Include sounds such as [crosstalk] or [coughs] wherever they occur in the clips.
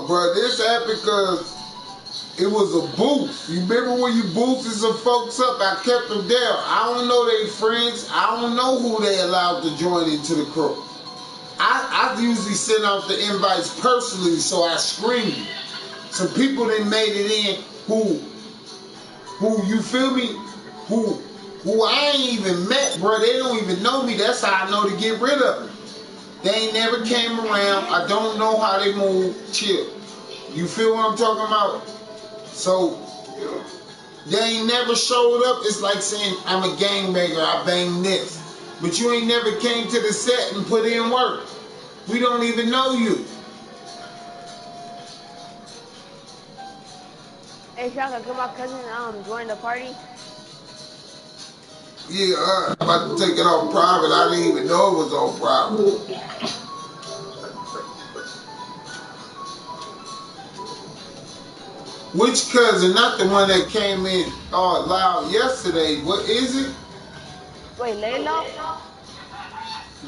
Bro, this happened because it was a boost. You remember when you boosted some folks up? I kept them down. I don't know they friends. I don't know who they allowed to join into the crew. I, I usually send out the invites personally, so I screen. Some people that made it in who, who you feel me, who, who I ain't even met, bro. They don't even know me. That's how I know to get rid of them. They never came around. I don't know how they move. Chill. You feel what I'm talking about? So they ain't never showed up. It's like saying I'm a gangbanger. I bang this, but you ain't never came to the set and put in work. We don't even know you. Hey, Shaka, can my cousin um join the party? Yeah, uh, I'm about to take it on private. I didn't even know it was on private. Which cousin? Not the one that came in all loud yesterday. What is it? Wait, Layla?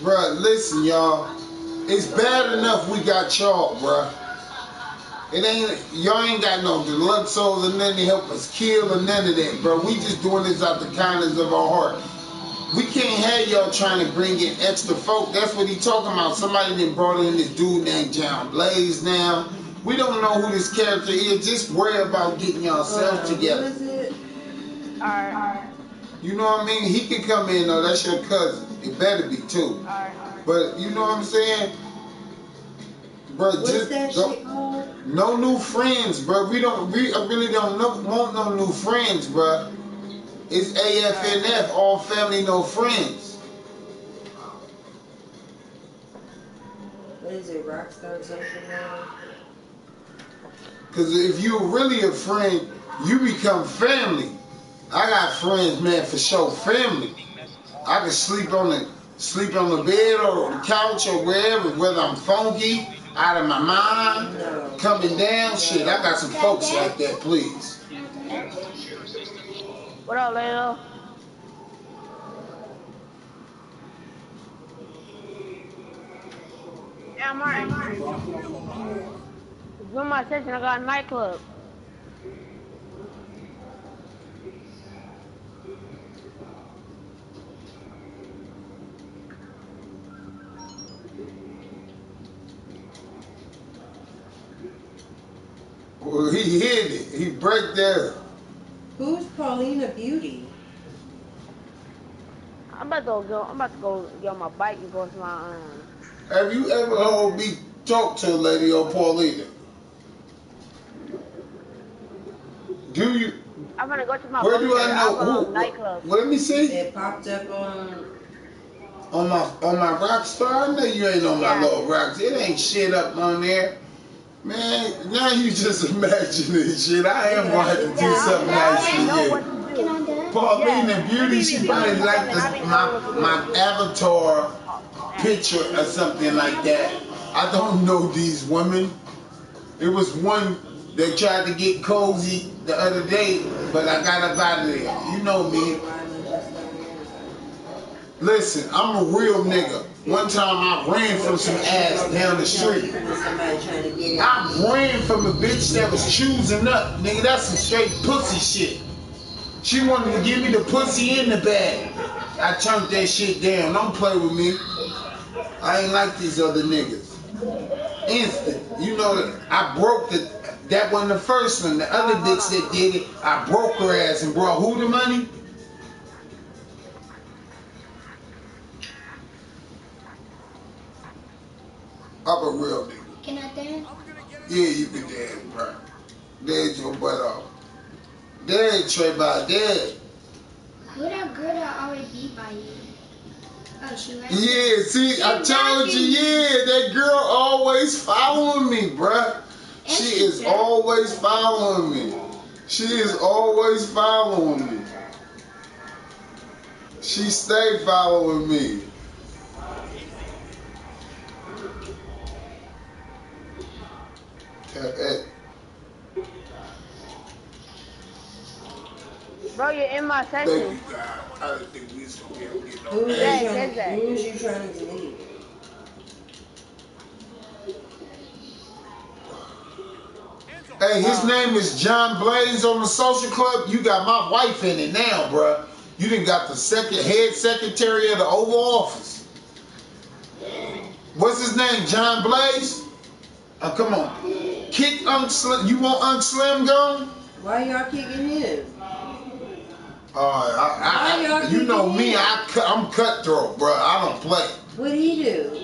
Bruh, listen, y'all. It's bad enough we got y'all, bruh. It ain't y'all ain't got no Deluxos or nothing to help us kill or none of that, bro. We just doing this out the kindness of our heart. We can't have y'all trying to bring in extra folk. That's what he talking about. Somebody then brought in this dude named John Blaze now. We don't know who this character is. Just worry about getting yourself Uh, together. It? Alright, You know what I mean? He can come in though. That's your cousin. It better be too. alright. But you know what I'm saying? Bro, What's just that don't- no new friends, bro. We don't. We really don't know, want no new friends, bro. It's AFNF, all family, no friends. What is it? Rockstar or something now? Cause if you're really a friend, you become family. I got friends, man, for sure, family. I can sleep on the sleep on the bed or the couch or wherever, whether I'm funky, out of my mind, No. coming down. Shit, I got some folks like that, please. What up, Layla? Yeah, I'm alright. Join my session, I got a nightclub. Well, he hit it. He break there. Who's Paulina Beauty? I'm about to go. I'm about to go get on my bike and go to my um. Have you ever heard me talk to a lady or Paulina? Do you? I'm gonna go to my. Where do I know I'll go to who? Nightclub. Let me see. It popped up on. On my on my Rockstar, I know you ain't on my little rocks. It ain't shit up on there. Man, now you just imagining shit. I am gonna have to do something nice for you. to Can do. I do it? Paulina Beauty, she probably like my my avatar picture or something like that. I don't know these women. It was one that tried to get cozy the other day, but I got up out of there. You know me. Listen, I'm a real nigga. One time I ran from some ass down the street. I ran from a bitch that was choosing up. Nigga, that's some straight pussy shit. She wanted to give me the pussy in the bag. I turned that shit down. Don't play with me. I ain't like these other niggas. Instant. You know, I broke the, that wasn't the first one. The other bitch that did it, I broke her ass and brought who the money? I'm a real nigga. Can I dance? Yeah, you can dance, bro. Dance your butt off. Dance, Trey, by dance. Who that girl that always beat by you? Oh, she right Yeah, see, I told you, yeah, that girl always following me, bruh. She is always following me. She is always following me. She stay following me. Tap that. Bro, you're in my Thank you, session. God. I didn't think we was gonna be able to get no Who's Yeah, you trying, that. who's you trying to delete? Hey, his Oh. name is John Blaze on the social club. You got my wife in it now, bruh. You didn't got the second head secretary of the Oval Office. What's his name? John Blaze? Oh, come on. Kick Unc Slim. You want Unc Slim gone? Why y'all kicking him? Uh, I, I, y'all know me. him? I, cut- I'm cutthroat, bro. I don't play. What'd he do?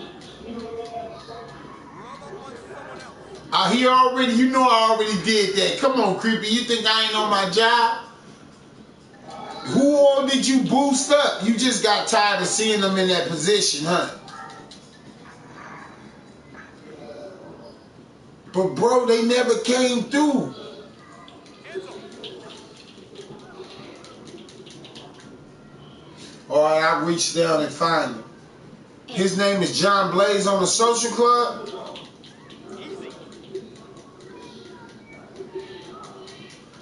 Uh, he already, you know, I already did that. Come on, creepy. You think I ain't on my job? Who all did you boost up? You just got tired of seeing them in that position, huh? But bro, they never came through. All right, I reach down and find him. His name is John Blaze on the social club.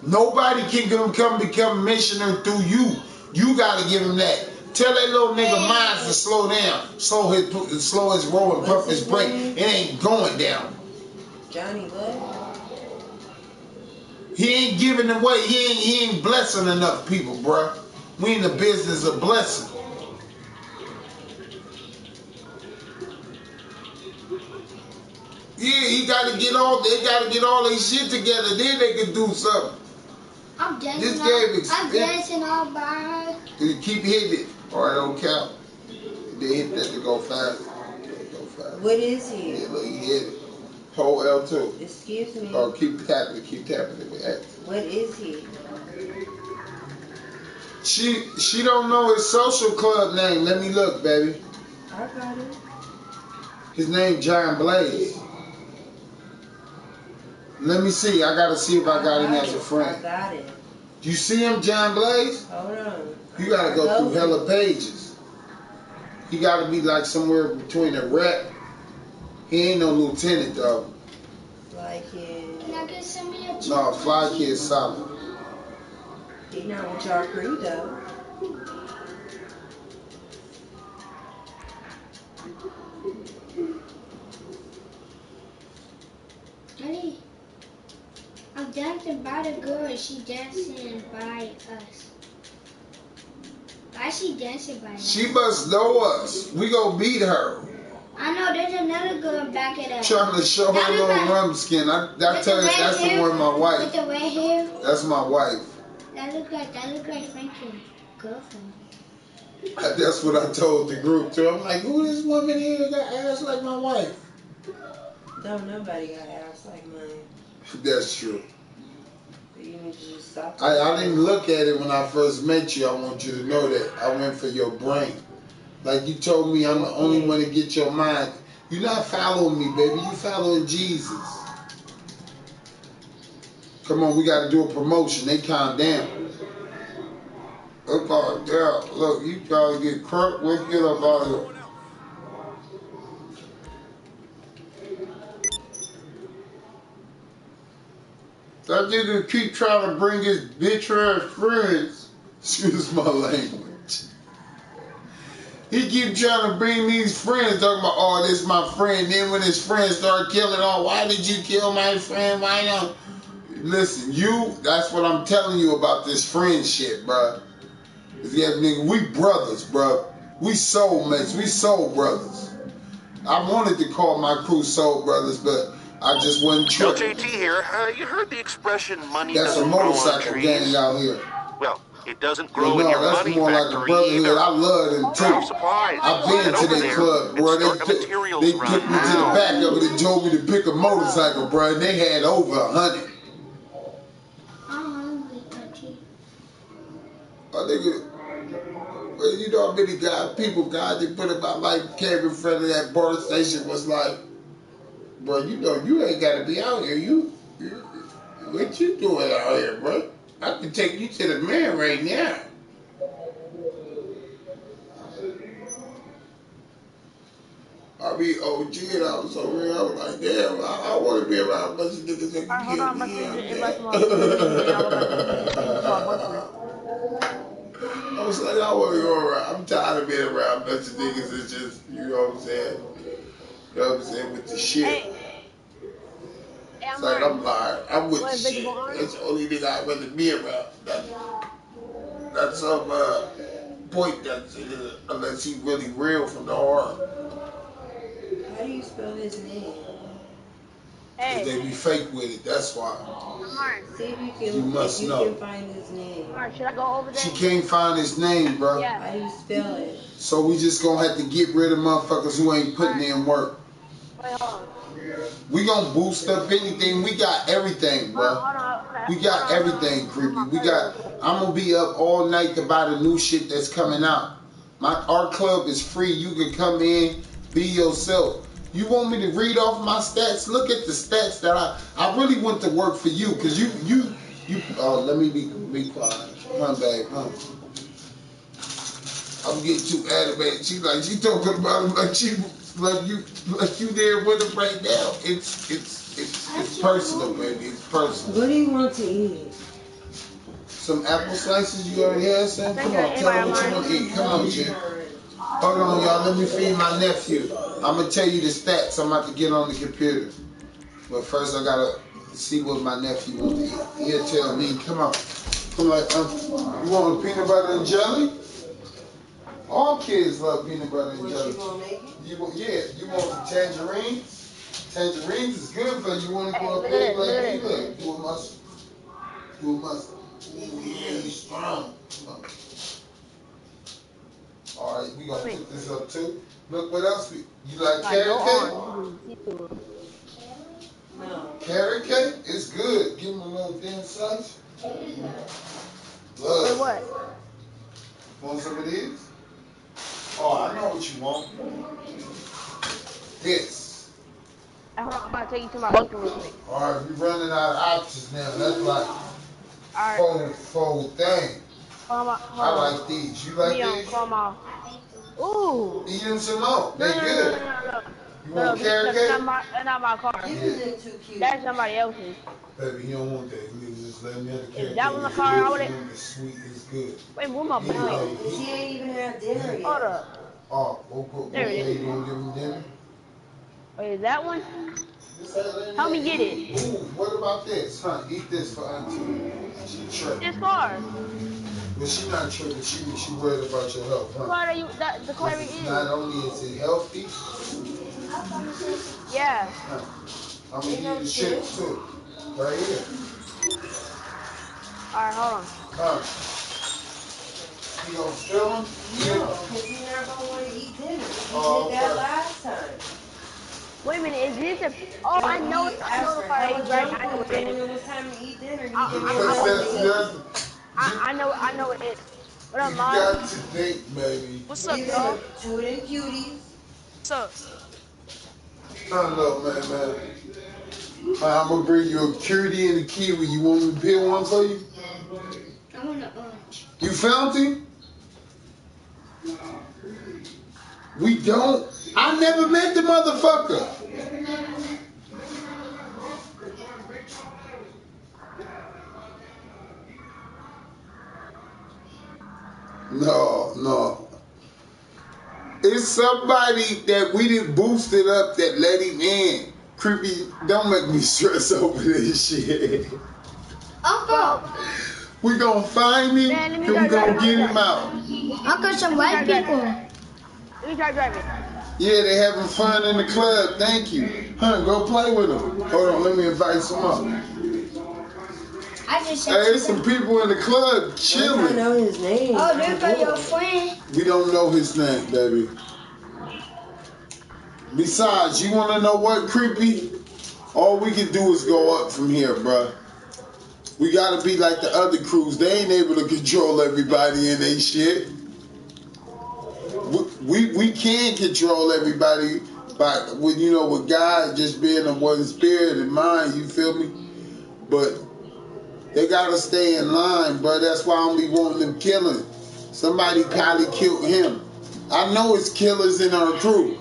Nobody can come, come become missioner through you. You gotta give him that. Tell that little nigga minds to slow down, slow his slow his roll and pump his brake. It ain't going down. Johnny what? He ain't giving away. He ain't he ain't blessing enough people, bruh. We in the business of blessing. Yeah, he gotta get all they gotta get all their shit together. Then they can do something. I'm dancing. This all, game I'm experience- dancing all by her. You keep hitting it. or All right, don't count. They hit that to go fast. Go fast. What is he? Yeah, look, he hit it. Hold L2. Excuse me. Or keep tapping keep tapping it What is he? She she don't know his social club name. Let me look, baby. I got it. His name John Blaze. Let me see. I gotta see if I got him as a friend. I got it. You see him, John Blaze? Hold on. You gotta go through hella pages. He gotta be like somewhere between a rep. He ain't no lieutenant though. Like his. Can I get some of your No, chocolate fly chip? kid solid. He not with y'all crew though. Honey, I'm dancing by the girl and she dancing by us. Why she dancing by us? She must know us. We gonna beat her. I know there's another girl back at us. Trying to show her That little look like- rum skin. I, I With tell you, red that's the hair, one my With wife. the red hair. That's my wife. That look like that look like Frank's girlfriend. That's what I told the group too. I'm like, who this woman here that got ass like my wife? Don't nobody got ass like mine. That's true. You need to just stop. I, I didn't look at it when I first met you. I want you to know that. I went for your brain. Like you told me I'm the only one to get your mind. You're not following me, baby. You following Jesus. Come on, we gotta do a promotion. They calm down. Look uh, out there. Look, you trying to get crunk. Let's get up out of here. That nigga keep trying to bring his bitch ass friends. [laughs] Excuse my language. He keep trying to bring these friends, talking about, oh, this my friend. Then when his friends start killing, oh, why did you kill my friend? Why not? Listen, you, that's what I'm telling you about this friendship, bruh. Yeah, nigga, we brothers, bruh. We soulmates. We soul brothers. I wanted to call my crew soul brothers, but I just wasn't sure. LJT here. Uh, you heard the expression money That's a doesn't grow on motorcycle trees. gang out here. Well, it doesn't Well, grow in no, your that's money more like factory brotherhood. either. I love them too. supplies. I've been to that club, bro. They materials they took me to the back of it and told me to pick a motorcycle, bro. And they had over a hundred. I'm hungry, Auntie. I think, well, you know how many guys, people, guys, they put in my life came in front of that bar station was like, bro, you know, you ain't got to be out here. You, you, what you doing out here, bro? I can take you to the man right now. I be OG and I was over here. I was like, damn, I, I want to be around a bunch of niggas that can hold on, kill me. about to out invite. [laughs] I was like, I want to go around. I'm tired of being around a bunch of niggas that's just, you know what I'm saying? You know what I'm saying? With the shit. Hey, I'm It's like, lying. I'm lying. I'm with What, shit. Invisible That's the only thing I'd rather be around. That, that's some uh, point that's uh, unless he really real from the heart. How do you spell his name? Hey, They be fake with it. That's why. I'm lying. See if you can, You must if you know. can find his name. Alright, should I go over there? She can't find his name, bro. Yeah. How do you spell it? So we just gonna have to get rid of motherfuckers who ain't putting in work. Wait, hold on. We gonna boost up anything. We got everything, bro. on, hold on. We got Hold on, hold everything, creepy. We got. I'm gonna be up all night to buy the new shit that's coming out. My art club is free. You can come in, be yourself. You want me to read off my stats? Look at the stats that I. I really went to work for you, cause you you you. Oh, let me be be quiet. Come babe, huh? I'm getting too animated. She like she talking about him like she like you like you there with him right now. It's it's it's it's personal, baby. It's personal. What do you want to eat? Some apple slices you already had, Sam? Come on, tell me what you want to eat. Come on, Jim. Hold on, y'all. Let me feed my nephew. I'm gonna tell you the stats. I'm about to get on the computer. But first, I gotta see what my nephew wants to eat. He'll tell me. Come on. Come on. Um, you want peanut butter and jelly? All kids love peanut butter and jelly. you gonna make it? You want, yeah, you want the tangerines? Tangerines is good for you. You want to Hey, go look up there like look at you this. look. You a muscle. You a muscle. Ooh, yeah, you strong. All right, we gonna Wait. put this up too. Look, what else? We, you like Alright, carrot cake? on. You can see No. Carrot cake? It's good. Give him a little thin slice. Love. Wait, what? Want some of these? Oh, I know what you want. This. Hey, Hold on, I'm about to take you to my uncle real quick. All right, we're running out of options now. That's like Alright. fold, fold thing. Hold on, I like these. You like Leon, these? come on. Ooh. Eat them some more. No, They no, no, good. no, no, no. You No, no, want this- carrot that's not cake? my, that's not my car. Isn't too cute? That's somebody else's. Baby, you don't want that. You just let me have the carrot that cake. was a car. I would've- It's sweet. It's good. Wait, where my like- She ain't even had dinner yet. Hold up. Oh, what, what, There it okay, is. you gonna give him dinner? Wait, is that one? Just let him Help me get it. Ooh, what about this? Huh, eat this for auntie. She tripping. This car. But she not tripping. She, she worried about your health, huh? car that you, that, the car is not only is it healthy, Yeah. I'm gonna give you the chips too. Right here. Alright, hold on. Huh. You gonna fill them? No, because you're not gonna want to eat dinner. You Oh, did that okay. last time. Wait a minute, is this a? Oh, I know, You I know asked the for car that hella is right. junk I know what but it when is. it was time to eat dinner, you I- give me I- a I- Because that's, I, I know, I know what it is. What up, you Mom? got to think, baby. What's up, Give y'all? him two of them cuties. What's up? I don't know, man, man. Uh, I'm gonna bring you a cutie and a kiwi. You want me to peel one for you? I want an orange. Uh, you found him? We don't. I never met the motherfucker. No, no. It's somebody that we didn't boost it up that let him in. Creepy, don't make me [laughs] stress over this shit. Uncle, We gonna find him Man, and we go gonna grab get my him out. Uncle, some white people. Let me try driving. Yeah, they having fun in the club. Thank you. Huh, go play with them. Hold on, let me invite some up. I just Hey, there's some people in the club chilling. I chilling. know his name. Oh, there go your friend. We don't know his name, baby. Besides, you wanna know what, creepy? All we can do is go up from here, bruh. We gotta be like the other crews. They ain't able to control everybody in they shit. We, we, we can control everybody by, with, you know, with God just being of one spirit and mind, you feel me? But they gotta stay in line, bro. That's why I don't be wanting them killing. Somebody probably killed him. I know it's killers in our crew.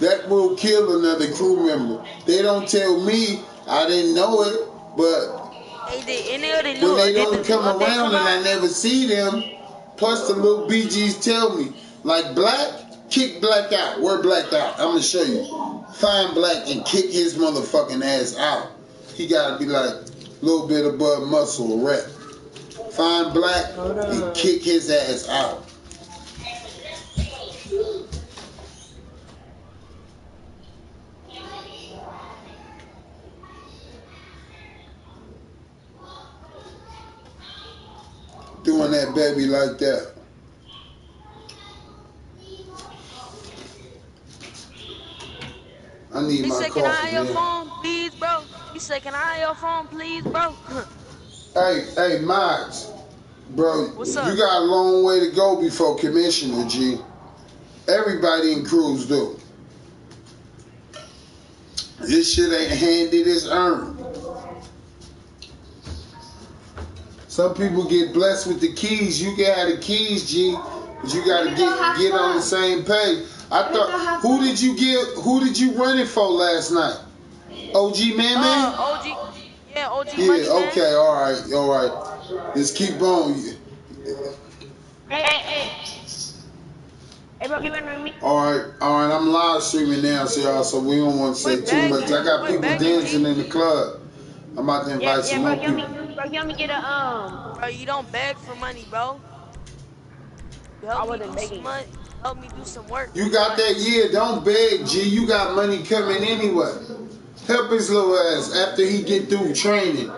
That will kill another crew member. They don't tell me. I didn't know it, but Hey, they, and they already knew when they don't come around come and I never see them, plus the little BGs tell me, like black, kick black out. We're black out? I'm gonna show you. Find black and kick his motherfucking ass out. he gotta be like a little bit above muscle rep. Find black, and kick his ass out. Doing that baby like that. I need He my said, can I have your phone, please, bro? He said, can I have your phone, please, bro? Hey, hey, Miles, bro, What's up? you got a long way to go before commissioner, G. Everybody in crews do. This shit ain't handed, it's earned. Some people get blessed with the keys. You can have the keys, G, but you gotta Let me go have get get on the same page. I Let me go thought, who fun. did you get? Who did you run it for last night? OG Man Man. Uh, OG, yeah, OG Yeah, Money, man. okay, all right, all right. Just keep on. Hey, hey, hey. Hey, bro, keep in me. All right, all right. I'm live streaming now, so y'all. So we don't want to say Quit too much. I got Quit people dancing in the club. I'm about to invite Yeah, yeah, some bro, more you want people. Me, bro, you want me to get a, um, Bro, you don't beg for money, bro. You help I me wasn't do begging. money. Help me do some work. You got that? Yeah. Don't beg, G. You got money coming anyway. Help his little ass after he get through training.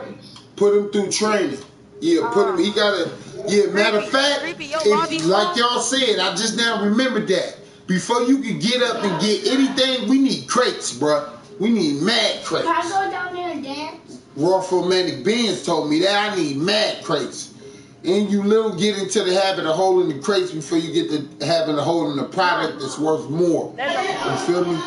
Put him through training. Yeah, put him. He gotta. Yeah. Matter of fact, if- like y'all said, I just now remembered that. Before you could get up and get anything, we need crates, bruh. We need mad crates. Can I go down there and dance? Raw Manic Benz told me that I need mad crates. And you little get into the habit of holding the crates before you get the habit of holding the product that's worth more. You feel me?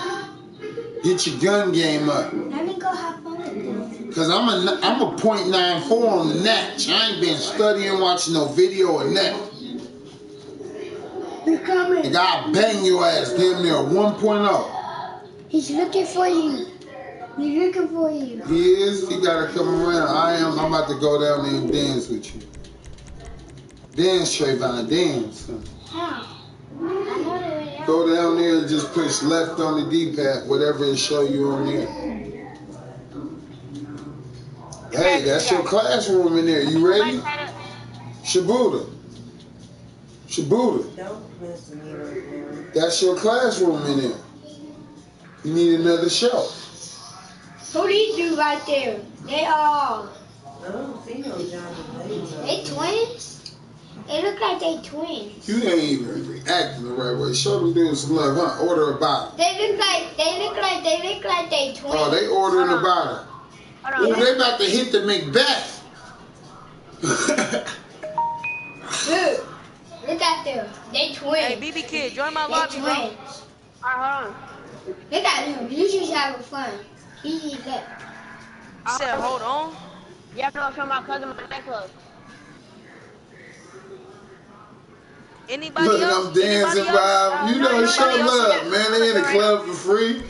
Get your gun game up. Let me go have fun. Cause I'm a I'm a .94 on the natch. I ain't been studying, watching no video or nothing. He's coming. Nigga, I'll bang your ass damn near 1.0. He's looking for you. He's looking for you. He is, he gotta come around. I am, I'm about to go down there and dance with you. Dance, Trayvon, dance. How? I know the way out. Go down there and just push left on the D-pad, whatever it show you on there. Hey, that's your classroom in there. You ready? Shabuda. Shabuda. Don't mess me right now. That's your classroom in there. You need another shelf. Who these do right there? They are. I don't see no Johnny They twins? They look like they twins. You ain't even reacting the right way. Show them doing some love, huh? Order a bottle. They look like they look like they look like they twins. Oh, they ordering a bottle. hold Ooh, they about to hit the Macbeth. Look, look at them. They twins. Hey, BB Kid, join my they lobby, bro. twins. Alright, hold on. Look at him. He's just having fun. He he left. He said, hold on. You have to go show my cousin my necklace. Anybody Look, else? I'm dancing, Anybody else? You know, Anybody show else? love, man. They in the club for free.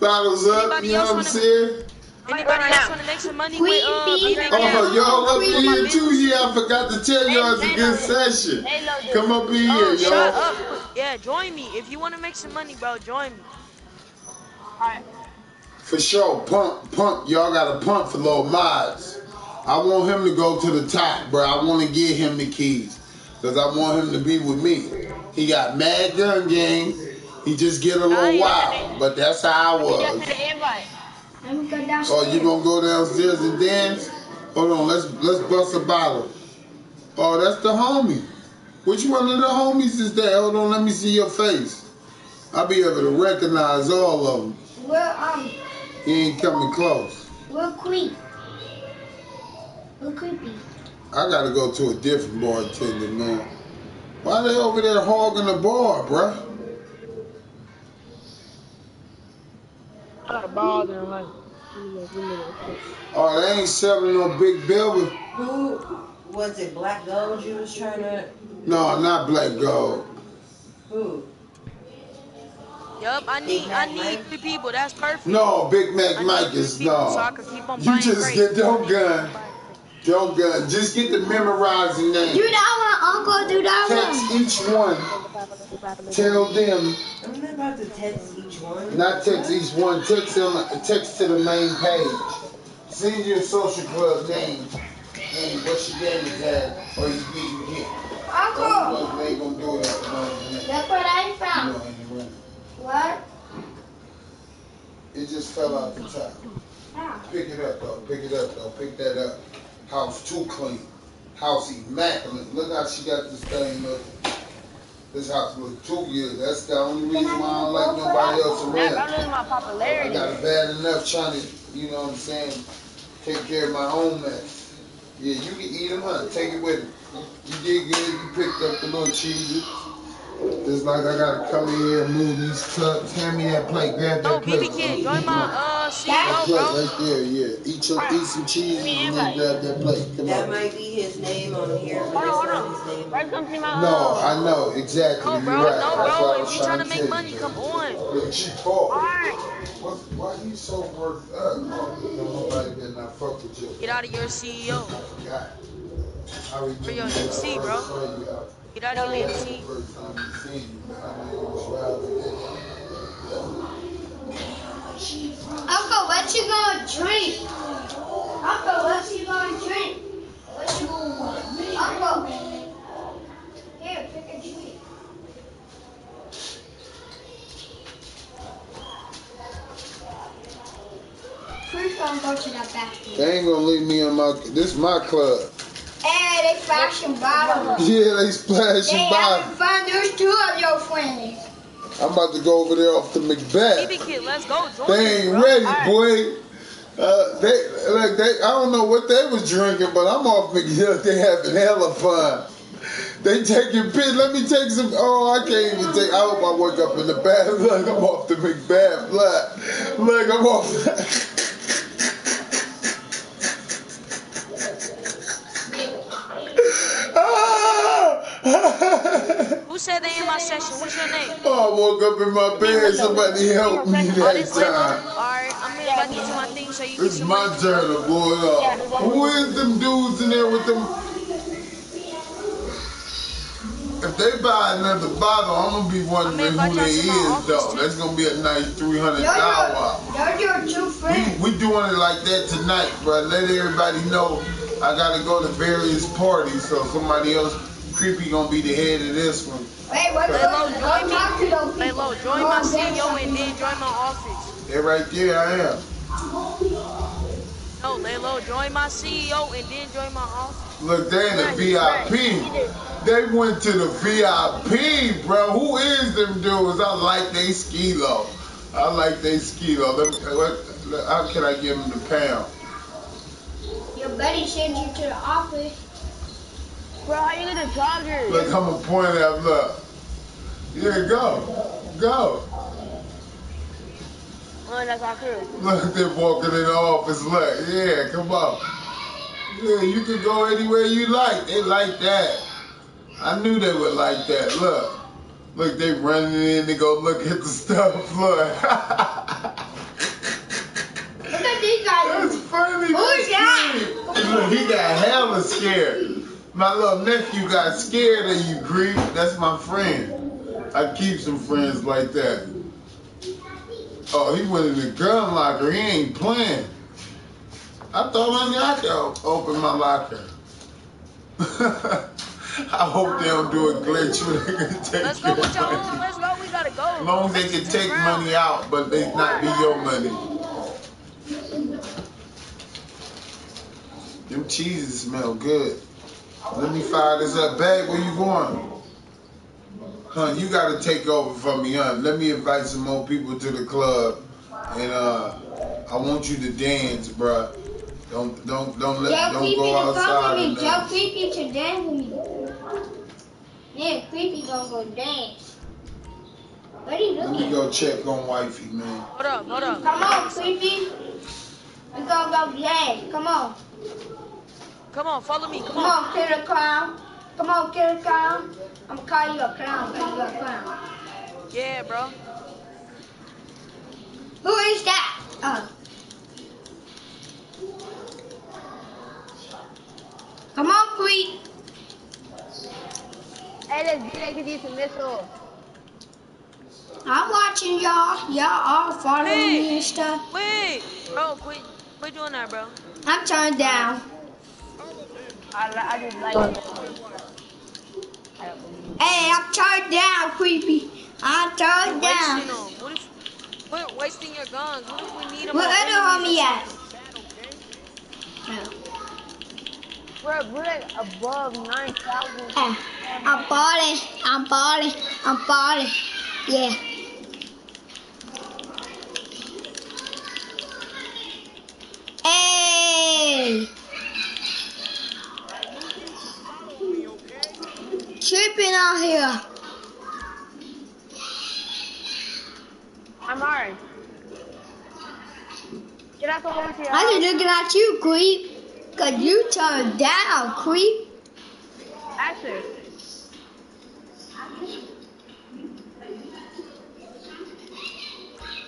Bottles up, Anybody you know what I'm saying? Anybody else want to make some money Queen with uh, bee. BB Oh, Kid? y'all up Queen in here too? Yeah, I forgot to tell y'all it's a They- they good session. They. Come up in Oh, here, shut y'all. up. Yeah, join me. If you want to make some money, bro, join me. Alright. For sure, pump, pump. Y'all got to pump for little mods. I want him to go to the top, bro. I want to give him the keys. Because I want him to be with me. He got mad gun game. He just get a little wild. But that's how I You just was. did the. Let me go. Oh, you gonna go downstairs and dance? Hold on, let's let's bust a bottle. Oh, that's the homie. Which one of the homies is that? Hold on, let me see your face. I'll be able to recognize all of them. We're um He ain't coming close. we're creep. We're creepy. I gotta go to a different bartender, man. Why they over there hogging the bar, bruh? I got a ball in the line. Oh, they ain't selling no big bill. Who was it? Black Gold you was trying to? No, not black gold. Who? Yup, I need I need three people. That's perfect. No, Big Mac need Mike is people So I no. can keep on You just crates. get your gun. Don't gun. Just get the memorizing name. Do that one, Uncle. Do that Text one. each one. Tell them, I'm not about to text each one. not text each one. Text them. Text to the main page. Send your social club name and what your daddy had, or you get you hit. Uncle, Those they ain't gonna do it at. You look what I found. Know, ain't running. What? It just fell out the top. Ah. Pick it up though. Pick it up though. Pick that up. House too clean. House immaculate. Look how she got this thing looking. This house look too good. That's the only reason why I don't like nobody else around. I'm losing my popularity. I popularity. got it bad enough trying to, you know what I'm saying, take care of my own mess. Yeah, you can eat them, huh? Take it with you. You did good. You picked up the little cheeses. Just like I gotta come in here and move these cups. Hand me that plate. Grab No, that plate. BB Kid, join my uh That CEO, bro. right there, yeah. Eat your eat some cheese and then grab that plate. Come That on. might be his name on here, Hold on, hold on. his name. Right, come see my No, uh, I know exactly. No, You're bro, right. no, That's what I bro. was If you trying to tell make you. money, come on. Look, she tall. Alright. What, why you so worked up? Nobody better not fuck with you. Get out of your CEO. God. I remember For your MC, bro. Saw you out. Get out of your That's the MC. you seen you, man. I know you was wild today. Uncle, what you gonna drink? Uncle, what you gonna drink? What you Uncle. Here, pick a drink. First, gonna go to the bathroom. They ain't gonna leave me in my. This my club. Hey, they flashing bottles. Yeah, they splashing They by. having fun. There's two of your friends. I'm about to go over there off the Macbeth. BB Kid, let's go. Join They ain't bro. ready, Alright. boy. Uh, they like they. I don't know what they was drinking, but I'm off Macbeth. [laughs] They having hella fun. They taking piss. Let me take some. Oh, I can't even take. I hope I wake up in the bath. [laughs] Look, I'm off the Macbeth. Look, look, I'm off. [laughs] Who said they in my session? What's your name? Oh, I woke up in my bed. Somebody help me that this time. Alright, I'm in about to get to my thing so you This get is your my money. turn to blow. Who is them dudes in there with them? If they buy another bottle, I'm gonna be wondering I mean, who they try to my is, though. too. That's gonna be a nice three hundred Those dollar. your, those your two friends. We we doing it like that tonight, bro. Let everybody know I gotta go to various parties, so somebody else creepy gonna be the head of this one. Wait, what Lilo, go, go join me. those join my CEO and then join my office. They're right there. I am. No, Lilo, join my CEO and then join my office. Look, they in the VIP. They went to the VIP, bro. Who is them dudes? I like they ski low. I like they ski low. Let me, uh, what, how can I give them the pound? Your buddy sent you to the office. Bro, how you get the charger? Look, I'm gonna point out. Look, yeah, go, go. Oh, that's our crew. Look, they're walking in the office. Look, yeah, come on. Yeah, you can go anywhere you like. They like that. I knew they would like that. Look, look, they running in to go look at the stuff. [laughs] Look. Look at these guys. That's funny. Who's that? Look, he got hella scared. My little nephew got scared of you, Greek. That's my friend. I keep some friends like that. Oh, he went in the gun locker. He ain't playing. I thought I could open my locker. [laughs] I hope they don't do a glitch where they can take Let's go your with your money. own. Let's go. We gotta go. As long as they can take money out, but they not be your money. Them cheeses smell good. Let me fire this up. Bag, where you going? Huh, you gotta take over for me, huh? Let me invite some more people to the club. And uh I want you to dance, bruh. Don't don't don't let Joe don't go to come outside with me. Joe. Creepy to dance with me. Yeah, Creepy gonna go dance. What are you Let me go check on wifey, man. Hold up, hold up. Come on, Creepy. We gonna go dance. Come on. Come on, follow me. Come Come on. on, killer clown. Come on, killer clown. I'm gonna call you a clown because you're a clown. Yeah, bro. Who is that? Oh. Come on, Creep. Hey, let's get like these missile. I'm watching y'all. Y'all all following Hey. me and stuff. Wait, bro, quit, quit doing that, bro. I'm turned down. I, I just like it. I don't believe Hey, I'm turned down, creepy. I'm turned down. them. What if, quit wasting your guns. What if we need them? Where other homie at? We're, we're like above 9,000. Eh, I'm balling. I'm balling. I'm balling. Yeah. Hey. Tripping out here. I'm alright. Get out the way here. I was looking at you, creep. Cause you turned down, creep. Asher.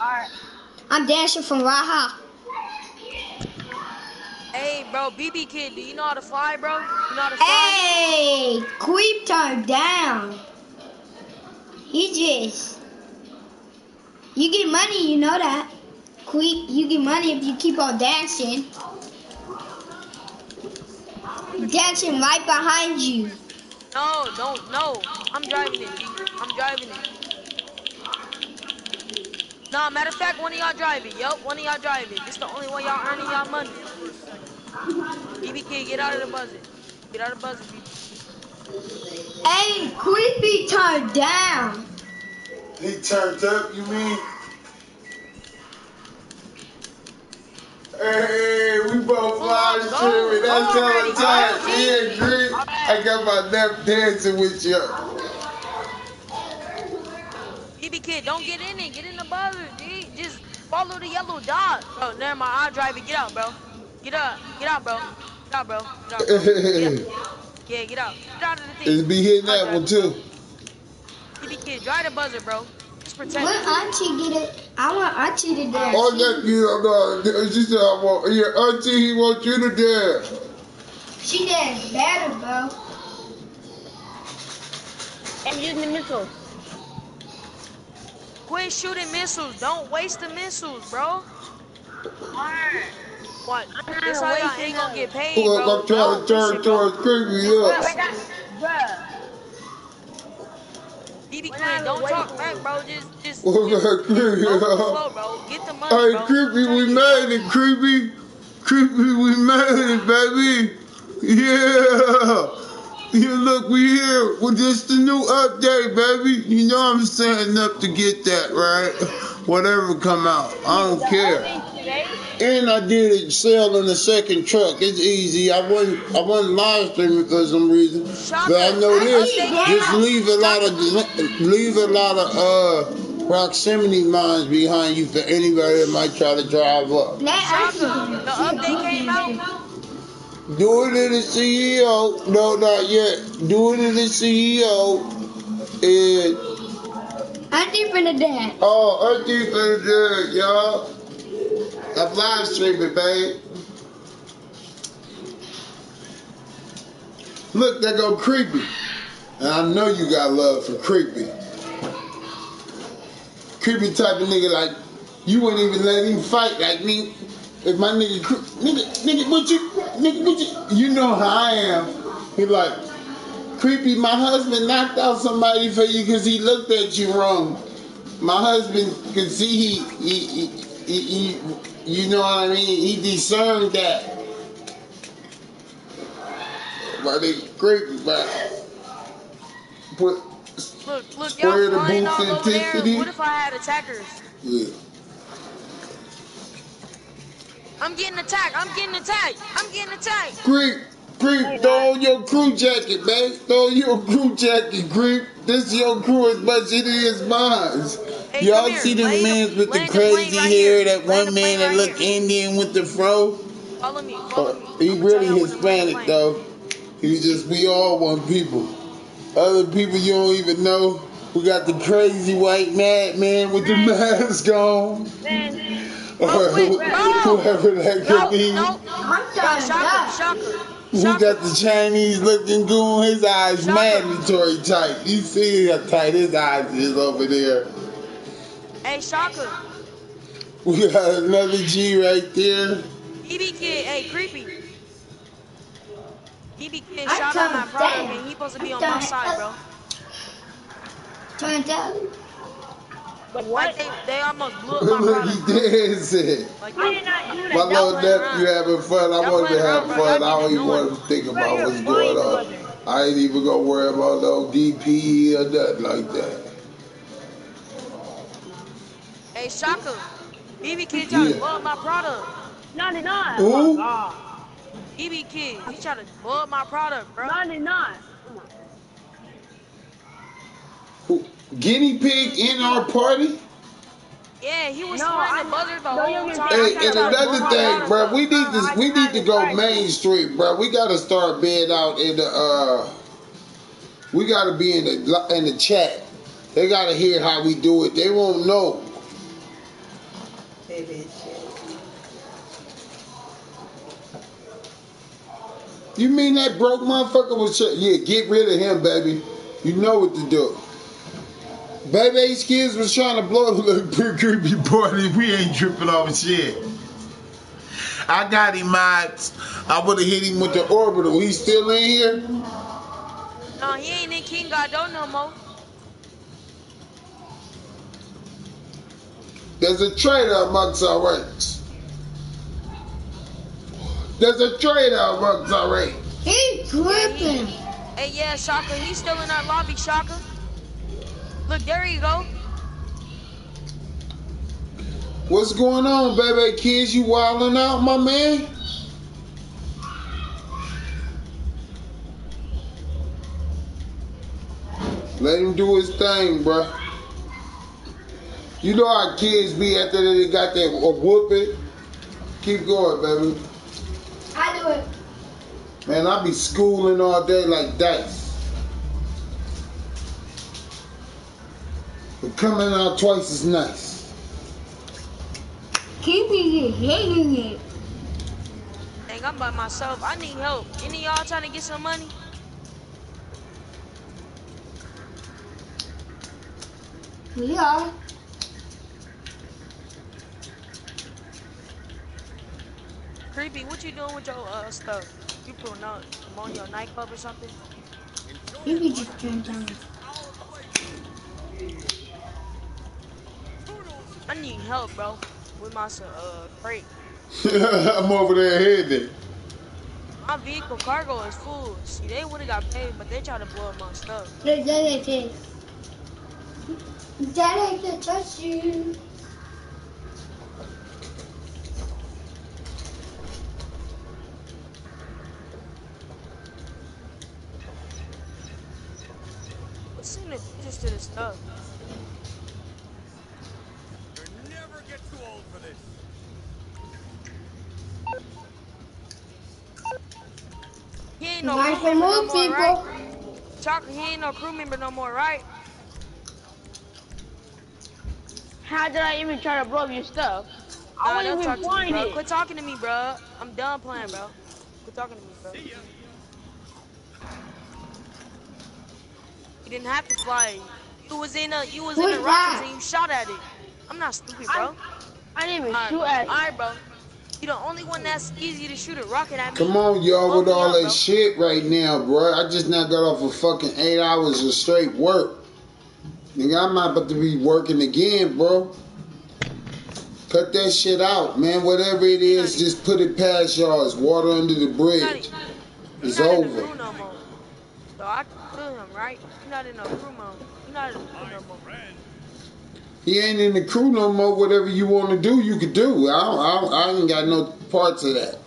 Alright. I'm dancing from Raha. Hey, bro, BB Kid, do you know how to fly, bro? You know how to fly? Hey, creep turned down. He just. You get money, you know that. Creep, you get money if you keep on dancing. Dancing right behind you. No, don't, no. I'm driving it, I'm driving it. Nah, matter of fact, one of y'all drive it. Yup, one of y'all drive it. This the only way y'all earning y'all money. BB Kid, get out of the Buzzard. Get out of the Buzzard, BB. Hey, creepy turned down. He turned up, you mean? Hey, we both fly Go, streaming. That's go all the time. go, He G. agreed. I got my left dancing with you. BB Kid, don't get in it. Get in the Buzzard, G. Just follow the yellow dot. Bro, never mind. I'll drive it. Get out, bro. Get out. Get out, bro. Get out, bro. Get out, bro. Get [laughs] out. Yeah, get out. Get out of the It's thing. be hitting that one too. BB Kid, drive the Buzzard, bro. Just protect When it. Auntie get it, I want Auntie to dance. Oh, that you know, she said, I want, yeah, auntie, he wants you to dance. She dance better, bro. I'm using the missile. Quit shooting missiles. Don't waste the missiles, bro. What? That's how y'all ain't gonna get paid, Look, bro. I'm trying to turn push it, towards creepy Bruh, up. wait, that- bruh. BB We're Kid, not don't talk back, bro. Just, just, [laughs] Look just at creepy go with the up. flow, bro. Get the money, Hey, bro. creepy, we made it, creepy. Creepy, we made it, baby. Yeah. Yeah, look, we here with just the new update, baby. You know I'm setting up to get that, right? [laughs] Whatever come out, I don't care. And I did it sell in the second truck. It's easy. I wasn't I wasn't live streaming for some reason. But I know this. Just leave a lot of leave a lot of uh proximity mines behind you for anybody that might try to drive up. Shaka, Auntie. the update came out. Do it in the CEO. No, not yet. Doing it in the CEO. And Auntie the dance. oh, Auntie for the y'all. I'm live streaming, babe. Look, that go creepy. And I know you got love for creepy. Creepy type of nigga like you wouldn't even let him fight like me. If my nigga, nigga, nigga, what you, nigga, what you, you know how I am. He like, creepy. My husband knocked out somebody for you because he looked at you wrong. My husband could see he, he, he, he, he you know what I mean. He discerned that. But they creepy, but put Look, look, y'all the booth all over there. intensity. What if I had attackers? yeah. I'm getting attacked. I'm getting attacked. I'm getting attacked. Creep, creep, throw on your crew jacket, man. Throw your crew jacket, creep. This is your crew as much as it is mine. Hey, Y'all see them men with the crazy right hair, here. that Land one man plane that right look here. Indian with the fro? Follow me. Uh, Follow me. he really y'all when to land the Hispanic though. He just we all one people. Other people you don't even know. We got the crazy white madman with the mask on. man. Or Oh, wait, bro. whoever that No, could be. no. I'm Bro, turned Shaka, We got the Chinese looking goon, his eyes Shaka. mandatory tight. You see how tight his eyes is over there. Hey, Shaka. We got another G right there. BB Kid, hey, creepy. BB Kid I shot out my turned product down. and he supposed to be I on my side, bro. Turned out. But Like what? they, they almost blew up [laughs] my Look, he dancing. Like, I did not do that. My little nephew around. having fun. I wanted to have fun. I don't even want to think about what's going on. I ain't even gonna worry about no DP or nothing like that. hey, Shaka. BB Kid trying Yeah. to blow up my product. No, they not. Who? Oh. BB Kid, he trying to blow up my product, bro. No, they not. Who- Guinea pig in our party? Yeah, he was No, swinging the Buzzard the whole time. gonna- Hey, I and tried to blow another thing, product bro, we need to we need to go main street, bro. We gotta start being out in the uh, we gotta be in the in the chat. They gotta hear how we do it. They won't know. Baby. You mean that broke motherfucker was ch- yeah? Get rid of him, baby. You know what to do. Baby H Kids was trying to blow up a little creepy party. We ain't tripping off shit. I got him, mods. I would have hit him with the orbital. He's still in here. No, he ain't in King Got Dough no more. There's a traitor amongst our ranks. There's a traitor amongst our ranks. He gripping. Hey, yeah, Shaka, he's still in our lobby, Shaka. Look, there you go. What's going on, baby kids? You wilding out, my man? Let him do his thing, bruh. You know how kids be after they got that whooping? Keep going, baby. I do it. Man, I be schooling all day like dice. But coming out twice as nice. Keeping it, hitting it. Dang, I'm by myself. I need help. Any of y'all trying to get some money? We are. Creepy, what you doing with your uh, stuff? You putting out them on your nightclub or something? You can just turn down. I need help, bro, with my uh, crate. [laughs] I'm over there heading. My vehicle cargo is full. See, they would have got paid, but they try to blow up my stuff. Look, that ain't it. That ain't the touch you. What's in the pictures to this stuff? never get too old for this. He ain't no Nice crew member no more, people. right? Chocolate, he ain't no crew member no more, right? How did I even try to blow up your stuff? Nah, I don't wouldn't talk even to me, bro. it. Quit talking to me, bro. I'm done playing, bro. Quit talking to me, bro. You didn't have to fly. You was in a, you was Who in a rocket and you shot at it. I'm not stupid, bro. I didn't even Alright, shoot at it. alright, bro. You the only one that's easy to shoot a rocket at me. Come on, y'all, with all that shit right now, bro. I just now got off of fucking eight hours of straight work. Nigga, I'm not about to be working again, bro. Cut that shit out, man. Whatever it is, just put it past y'all. It's water under the bridge. It's not in the over. crew no more. So I can kill him, right? You're not in the crew mode. You're not in the crew no more. He ain't in the crew no more. Whatever you want to do, you could do. I, don't, I, don't, I ain't got no parts of that.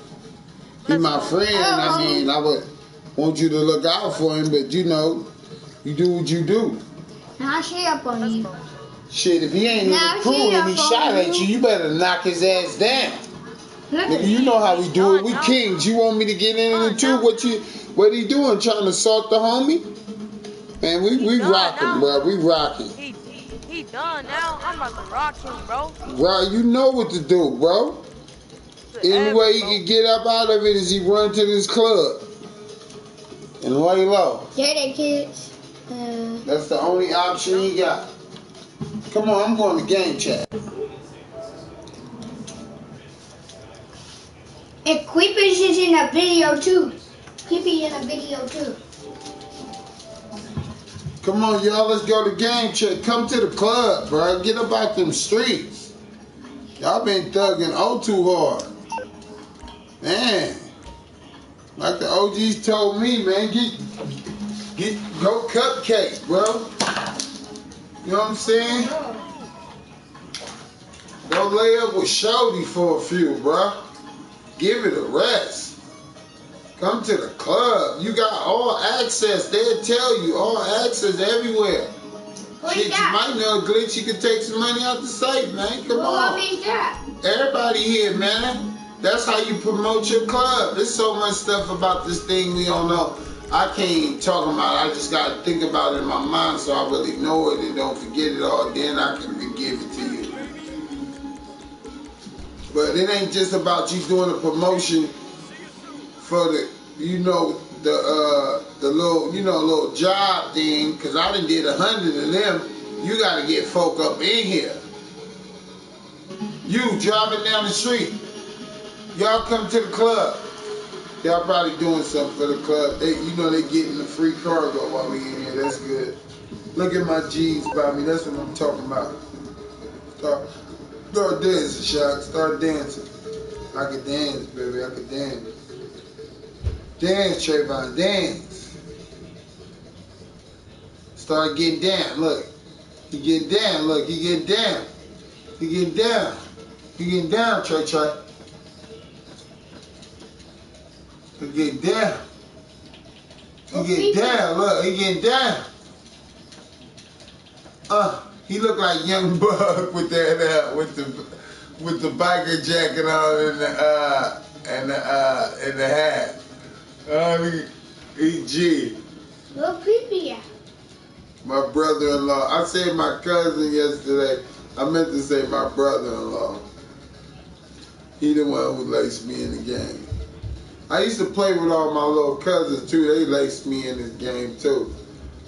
He my go. friend. Oh, I um, mean, I would want you to look out for him, but you know, you do what you do. Now she up on you. Shit, if he ain't in the crew and he up on shot at you. you, you better knock his ass down. Look Nigga, you know how we do it. We No, no. kings. You want me to get in No, it too? What you, what he doing? Trying to assault the homie? Man, we we done rocking, bro. We rocking. He, he done now. I'm about to rock him, bro. Bro, you know what to do, bro. Any Forever, way he bro. can get up out of it is he run to this club and lay low. There they kids. Uh, That's the only option he got. Come on, I'm going to game chat. Creepies is in a video too. Creepy in a video too. Come on, y'all, let's go to game check. Come to the club, bro. Get up out them streets. Y'all been thugging oh too hard. Man. Like the OGs told me, man, get get go cupcake, bro. You know what I'm saying? Go lay up with Shorty for a few, bro. Give it a rest. Come to the club. You got all access. They'll tell you all access everywhere. What Shit, is you might know a glitch. You can take some money out the safe, man. Come on. what means that? Everybody here, man. That's how you promote your club. There's so much stuff about this thing we don't know. I can't even talk about it. I just gotta think about it in my mind so I really know it and don't forget it all. Then I can give it to you. But it ain't just about you doing a promotion for the, you know, the uh the little, you know, little job thing. Cause I done did a hundred of them. You gotta get folk up in here. You driving down the street. Y'all come to the club. Y'all probably doing something for the club. They, you know, they getting the free cargo while we in here. That's good. Look at my G's by me. That's what I'm talking about. Start, start dancing, Shaq. Start dancing. I can dance, baby. I can dance. Dance, Trayvon. Dance. Start getting down. Look. He getting down. Look. He getting down. He getting down. He getting down, Trey Trey. He getting down. He getting down. Look, he getting down. Uh, he look like young [laughs] Buck with that uh, with the with the biker jacket on and the uh and the uh and the hat. Uh, he, he G. Look creepy. My brother-in-law. I said my cousin yesterday. I meant to say my brother-in-law. He the one who laced me in the game. I used to play with all my little cousins too. They laced me in this game too.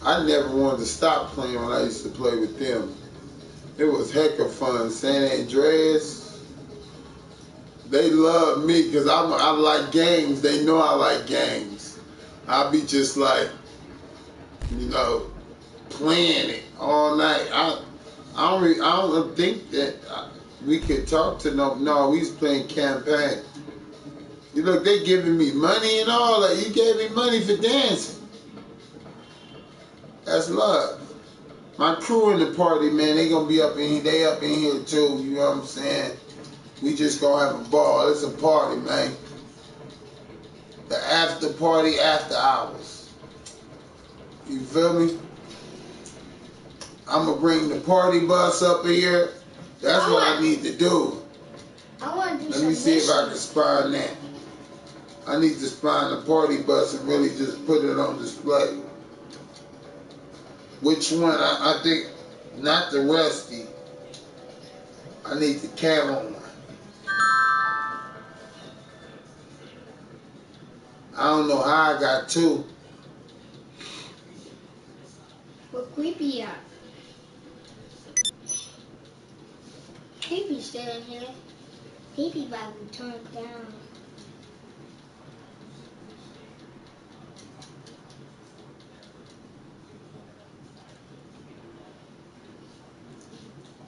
I never wanted to stop playing when I used to play with them. It was heck of fun. San Andreas. They love me because I'm I like games. They know I like games. I'll be just like, you know, playing it all night. I I don't re, I don't think that we could talk to no no. We was playing campaign. You look, they giving me money and all that. You gave me money for dancing. That's love. My crew in the party, man, they gonna be up in here. They up in here too. You know what I'm saying? We just gonna have a ball. It's a party, man. The after party, after hours. You feel me? I'm gonna bring the party bus up here. That's what I need to do. I want to do Let some me see if I can missions. spine that. I need to spine the party bus and really just put it on display. Which one? I, I think not the rusty. I need the camel one. I don't know how I got two. What creepy at? Creepy still in here. Creepy about to turn down.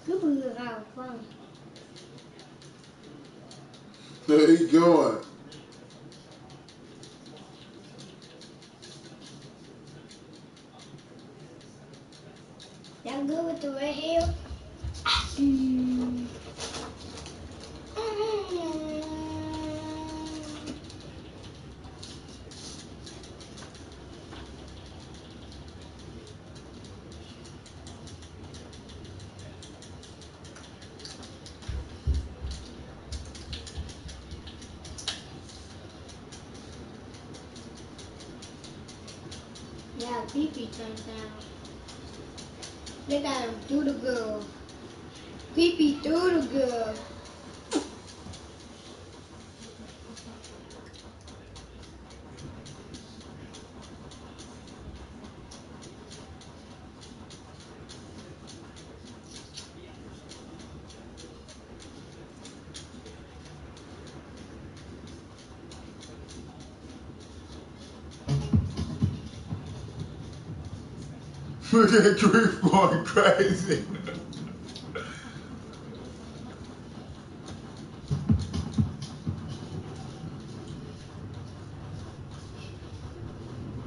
Creepy was having fun. There he going. Y'all good with the red hair? Yeah, Pee-Pee turned down. Got him through the girl. Through the girl. Look at going crazy.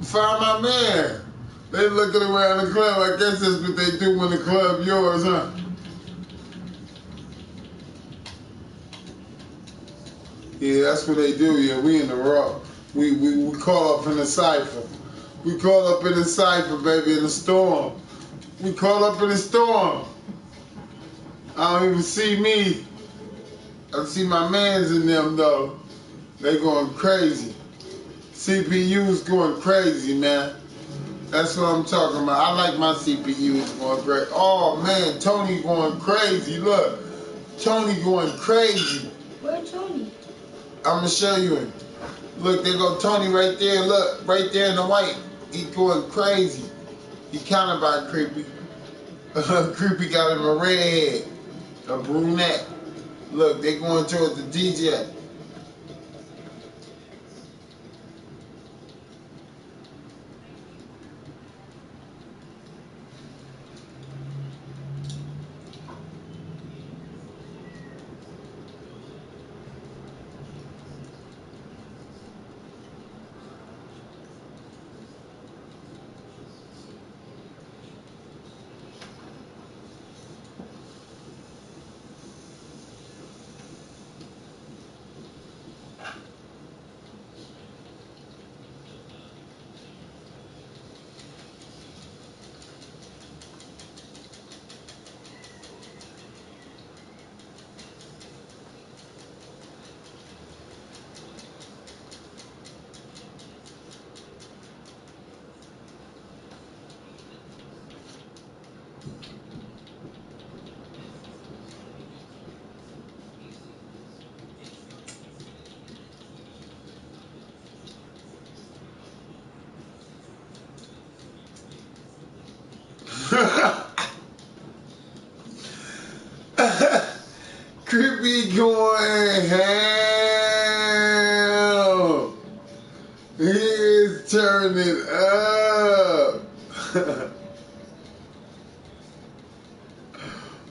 Find my man. They looking around the club. I guess that's what they do when the club yours, huh? Yeah, that's what they do. Yeah, we in the raw. We we, we call up in the cipher. We call up in the cipher, baby, in the storm. We call up in the storm. I don't even see me. I see my mans in them though. They going crazy. CPU's going crazy, man. That's what I'm talking about. I like my CPUs going crazy. Oh man, Tony going crazy. Look, Tony going crazy. Where Tony? I'm gonna show you him. Look, there go Tony right there. Look, right there in the white. He going crazy. He kind of about creepy. [laughs] creepy got him a redhead, a brunette. Look, they going towards the DJ. Creepy going ham. He is turning up.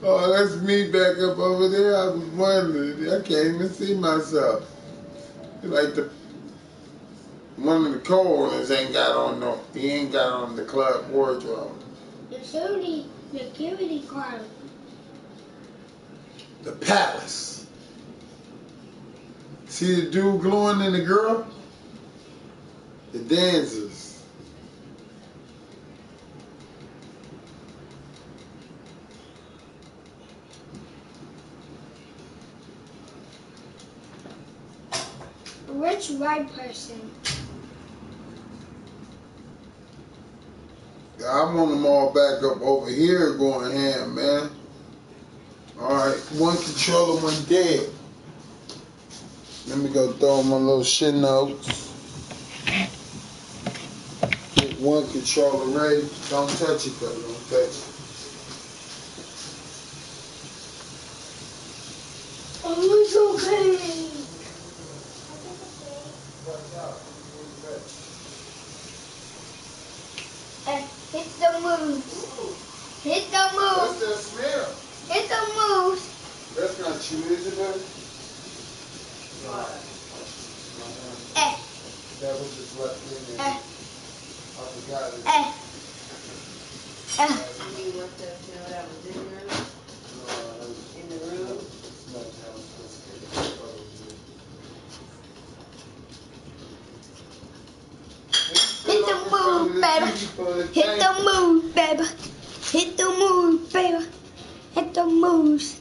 oh, that's me back up over there. I was can't even see myself. Like the one of the co-owners ain't got on no. He ain't got on the club wardrobe. The security, security guard. The palace. See the dude glowing in the girl? The dancers. Person. I want them all back up over here going ham, man. All right, one controller, one dead. Let me go throw my little shit notes. Get one controller ready. Don't touch it though. Don't touch it. Oh, it's okay. Eh, hit the moves. Hit the What's moves. that smell? Hit the moves. That's not you, is it, baby? Eh, That was just left in there. eh, I forgot it. eh. Eh. You want to know that was in there, Uh, in the room? Hit the move, baby. Hit the move, baby. Hit the move, baby. Hit the moves.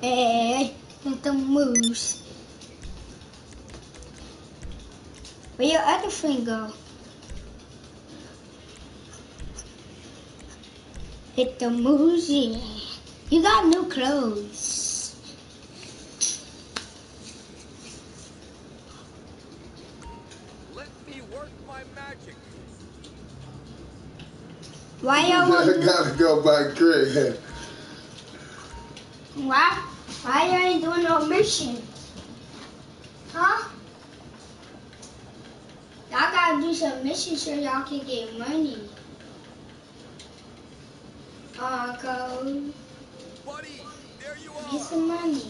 Hey, hit the moves. Where your other friend go? Hit the moves. You got new clothes. Let me work my magic. Why y'all I want gotta go by Craig. Why? Why you ain't doing no mission? Huh? Y'all gotta do some missions so y'all can get money. Uncle, Buddy, there you get some money.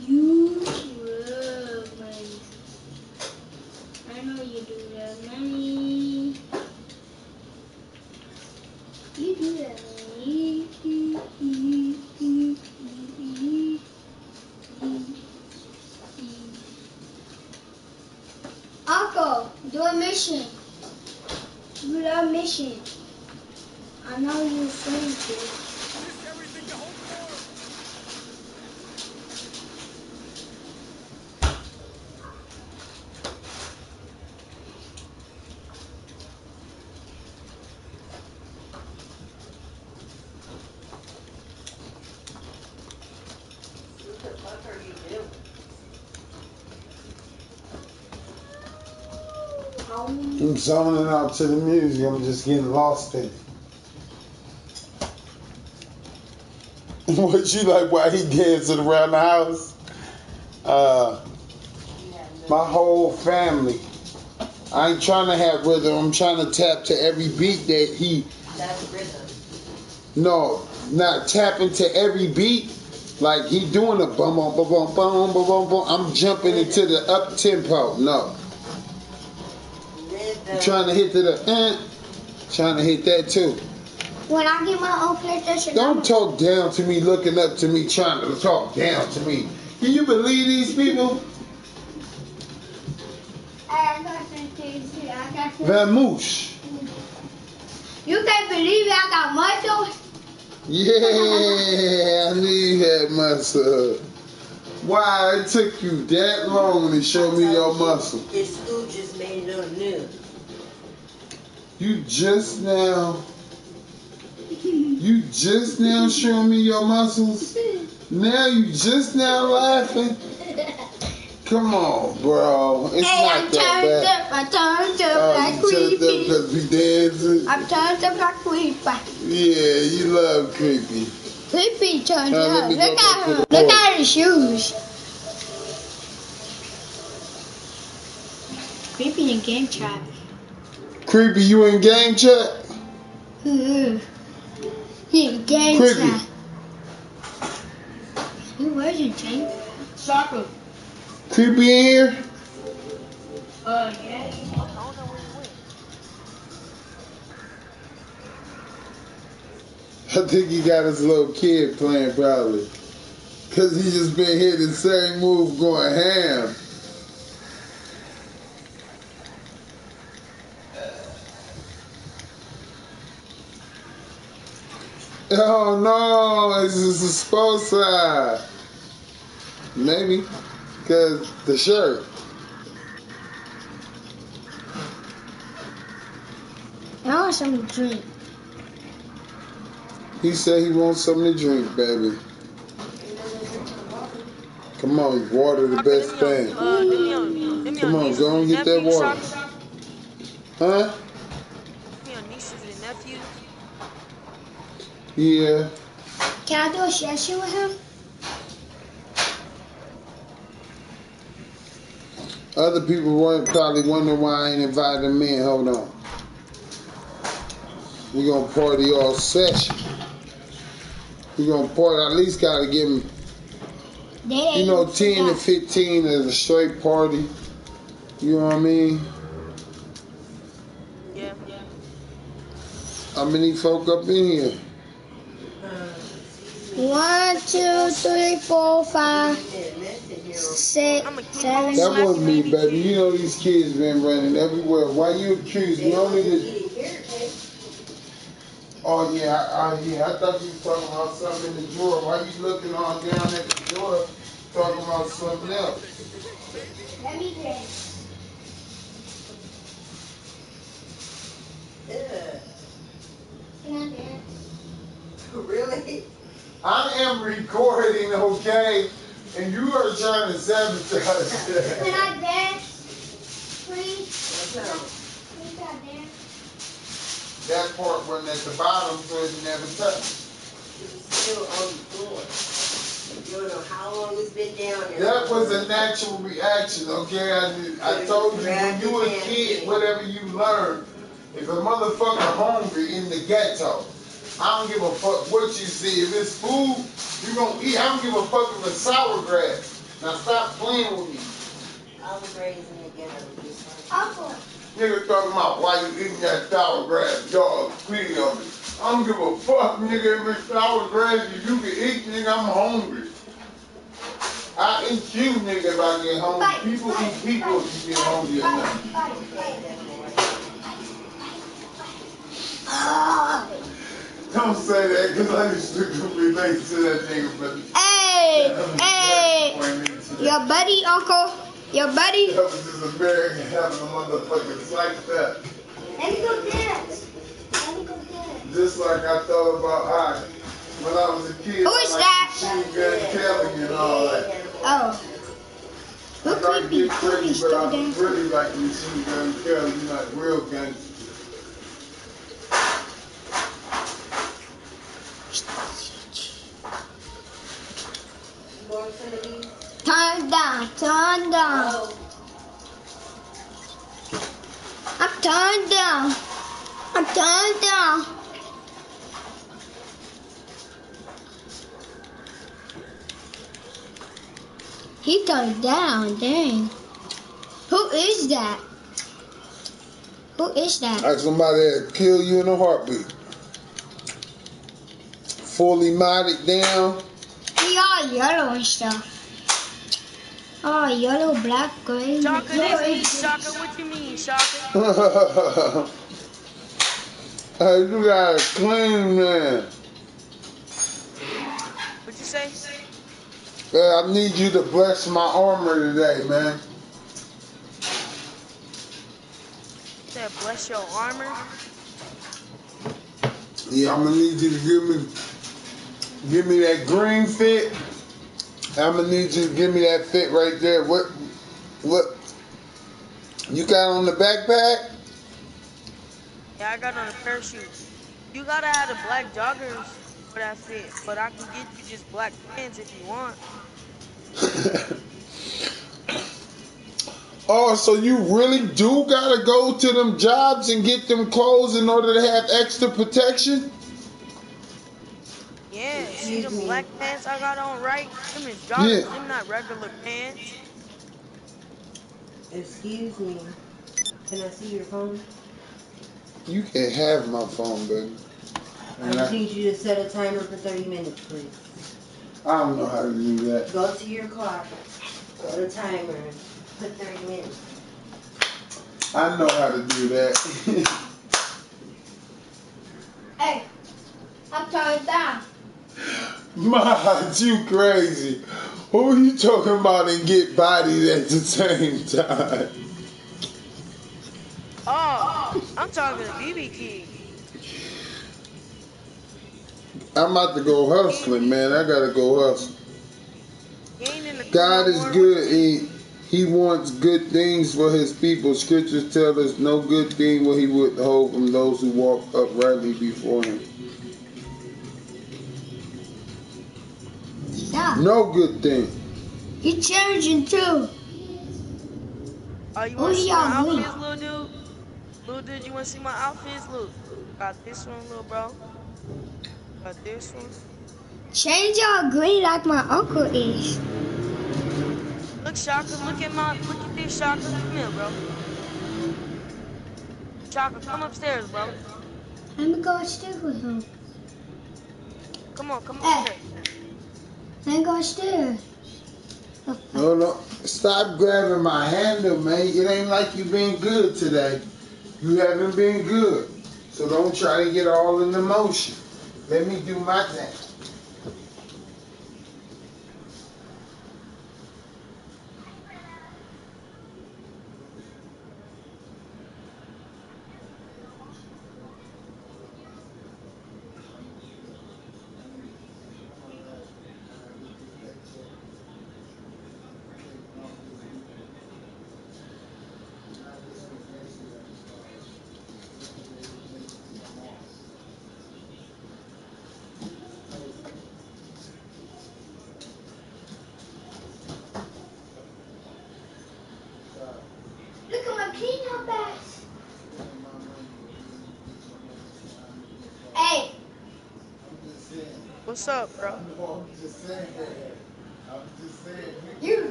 You love money. I know you do love money. Zoning out to the music. I'm just getting lost in it. [laughs] What you like while he dancing around the house? Uh, my whole family. I ain't trying to have rhythm. I'm trying to tap to every beat that he. That's rhythm. No, not tapping to every beat. Like he doing a bum bum bum bum bum bum bum. I'm jumping into the up tempo. No trying to hit to the. Eh, trying to hit that too. When I get my own PlayStation, Don't talk down to me, looking up to me, trying to talk down to me. Can you believe these people? I got some things here. I got some- Vamoosh. You can't believe I got muscle. Yeah, I knew you had muscle. Why it took you that long to show me your muscle? This school just made it on new. You just now, you just now showing me your muscles. Now you just now laughing. Come on, bro. It's hey, not I'm that turned bad. up. I turned up Oh, like turned up creepy. because we dancing? I'm turned up like creepy. Yeah, you love creepy. Creepy turned up. Look at him. Look board. at his shoes. Creepy and game chat. Creepy, you in game chat? he in game Creepy. chat. He was in game. Soccer. Creepy in here? Uh, yeah. I don't know where he went. I think he got his little kid playing probably. Cause he just been hitting the same move going ham. Oh no, it's just a sports side. Maybe. Cause the shirt. I want something to drink. He said he wants something to drink, baby. Come on, water the best thing. Uh, them young, them Come on, go and and get that water. Huh? Them young nieces and nephews. Yeah. Can I do a session with him? Other people were probably wondering why I ain't invited them in. Hold on. We gonna party all session. We gonna party. At least gotta give them, They you know, ten to fifteen is a straight party. You know what I mean? Yeah, yeah. How many folk up in here? One, two, three, four, five, Yeah, messing here. six, I'ma keep seven, on That wasn't me, baby baby. You know these kids been running everywhere. Why you accuse me? Only the Eating carrot cake. Oh yeah, I, I, yeah. I thought you was talking about something in the drawer. Why you looking all down at the drawer, talking about something else? Let me guess. Ugh. Can I dance? [laughs] Really? I am recording, okay, and you are trying to sabotage Can. I dance? Please? No. Please, can I dance? That part wasn't at the bottom, so it never touched. It's still on the floor. You don't know how long it's been down there. That was a natural reaction, okay? I, did- I told you when you a kid, whatever you learn, if a motherfucker hungry in the ghetto, I don't give a fuck what you see. If it's food, you gonna eat. I don't give a fuck if it's sour grass. Now stop playing with me. I was raised in the ghetto. Uncle, Nigga talking about why you eating that sour grass, dog. Please on me. I don't give a fuck, nigga. If it's sour grass that you can eat, nigga, I'm hungry. I eat you, nigga, if I get hungry. fight, People fight, eat people fight, if you get hungry or fight, not. fight, fight. Ah. Don't say that, because I used to be relate to that nigga, but Hey, hey, was disappointing to your buddy, Uncle, your buddy. That was just American having a motherfucking like that. Let me go dance. Let me go dance. Just like I thought about I when I was a kid. Who I that? Machine Gun Kelly and all that. Oh, who I tried could be get could be crazy, but I dancing? really like Machine Gun Kelly. You like real gangster. More to the Turn down, turn down. I'm turned down. I'm turned down. He turned down, dang. Who is that? Who is that? Like somebody that kill you in a heartbeat. Fully modded down. He all yellow and stuff. Oh, yellow, black, green. Shaka, yellow this me. is- eh, Shaka, what you mean, Shaka? [laughs] hey, you got a clean man. What you say? Yeah, I need you to bless my armor today, man. Said bless your armor. Yeah, I'm gonna need you to give me give me that green fit. I'm gonna need you to give me that fit right there. What what you got on the backpack? Yeah, I got on a parachute. You gotta have the black joggers for that fit, but I can get you just black pants if you want. [coughs] oh, so you really do gotta go to them jobs and get them clothes in order to have extra protection? Yeah, see Excuse them black mm-hmm. pants I got on, right? Them is joggers, Yeah. them not regular pants. excuse me. Can I see your phone? You can have my phone, baby. I just need you to set a timer for 30 minutes, please. I don't know how to do that. Go to your car, go to timer, put 30 minutes. I know how to do that. [laughs] Hey, I'm turned down. [laughs] Mod, you crazy. Who you talking about and get bodied at the same time? Oh, I'm talking to BB King. I'm about to go hustling, man. I gotta go hustle. He ain't in the God is good. He He wants good things for His people. Scriptures tell us no good thing will He withhold from those who walk uprightly before Him. Stop. No good thing. You're changing too. Oh, you want to see my outfits, little dude? Little dude, you want to see my outfits? Look, got this one, little bro. Got this one. Change your green like my uncle is. Look, Shaka, look at my, look at this, Shaka. Come here, bro. Shaka, come upstairs, bro. I'm gonna go upstairs with him. Come on, come Hey. upstairs. Me go upstairs. No, no. Stop grabbing my handle, man. It ain't like you been good today. You haven't been good. So don't try to get all in the motion. Let me do my thing.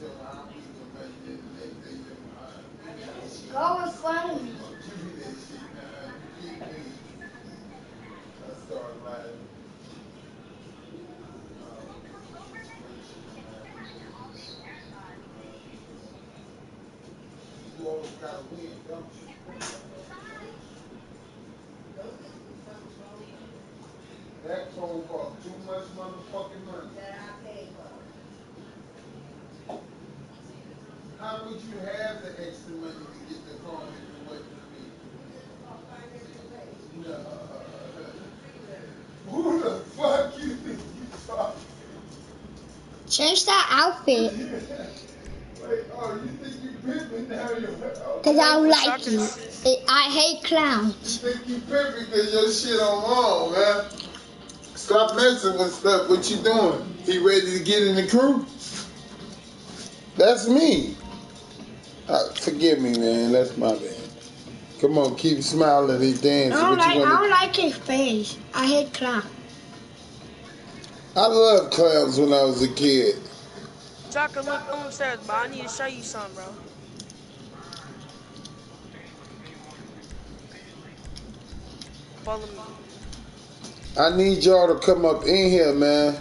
So I'll be that shit. Go in front of me. Give me that shit, man. You get me. I started riding. You always gotta win, don't you? That phone too much motherfucking money. That I paid for. How would you have the extra money to get the car if it wasn't for me? No. Who the fuck you think you talking? Change that outfit. Wait, oh, you think you pimping now? Your, Because I don't like you. I hate clowns. You think you pimping because your shit on wrong, man. Stop messing with stuff. What you doing? He ready to get in the crew? That's me. Uh, forgive me, man. That's my bad. Come on, keep smiling and dancing. I don't What like. you I wanna- don't like his face. I hate clowns. I loved clowns when I was a kid. Shaka, look, come upstairs, bro. I need to show you something, bro. Follow me. I need y'all to come up in here, man.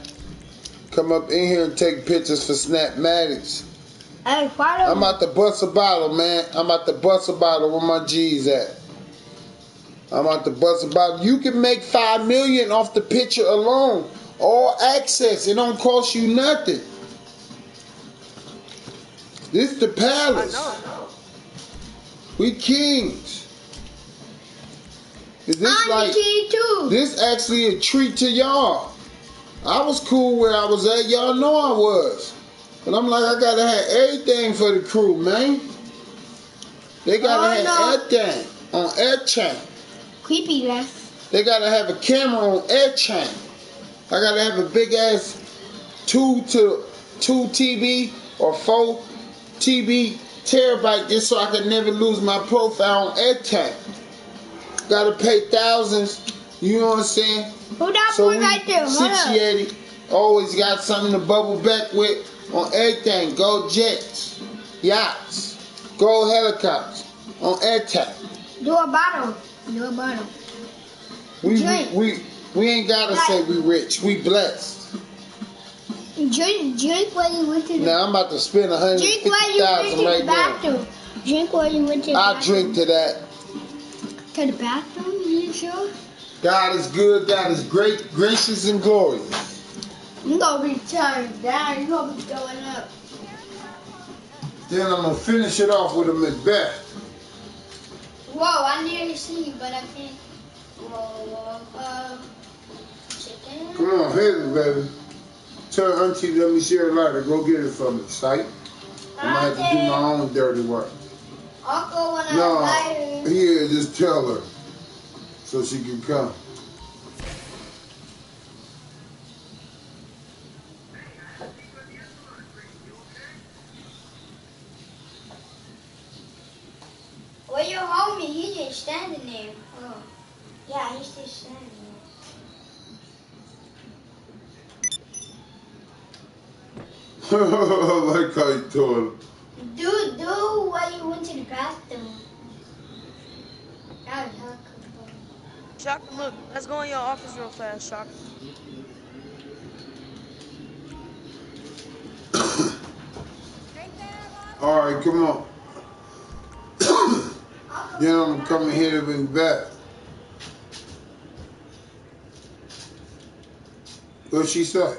Come up in here and take pictures for Snapmatics. Hey, follow I'm about to bust a bottle, man. I'm about to bust a bottle where my G's at. I'm about to bust a bottle. You can make five million off the picture alone. All access. It don't cost you nothing. This the I palace. know. We kings. Is this I'm like too. this actually a treat to y'all? I was cool where I was at. Y'all know I was. But I'm like, I gotta have everything for the crew, man. They gotta Oh, have no. everything on air chain. Creepy left. They gotta have a camera on air chain. I gotta have a big ass two to two TB or four TB terabyte just so I can never lose my profile on air chain. Gotta pay thousands. You know what I'm saying? Who that So boy we right there? Up. situated. Always got something to bubble back with on everything. Go jets, yachts, go helicopters on airtime. Do a bottle. Do a bottle. We, we Drink. we we ain't gotta say we rich. We blessed. Drink, drink while you went to the. Now I'm about to spend a hundred drink while you went to right the now. bathroom. Drink while you went to the I bathroom. drink to that. To the bathroom? You sure? God is good. God is great, gracious, and glorious. You gonna be turned down. You gonna be going up. Then I'm gonna finish it off with a Macbeth. Whoa, I nearly see you, but I can't. Whoa, uh, chicken. Come on, hit it, baby. Tell Auntie, let me share a lighter. Go get it for me, sight. I'm gonna have to do my own dirty work. Uncle, when I No, lighter. here, just tell her so she can come. Well, your homie, he's just standing there. Oh. Yeah, he's just standing there. like how you told. Do, do while you went to the bathroom. That was hella cool. Look, let's go in your office real fast, Shaka. [coughs] All right, come on. [coughs] then I'm coming here to bring back. What she say?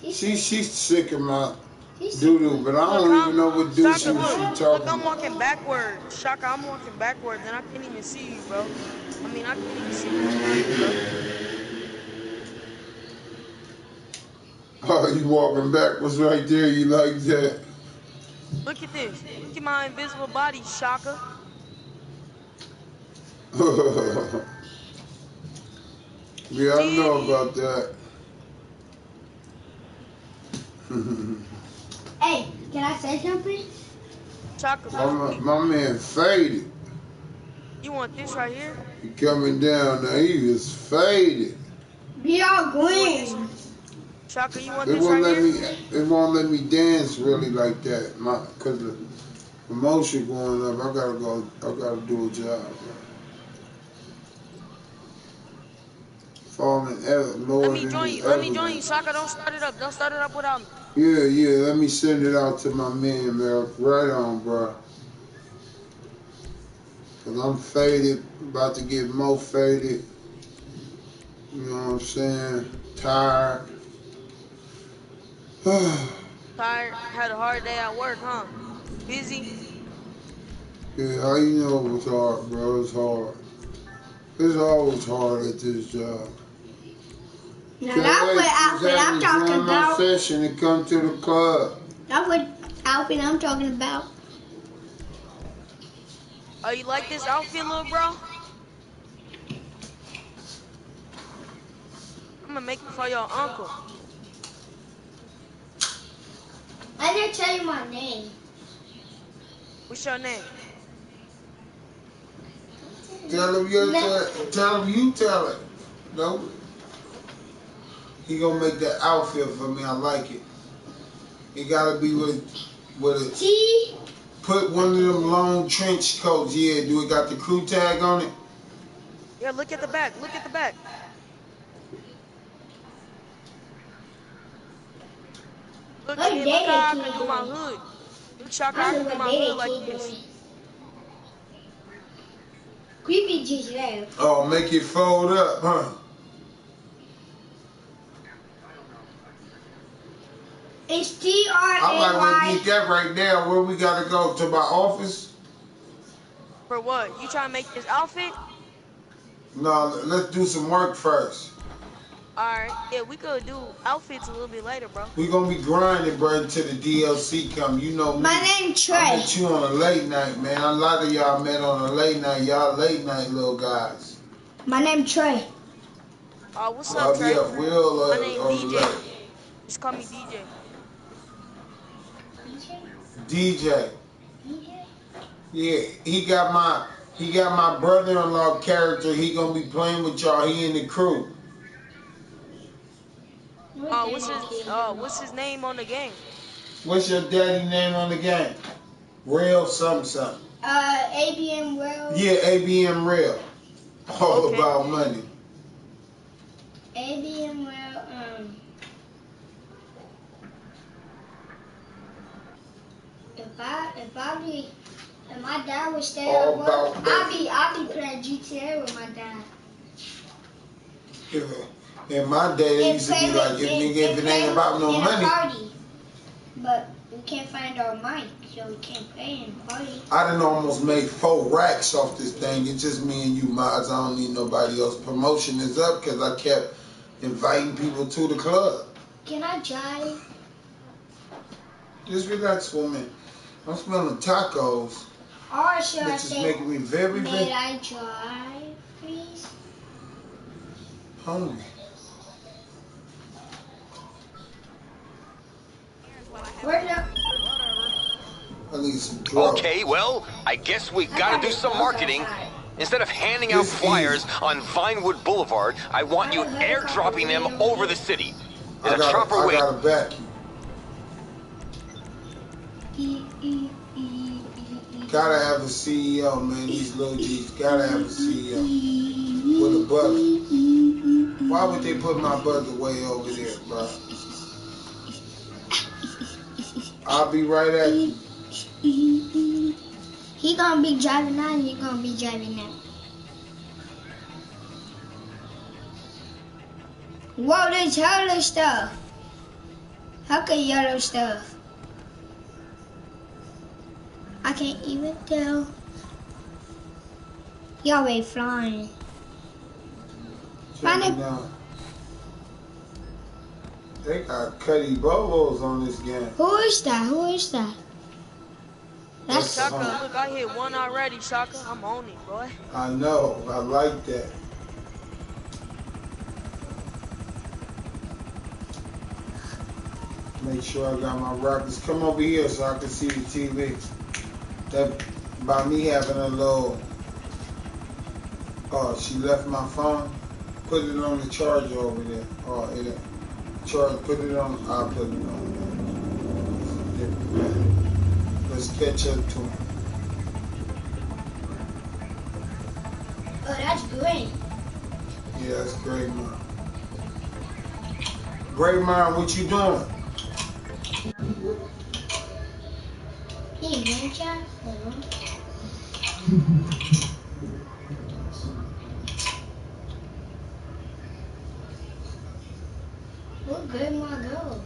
He's, She she's sick of my he's doo doo, but I don't even know what doo Shaka, she she look, talking I'm walking backwards. Shaka, I'm walking backwards, and I can't even see you, bro. I mean, I can't even see you, bro. [laughs] Oh, you walking backwards right there? You like that? Look at this. Look at my invisible body, Shaka. [laughs] yeah, I know about that. [laughs] Hey, can I say something? Chocolate. My, my man faded. You want this right here? He coming down now. He is faded. Be all green. Chocolate, you want It this won't right let here? me. It won't let me dance really like that. My, cause the emotion going up. I gotta go. I gotta do a job. Falling ever more Let me than join it's you. Let me join been. you, Shaka. Don't start it up. Don't start it up without me. Yeah, yeah. Let me send it out to my man, man. Right on, bro. Cause I'm faded, about to get more faded. You know what I'm saying? Tired. [sighs] Tired. Had a hard day at work, huh? Busy. yeah, how you know it was hard, bro? It's hard. It's always hard at this job. Now Can't that's wait what outfit I'm join talking about. session and come to the club. That's what outfit I'm talking about. Oh, you like this outfit, little bro? I'm gonna make it for your uncle. I didn't tell you my name. What's your name? Tell him you tell, tell him you tell it. No. He gonna make that outfit for me. I like it. It gotta be with with a T. put one of them long trench coats. Yeah, do it got the crew tag on it? Yeah, look at the back. Look at the back. Look, What kid, look how I can do my hood. Look, Shaka, I I can do my hood like this. Creepy just. Oh, make it fold up, huh? It's T R I A might want to Y. get that right now. Where we gotta go to my office? For what? You trying to make this outfit? No, let's do some work first. Alright. Yeah, we could do outfits a little bit later, bro. We gonna be grinding, bro, until the DLC come. You know me. My name Trey. I Trey. met you on a late night, man. A lot of y'all met on a late night. Y'all late night little guys. My name Trey. Uh, what's I'll up, be Trey? up real My uh, name DJ. late. Just call me DJ. DJ. Yeah, he got my he got my brother-in-law character. He gonna be playing with y'all. He in the crew. Uh, what's his uh, what's his name on the game? What's your daddy name on the game? Real something something. Uh, ABM Real. Yeah, ABM Real. All Okay. about money. ABM World. Um. If I if I be if my dad would stay All at work, I'd be I'd be playing GTA with my dad. If- In my day, And used to be like, if and- nigga, if it ain't about no money, Party. But we can't find our mic, so we can't play in the party. I done almost made four racks off this thing. It's just me and you, mods. I don't need nobody else. Promotion is up because I kept inviting people to the club. Can I drive? Just relax for a minute. I'm smelling tacos, Or should I which is say, making me very, may very I drive, please? hungry. Where's the I need some drugs. Okay, well, I guess we gotta do some marketing. Instead of handing out This is- flyers on Vinewood Boulevard, I want you airdropping them over the city. I In a gotta, proper I way. Gotta have a CEO, man. These little G's gotta have a CEO with a E, Why would they put my Buzzard way over there, bro? I'll be right at you. He gonna be driving now and you gonna be driving now. Whoa, there's yellow stuff. How can yellow stuff? I can't even tell. Y'all already flying. Check Find it it. They got Cuddy Bobos on this game. Who is that? Who is that? That's That's- Shaka, uh-huh. look, I hit one already, Shaka. I'm on it, boy. I know. I like that. Make sure I got my rockets. Come over here so I can see the TV. That by me having a little. Oh, she left my phone. Put it on the charger over there. Oh, it charge. Put it on. I'll put it on. there. Let's catch up to him. Oh, that's great. Yeah, that's great, man. Great man, what you doing? Hey, ninja. Hello. Where grandma go?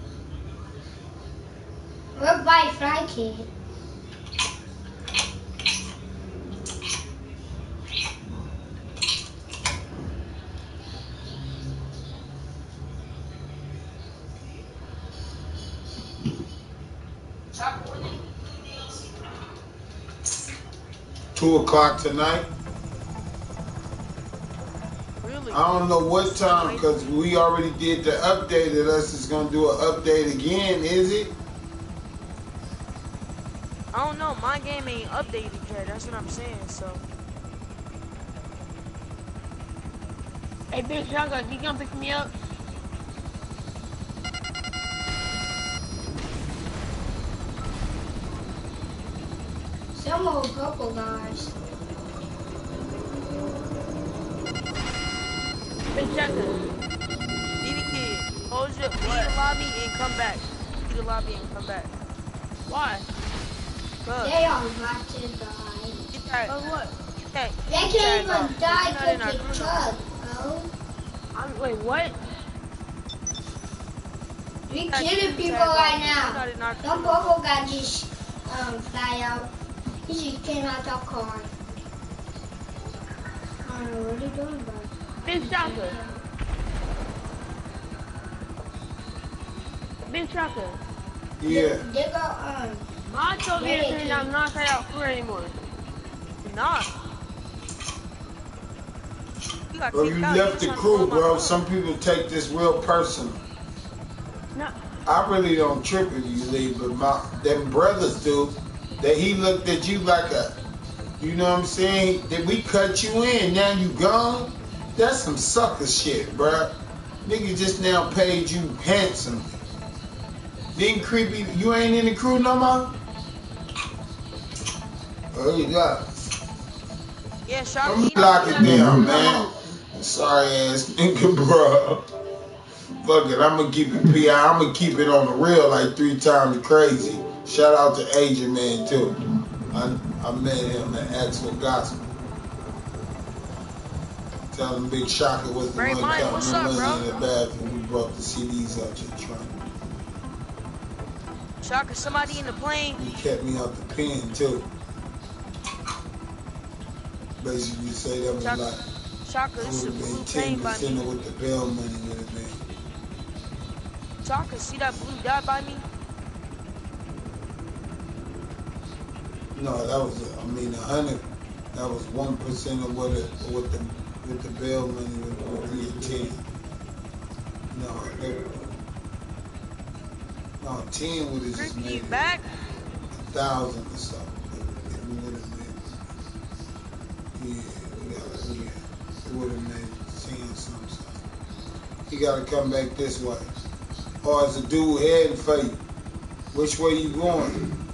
We're by Fry Kid. Two o'clock tonight. Really? I don't know what time because we already did the update. that us is gonna do an update again. Is it? I don't know. My game ain't updated yet. That's what I'm saying. So Hey, Big Shotgun, you gonna pick me up? Some old couple guys. Big Shotgun. BB Kid, hold your leave the lobby and come back. Leave the lobby and come back. Why? Good. They are about to die. Get that. Oh, what? Get that. They get can't that, even die not in our because they chug, bro. I'm, wait, what? We That killing people right that- now. not in our Some bubble guy just um, fly out. He just came out the car. I don't know what he doing, bro. Big Shotgun. Big Shotgun. Yeah. They, they got um. I told you Yeah, yesterday kid. that I'm not cut out for anymore. Nah. You got Bro, kicked you left the crew, bro. Some people take this real personal. No. I really don't trip if you leave, but my them brothers do. That he looked at you like a, you know what I'm saying? That we cut you in, now you gone. That's some sucker shit, bruh. Nigga just now paid you handsome. Then creepy, you ain't in the crew no more. Oh, you got. Yeah, me lock it down, man. Sorry ass [laughs] nigga, bro. Fuck it, I'm gonna keep it PI. I'm gonna keep it on the real like three times crazy. Shout out to Agent Man too. I, I met him at Axel Gospel. Tell him Big Shaka was the Ray one Mike, counting the money bro? in the bathroom. We brought the CDs out your trunk. Shark, is somebody in the plane? He kept me out the pen too. Basically, you say that was Shaka. like it this is blue been plane ten by me. of the bail money would have been. Shark, see that blue dot by me? No, that was, I mean, a hundred, that was one percent of what it, what the, what the bail money would, would be ten. No, that, no, ten would have just made back? a thousand or something. It, it would have been, yeah, we gotta, yeah, it would have made ten something. You gotta come back this way. Or is the dude heading for you? Which way you going?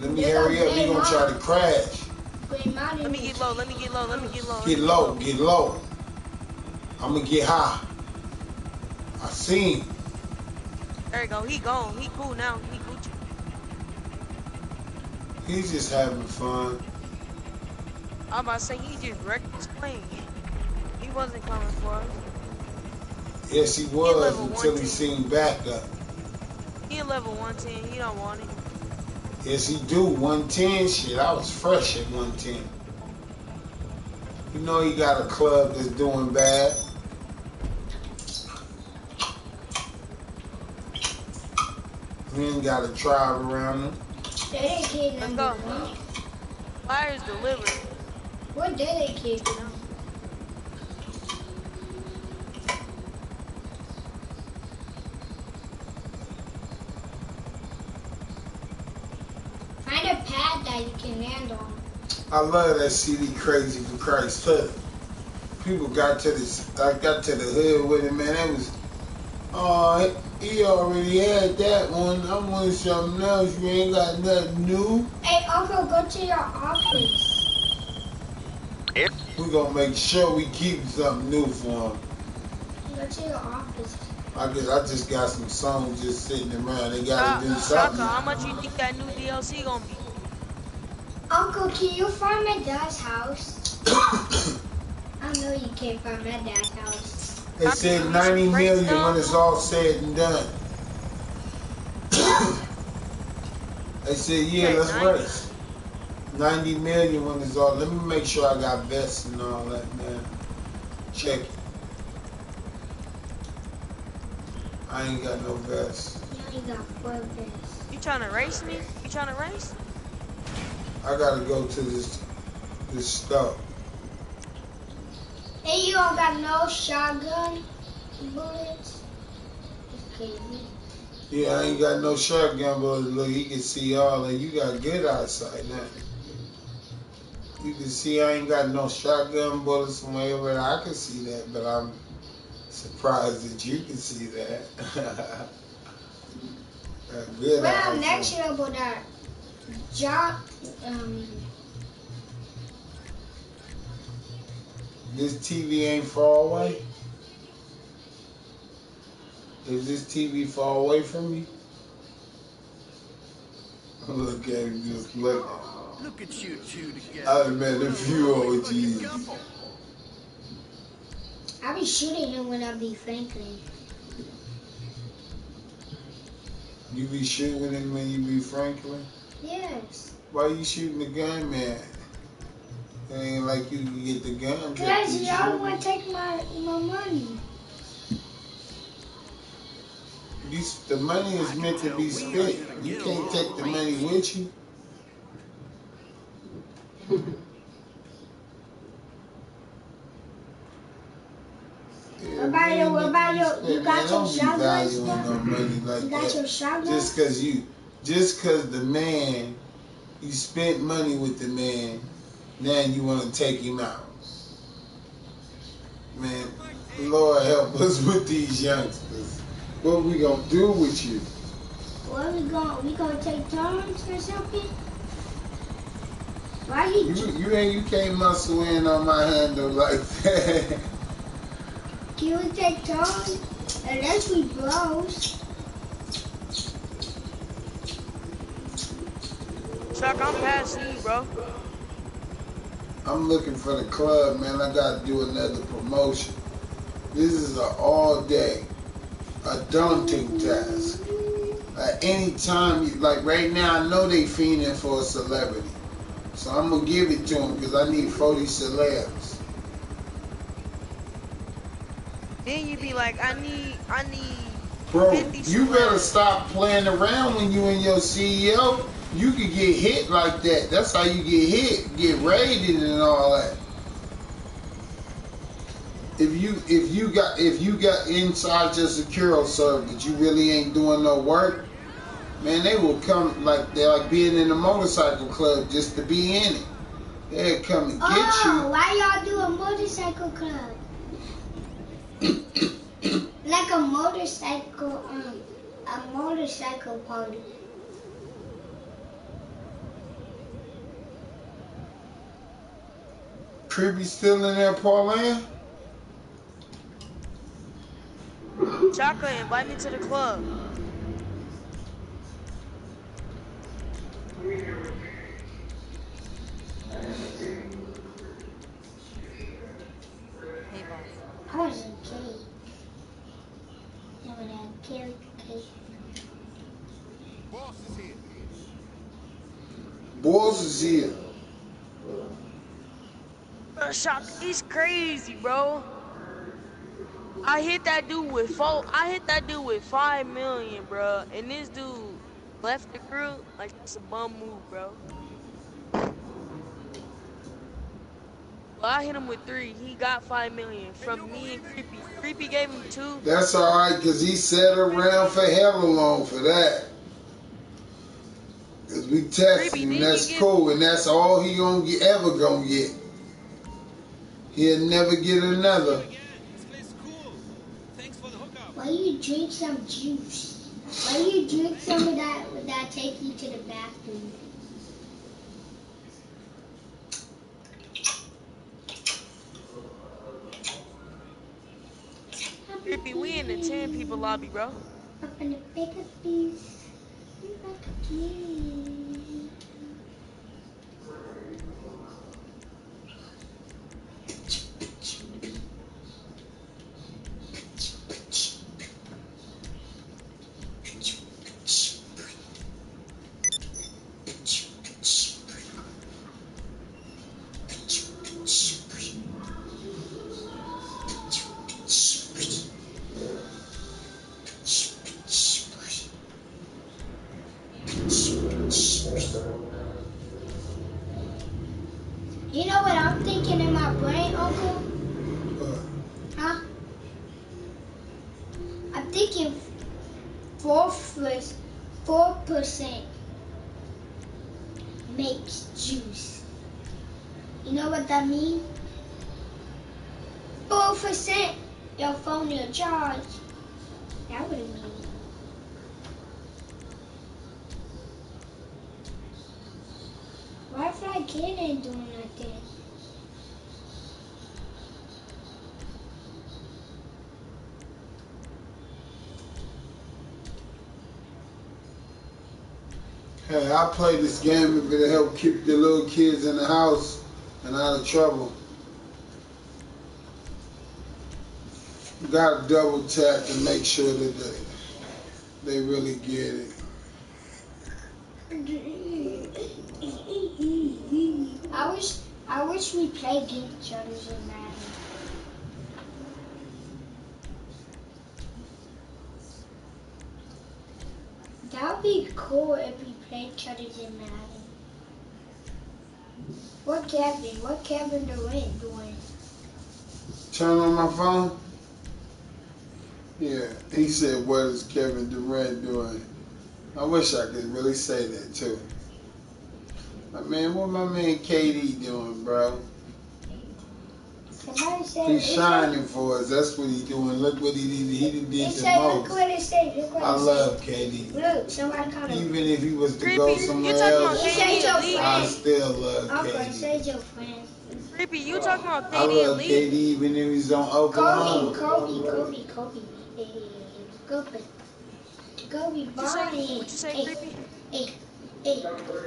Let me hurry up, he gonna try to crash. Let me get low. Let me get low. Let me get low. Get low, get low. I'm gonna get high. I seen. There you go. He gone. He cool now. He Gucci. He's just having fun. I'm about to say he just wrecked his plane. He wasn't coming for us. Yes, he was until he 110. seen backup. He a level 110. He don't want it. Yes, he do. 110 shit. I was fresh at 110. You know he got a club that's doing bad. We ain't got a tribe around him. Dedicated Let's number go. one. Flyers delivered. What dedicated? Find a pad that you can land on. I love that CD Crazy for Christ sake. People got to this, I got to the hood with it, man. That was, oh, he already had that one. I want something else. You ain't got nothing new. Hey, Uncle, go to your office. We're gonna make sure we keep something new for him. Go to your office. I guess I just got some songs just sitting around. They gotta uh, do Shaka, something. how much you think that new DLC gonna be? Uncle, can you find my dad's house? [coughs] I know you can't find my dad's house. They said 90 million when it's all said and done. [coughs] they said, yeah, Okay, let's 90. race. 90 million when it's all. Let me make sure I got vests and all that, man. Check it. I ain't got no vest. You only got four vests. You trying to race me? You trying to race? I gotta go to this this store. Hey, you don't got no shotgun bullets? Kidding. Yeah, I ain't got no shotgun, but look, you can see all that. You got good eyesight now. You can see I ain't got no shotgun bullets from wherever. I can see that, but I'm surprised that you can see that. [laughs] Good Well, eyesight. next year about that uh, job, um, This TV ain't far away. Is this TV far away from me? [laughs] Look at him, just look. Look at you two together. I done met a few Perfect OGs. couple. I be shooting him when I be Franklin. You be shooting him when you be Franklin? Yes. Why you shooting the gun, man? It ain't like you can get the gun. Cause y'all want to take my, my money. These- the money is meant to be spent. You can't take the money with you. [laughs] Yeah, What about your- what about your- money you got your be spent, man. shotgun stuff? no money like You got that. your shotgun? Just cause you, just cause the man, you spent money with the man, now you want to take him out. Man, Lord help us [laughs] with these youngsters. What we gonna do with you? What we gonna we gonna take turns or something? Why you? You you ain't you can't muscle in on my handle like [laughs] that. Can we take turns? Unless we bros. Chuck, I'm passing you, bro. I'm looking for the club, man. I gotta do another promotion. This is an all day, a daunting task. At any time, you- like right now, I know they fiending for a celebrity. So I'm gonna give it to them because I need 40 celebs. Then you'd be like, I need, I need. Bro, 50 you better stop playing around when you and your CEO. You could get hit like that. That's how you get hit, get raided and all that. If you if you got if you got inside your secure server, but you really ain't doing no work, man, they will come like they're like being in a motorcycle club just to be in it. They'll come and get Oh, you. why y'all do a motorcycle club? [coughs] like a motorcycle, um, a motorcycle party. Creepy still in there, Pauline? Shaka, invite me to the club. Hey, boss. I want some cake. Never had cake, cake. Boss is here. Boys is here. Bro, Shock, he's crazy, bro. I hit that dude with four. I hit that dude with five million, bro. And this dude left the crew like it's a bum move, bro. Well, I hit him with three. He got five million from me and Creepy. Creepy gave him two. That's all right, cause he sat around for hella long for that. Cause We test Creepy, him. That's cool, and that's all he gonna get, ever gonna get. He'll never get another. Why you drink some juice? Why you drink some of that that take you to the bathroom? Creepy, we in the 10 people lobby, bro. I'm gonna pick a piece. You like a kid. You know what I'm thinking in my brain, Uncle? Uh, Huh? I'm thinking four first, four percent makes juice. You know what that means? Four percent your phone will charge. That would mean. Wi-Fi kid ain't doing nothing. Hey, I play this game if it'll help keep the little kids in the house and out of trouble. You gotta double tap to make sure that they, they really get it. I wish I wish we played against each other in Madden. That would be cool if we What Kevin? What Kevin Durant doing? Turn on my phone? Yeah, he said, what is Kevin Durant doing? I wish I could really say that too. My man, what my man KD doing, bro? Somebody said. He's it shining for us. That's what he's doing. Look what he did. He done did the said, look most. what it said. I love KD. Look, somebody called him. Even if he was to Creepy, go somewhere talking about else, He said KD your? I friend. still love Uncle, KD. said your friend. Creepy, you talking about I love elite? KD even if he's on Kobe, Oklahoma. Kobe, Kobe, Kobe. Hey, eh, Kobe. Kobe What you say? Bryant. What you say, Hey, Creepy? Eh, hey, hey,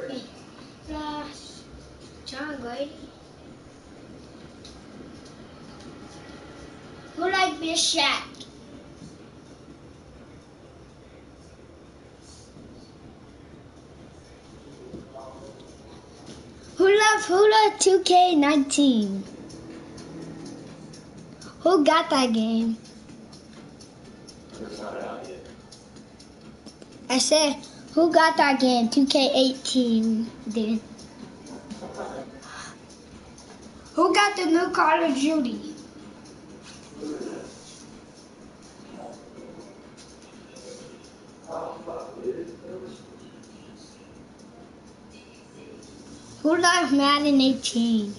hey. Flash. John Grady. Who like Big Shaq? Hula Hula 2K19. Who got that game? I said, who got that game? 2K18 did. [laughs] Who got the new Call of Duty? Who likes Madden 18?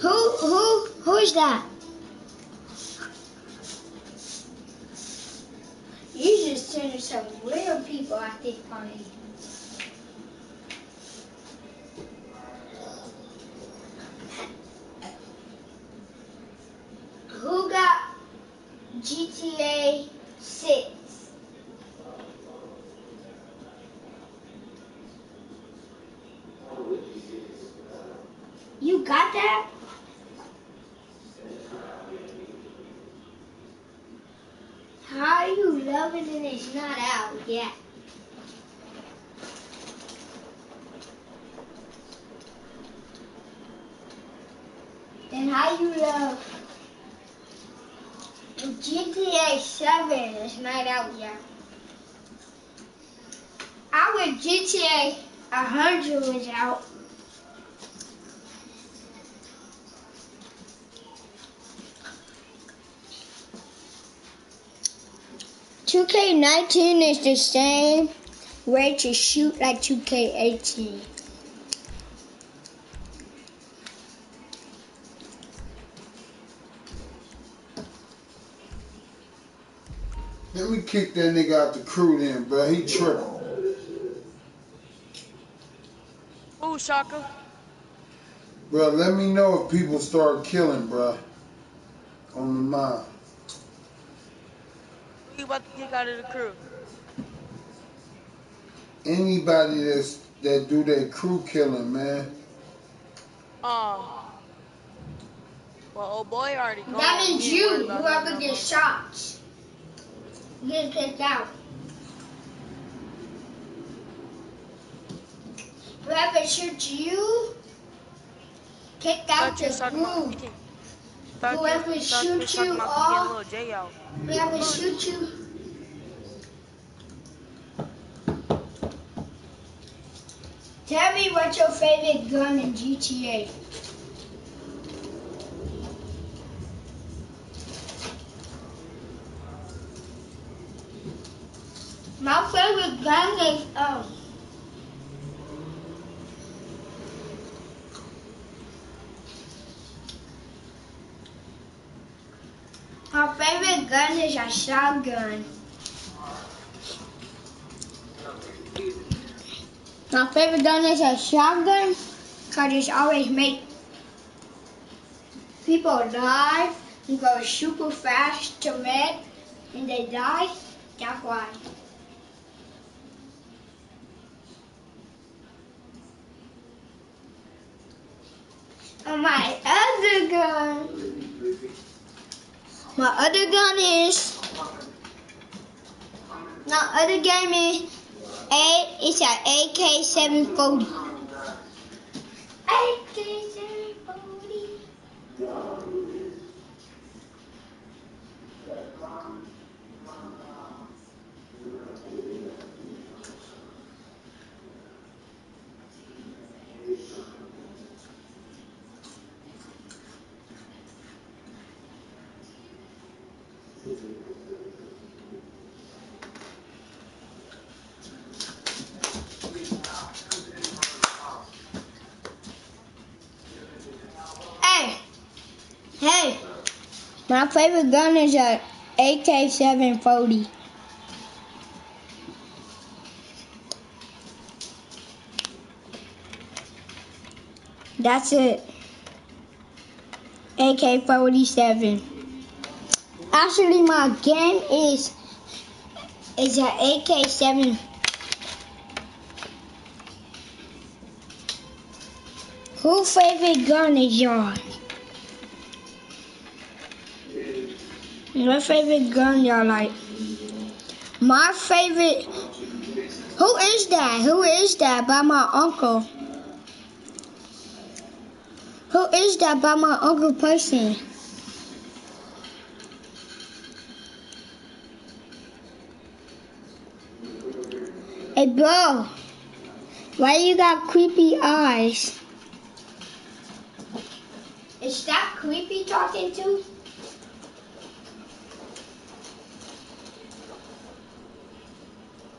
Who who who's that? You just turned some real people at this party. Who got GTA 6? You got that? How you loving it? It's not out yet. Then how you love GTA 7 is not out yet. Our GTA 100 was out. Two K nineteen is the same way to shoot like two K eighteen. Let me kick that nigga out the crew then, bro. He tripping. Ooh, Shaka. Bro, let me know if people start killing, bro. On the mind. Who you about to kick out of the crew? Anybody that's that do that crew killing, man. Um. Well, old boy already gone. That means He ain't worried you, about whoever nothing no gets shot. Get kicked out. Whoever shoots you, more. out the was talking about group. kicking. Thought Whoever thought you was shoots talking you about off- kicking little J out. Whoever shoots you. Tell me what's your favorite gun in GTA. My favorite gun is um. My favorite gun is a shotgun. My favorite gun is a shotgun because it's always make people die and go super fast to med and they die. That's why. my other gun. My other gun is. My other gun is. A, it's an AK 740. AK 740. My favorite gun is a AK seven forty. That's it. AK forty seven. Actually, my gun is is a AK seven. Who favorite gun is yours? What favorite gun y'all like? My favorite. Who is that? Who is that? By my uncle. Who is that? By my uncle person. Hey, bro. Why you got creepy eyes? Is that creepy talking to?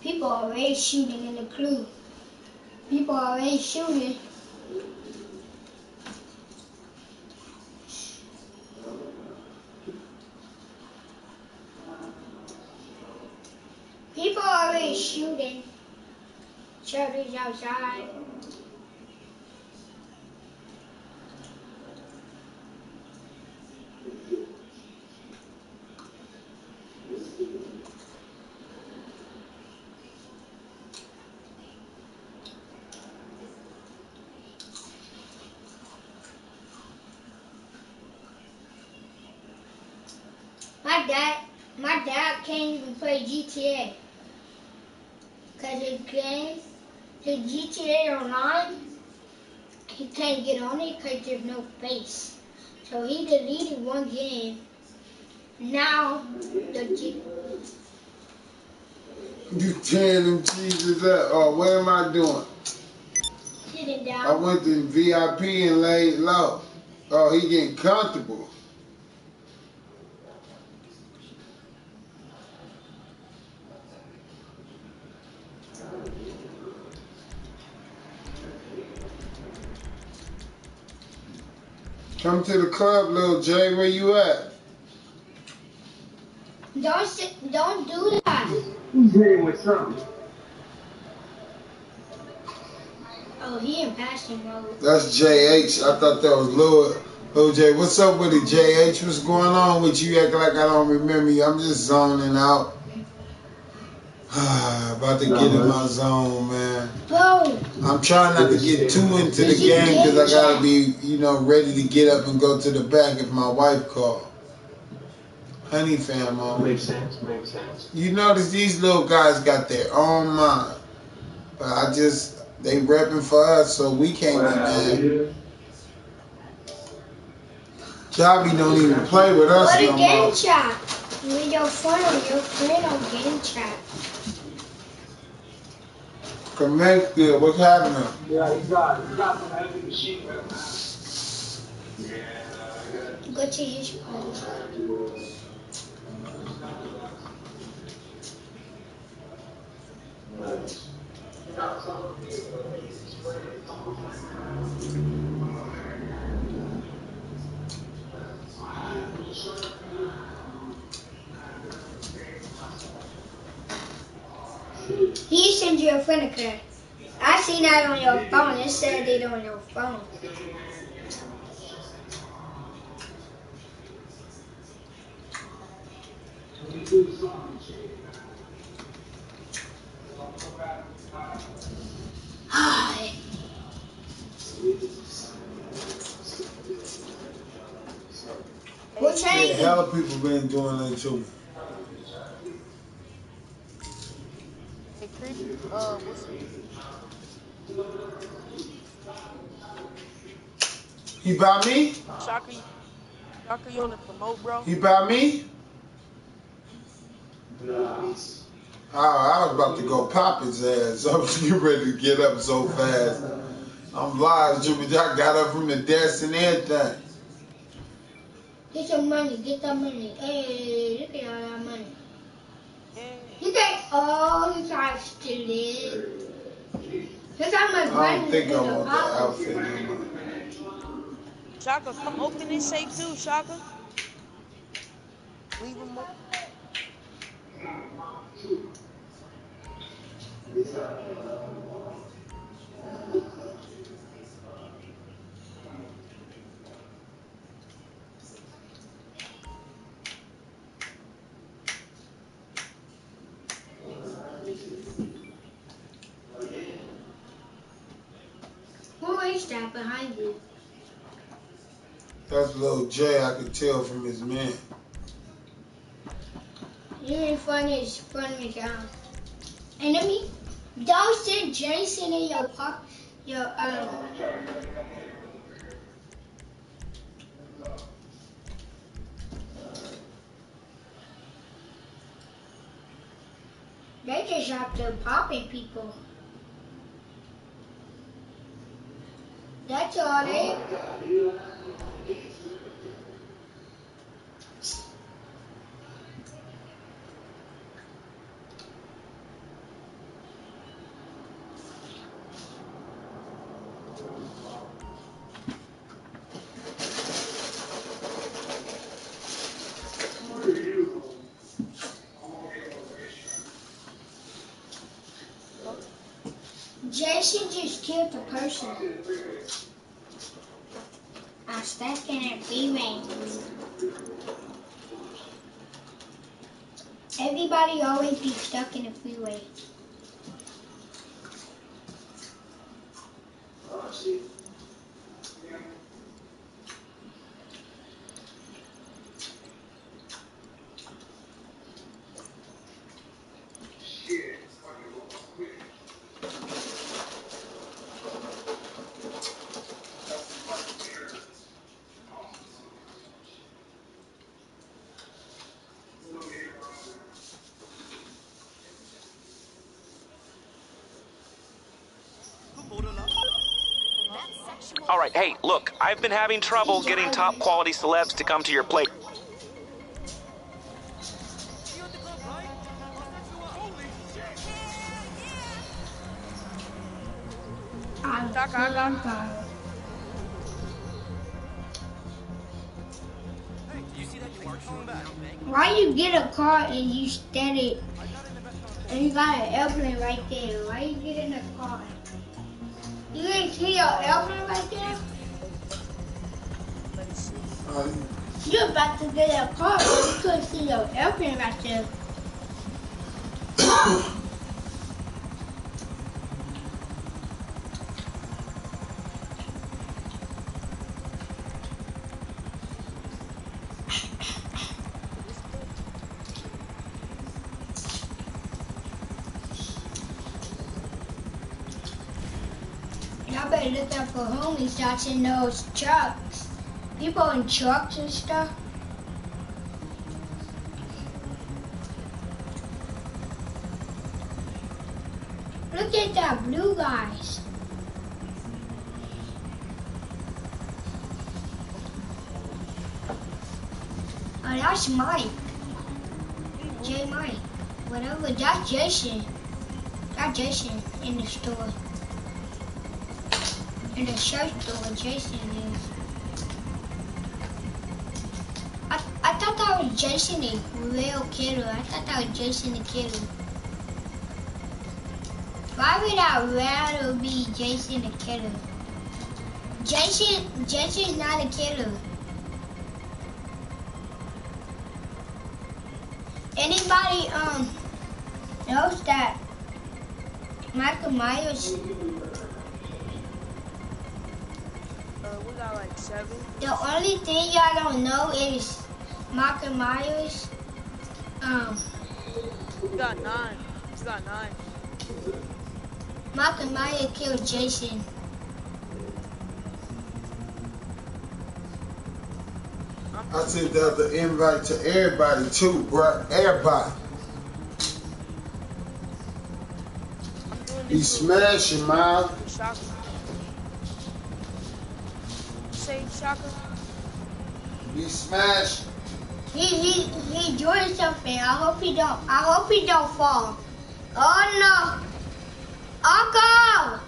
People are already shooting in the crew. People are already shooting. People are already shooting. Shelters outside. My dad, my can't even play GTA. Cause his game, his GTA Online, he can't get on it cause there's no face. So he deleted one game. Now the G- You tearing them cheeses up. Oh, what am I doing? sitting I went to VIP and laid low. Oh, he getting comfortable. Come to the club, little Jay. Where you at? Don't sit, don't do that. He's hitting with something. Oh, he in passion mode. That's JH. I thought that was Lil, Lil J. What's up with it, JH? What's going on with you? Acting like I don't remember you. I'm just zoning out. [sighs] About to get in my zone, man. Bro, I'm trying not to get too into the game because I gotta be, you know, ready to get up and go to the back if my wife call. Honey fam on. Makes sense, makes sense. You notice these little guys got their own mind. But I just they repping for us, so we can't be mad. Javi don't even play with us what a no game more. chat. With your friend or your friend on game chat. Connected, what's happening? Yeah, he got, he got some heavy machine gun. Go to his phone. He sent you a friend request. I seen that on your phone. It said it on your phone. Hi. What changed? hella people been doing that to me. Hey, creepy. Uh, what's He by me? Shaka? Shaka, you on the promote, bro? He by me? Oh, I was about to go pop his ass. [laughs] I was getting ready to get up so fast. I'm live, Jimmy. I got up from the desk and everything. Get your money. Get that money. Hey, look at all that money. Yeah. You think, oh, you try to steal it. Look how much I don't think I in the want the pocket. outfit. anymore. Shaka, come open this safe too, Shaka. Leave him open. That's little Jay. I could tell from his man. You in front of his front his. Enemy? Don't sit Jason in your pocket. Your um. They just there popping people. That's all they. Jason just person. I'm stuck in a freeway. Everybody always be stuck in a freeway. All right, hey, look, I've been having trouble getting top quality celebs to come to your place. Why you get a car and you it and you got an airplane right there? Why you get in a car? To get a car, but you couldn't see your airplane right there. Y'all better look out for homies in those trucks. People in trucks and stuff. Look at that blue guys. Oh, that's Mike. J Mike. Whatever, that's Jason. That's Jason in the store. In the shirt store, Jason is. I, I thought that was Jason the real killer. I thought that was Jason the killer. Why would I rather be Jason the killer? Jason, Jason's not a killer. Michael Uh, we got like seven. The only thing y'all don't know is Michael Myers. Um, We got nine. We got nine. Michael Myers killed Jason. I sent out the invite to everybody too, bruh. Everybody. I'm doing Be this little smashing, man. Shaka. Say Shaka. Be smashing. He he he doing something. I hope he don't. I hope he don't fall. Oh no, Uncle!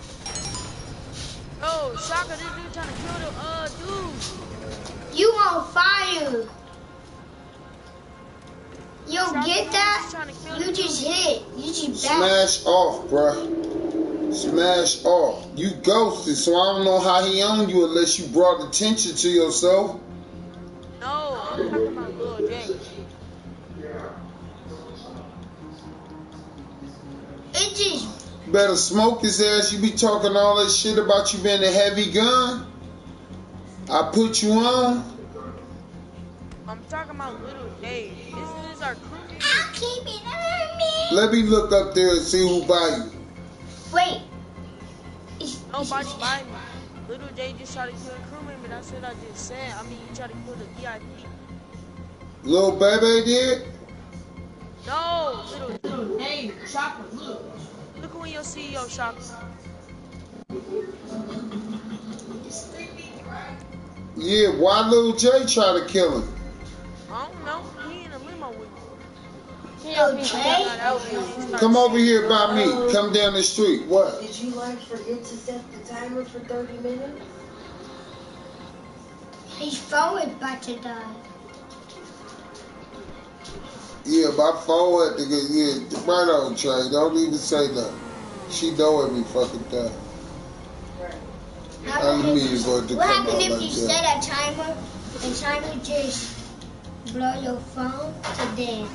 Oh, Shaka, this dude trying to kill the uh dude. You on fire? You don't Shaka, get that? trying to kill You just dude. hit. You just back. Smash off, bruh. Smash off. You ghosted, so I don't know how he owned you unless you brought attention to yourself. No, I'm talking about Lil J. It just Better smoke his ass. You be talking all that shit about you being a heavy gun. I put you on. I'm talking about Little J. This is our crew. I'll keep it on me. Let me look up there and see who buy you. Wait. Oh, Nobody it's- buy me. Little J just tried to kill a crew member. That's what I just said. I mean, he tried to kill the VIP. Little baby did? No, little. Hey, Shaka, look. Look who your CEO, Shaka. Yeah, why little J try to kill him? I don't know. Me. Yo, Nah, Jay. that was when he started Come over here by me. Come down the street. What? Did you like forget to set the timer for 30 minutes? His phone is about to die. Yeah, my phone had to get, yeah, right on, Trey. Don't even say nothing. She know every fucking thing. What I happened didn't if- mean for it to What happened if like you that. set a timer and timer just blow your phone to death?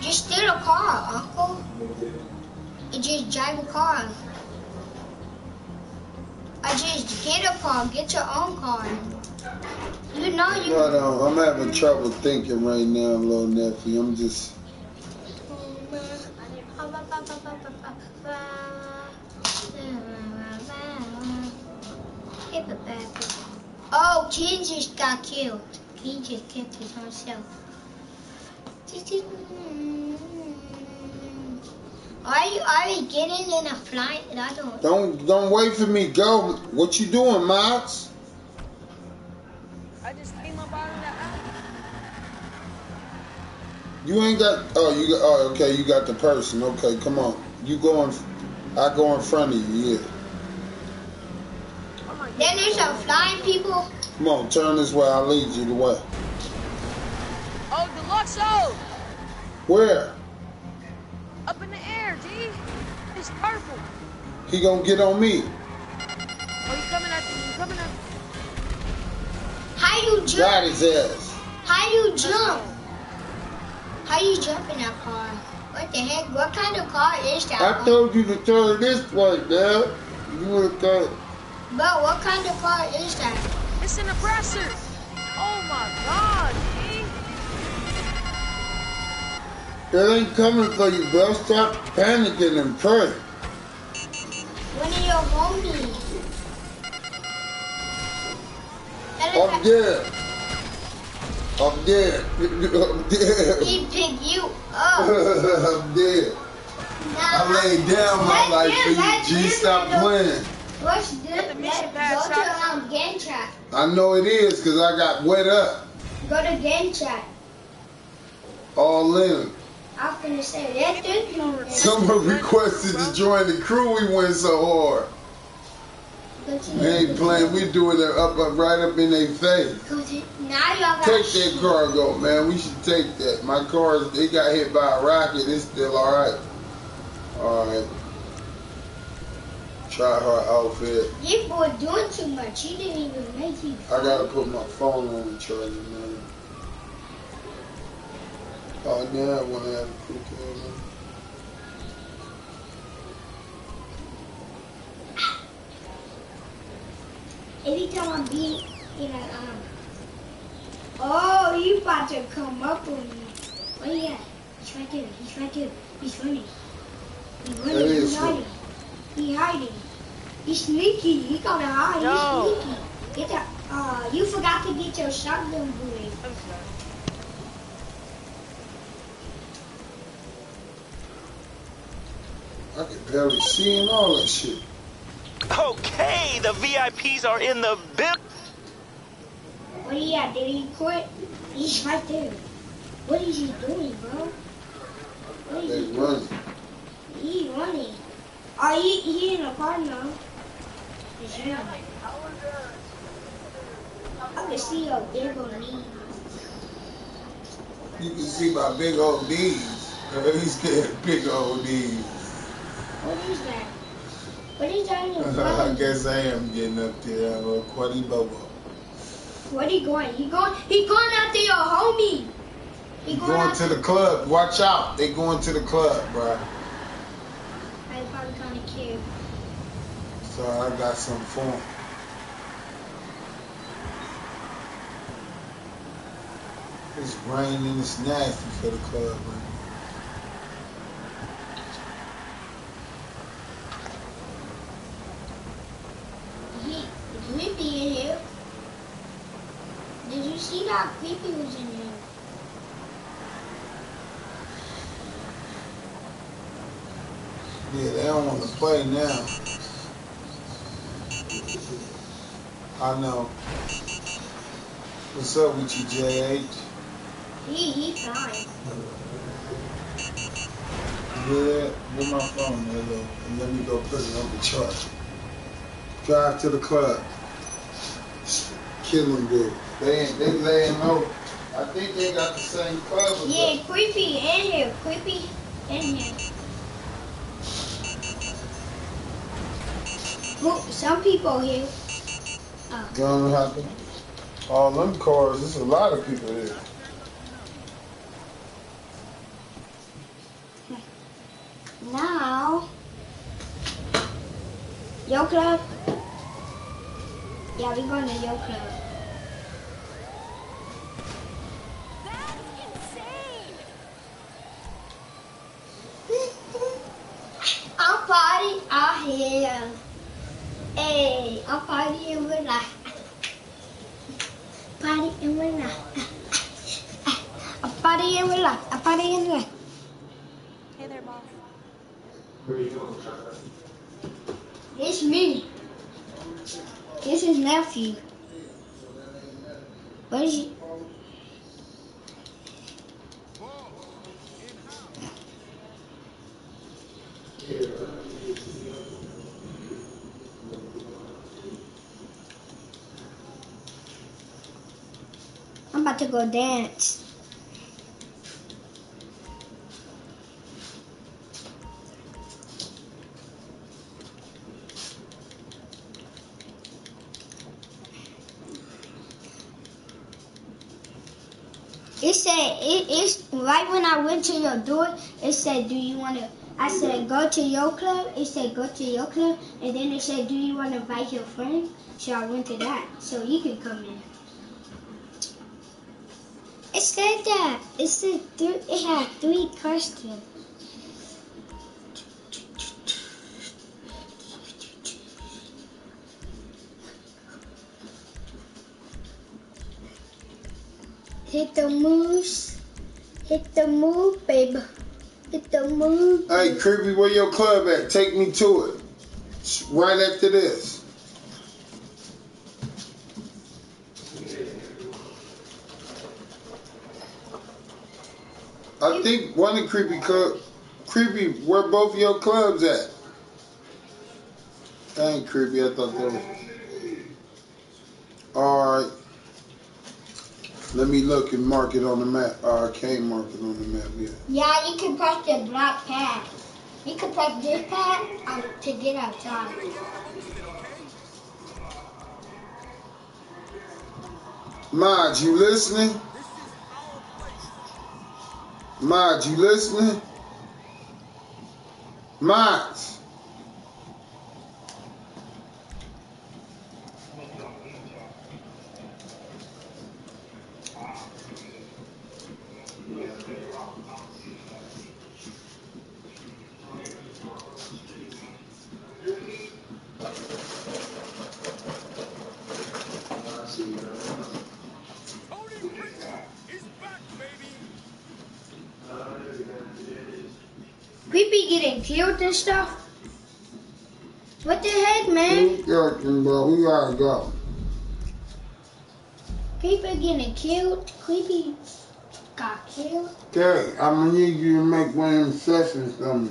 Just steal a car, Uncle. And just drive a car. I just get a car, get your own car. You know you. Hold on, I'm having trouble thinking right now, little nephew. I'm just. Oh, King just got killed. King just killed his own self. Are you are you getting in a flight? I don't. Don't don't wait for me. Go. What you doing, Max? I just came up out of the alley. You ain't got. Oh, you got. Oh, okay. You got the person. Okay, come on. You go in. I go in front of you. Yeah. Oh I'm Then there's some flying people. Come on. Turn this way. I'll lead you the way. Paso! Where? Up in the air, G. It's purple. He gonna get on me. Oh, you coming at you? You coming at How you Got jump? his ass. How you jump? How you jump in that car? What the heck? What kind of car is that? I told you to turn this way, man. You would have But what kind of car is that? It's an oppressor. Oh my god, It ain't coming for you, bro. Stop panicking and pray. One of your homies. That is I'm like- dead. I'm dead. [laughs] I'm dead. He picked you [laughs] up. I'm dead. Nah, I laid down my Let life them- for you, let G. Stop playing. What's this? the mission Let, pad go to um, game chat. I know it is because I got wet up. Go to game chat. All in. I'm finna say. Someone requested to join the crew. We went so hard. We ain't playing. We doing it up, up right up in their face. Now y'all Take that cargo, man. We should take that. My car, they got hit by a rocket. It's still all right. All right. Try her outfit. You boy doing too much. He didn't even make you. I gotta put my phone on the charger, man. Oh, now I wanna have a crew camera. Every time I beat, you know, um. Oh, you about to come up on me. Where he at? He's right there. He's right there. He's running. He's running. He's hiding. He's hiding. He's sneaky. He gotta hide. No. He's sneaky. Get that. Uh, you forgot to get your shotgun bullet. I'm sorry. I can barely see and all that shit. Okay, the VIPs are in the building. Where he at? Did he quit? He's right there. What is he doing, bro? What is They he doing? running. He running. Oh, he, he in the car now. He's him. I can see your big old knee. You can see my big old knees. [laughs] He's getting big old knees. What is that? What is that in your I guess I am getting up there. I'm a quaddy bobo. Where he going? He going? He going after your homie. He going, going to the club. Watch out. They going to the club, bro. I probably kind of care. So I got some for 'em. It's raining. It's nasty for the club, man. He creepy in here. Did you see that creepy was in here? Yeah, they don't want to play now. I know. What's up with you, JH? He he's fine. Yeah, with my phone, hello. And let me go put it on the charger. Drive to the club. Killing dude. They ain't, they laying low. I think they got the same club Yeah, us. creepy in here. Creepy in here. Some people here. Oh. You know what happened? All them cars, there's a lot of people here. Now, Yo Club. Yeah, we're going to Yo Club. I'm partying out here. Hey, I'm partying with life. Partying with life. I'm partying with life. I'm partying with life. Hey there, boss. It's me. This is nephew. What is he? I'm about to go dance. It said it is right when I went to your door. It said, "Do you want to?" I said, "Go to your club." It said, "Go to your club," and then it said, "Do you want to invite your friend?" So I went to that, so you can come in. It said that. It said th- it had three questions. Hit the moves. Hit the move, baby. Hit the move. Hey, Creepy, where your club at? Take me to it. Right after this. I think one of Creepy Club, Creepy, where both your clubs at? That ain't Creepy, I thought that was. Alright. Let me look and mark it on the map. Uh, I can't mark it on the map yet. Yeah, you can press the black pad. You can press this pad um, to get outside. Mod, you listening? Mod, you listening? Mods. Getting killed and stuff. What the heck, man? Working, bro. We gotta go. Creepy getting killed. Creepy got killed. Okay, I'm gonna need you to make one of them sessions for me.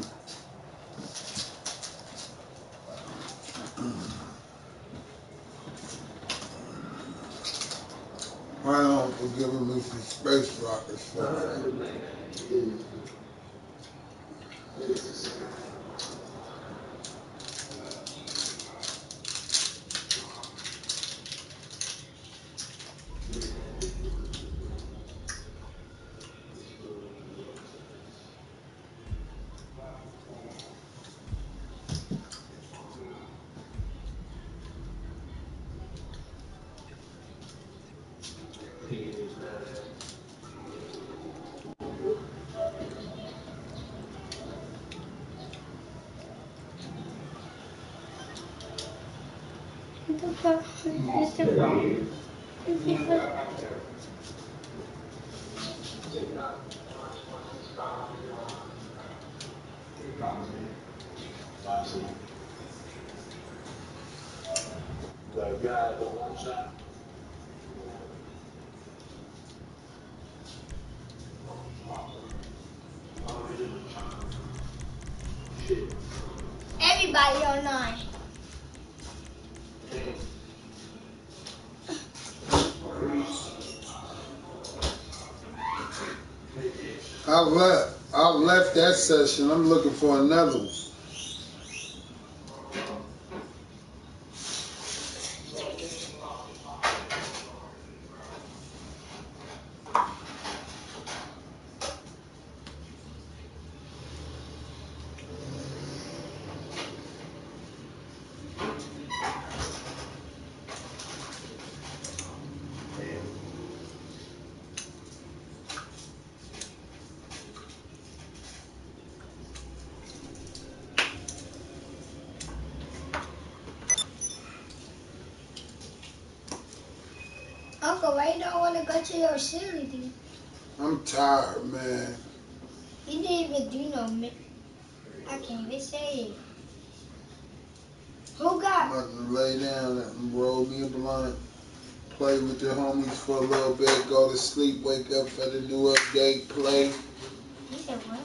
Why don't for giving me some space rockets for that? What the fuck? What the fuck? What the fuck? Everybody online. I left. I left that session. I'm looking for another one. Uncle, why you don't want to go to? I'm tired, man. You didn't even do no. I can't even say it. Who I'm got? about to lay down and roll me a blunt, play with the homies for a little bit, go to sleep, wake up for the new update, play. You said what?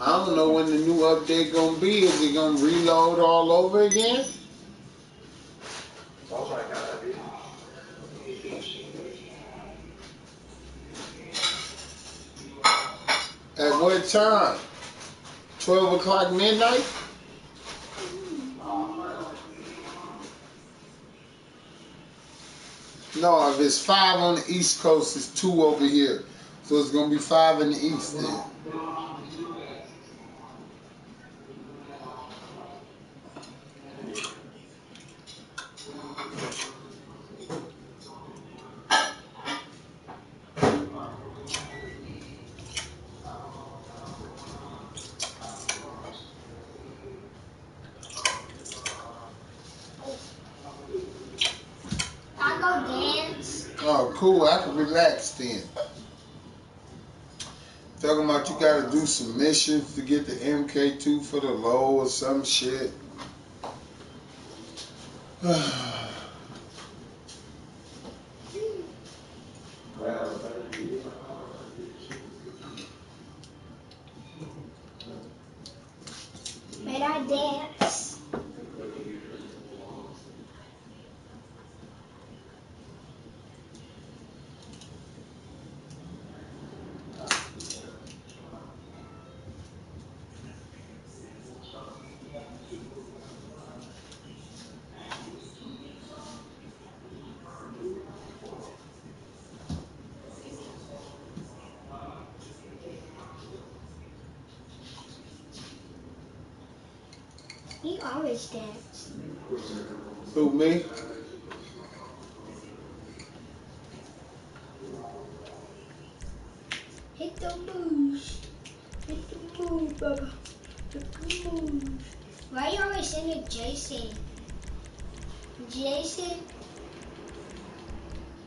I don't know when the new update gonna be. Is it gonna reload all over again? At what time? 12 o'clock midnight? No, if it's five on the East Coast, it's two over here. So it's gonna be five in the East then. I go dance. Oh, cool. I can relax then. Talking about some missions to get the MK2 for the low or some shit. May I dance? He always dance. Who, me? Hit the moves. Hit the move, Bubba. Hit the moves. Why you always singing Jason? Jason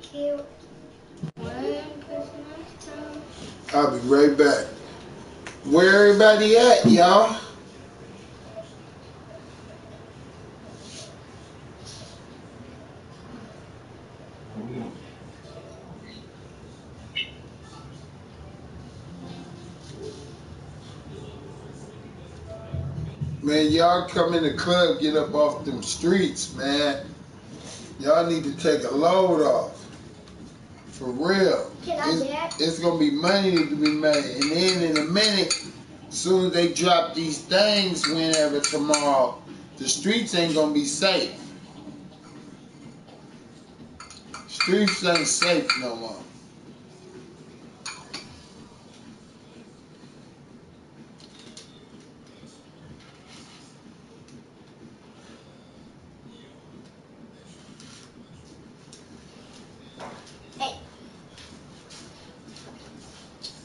killed one Christmas time. I'll be right back. Where everybody at, y'all? Man, y'all come in the club, get up off them streets, man. Y'all need to take a load off. For real. It's gonna be money to be made. And then in a minute, soon as they drop these things whenever tomorrow, the streets ain't gonna be safe. Streets ain't safe no more.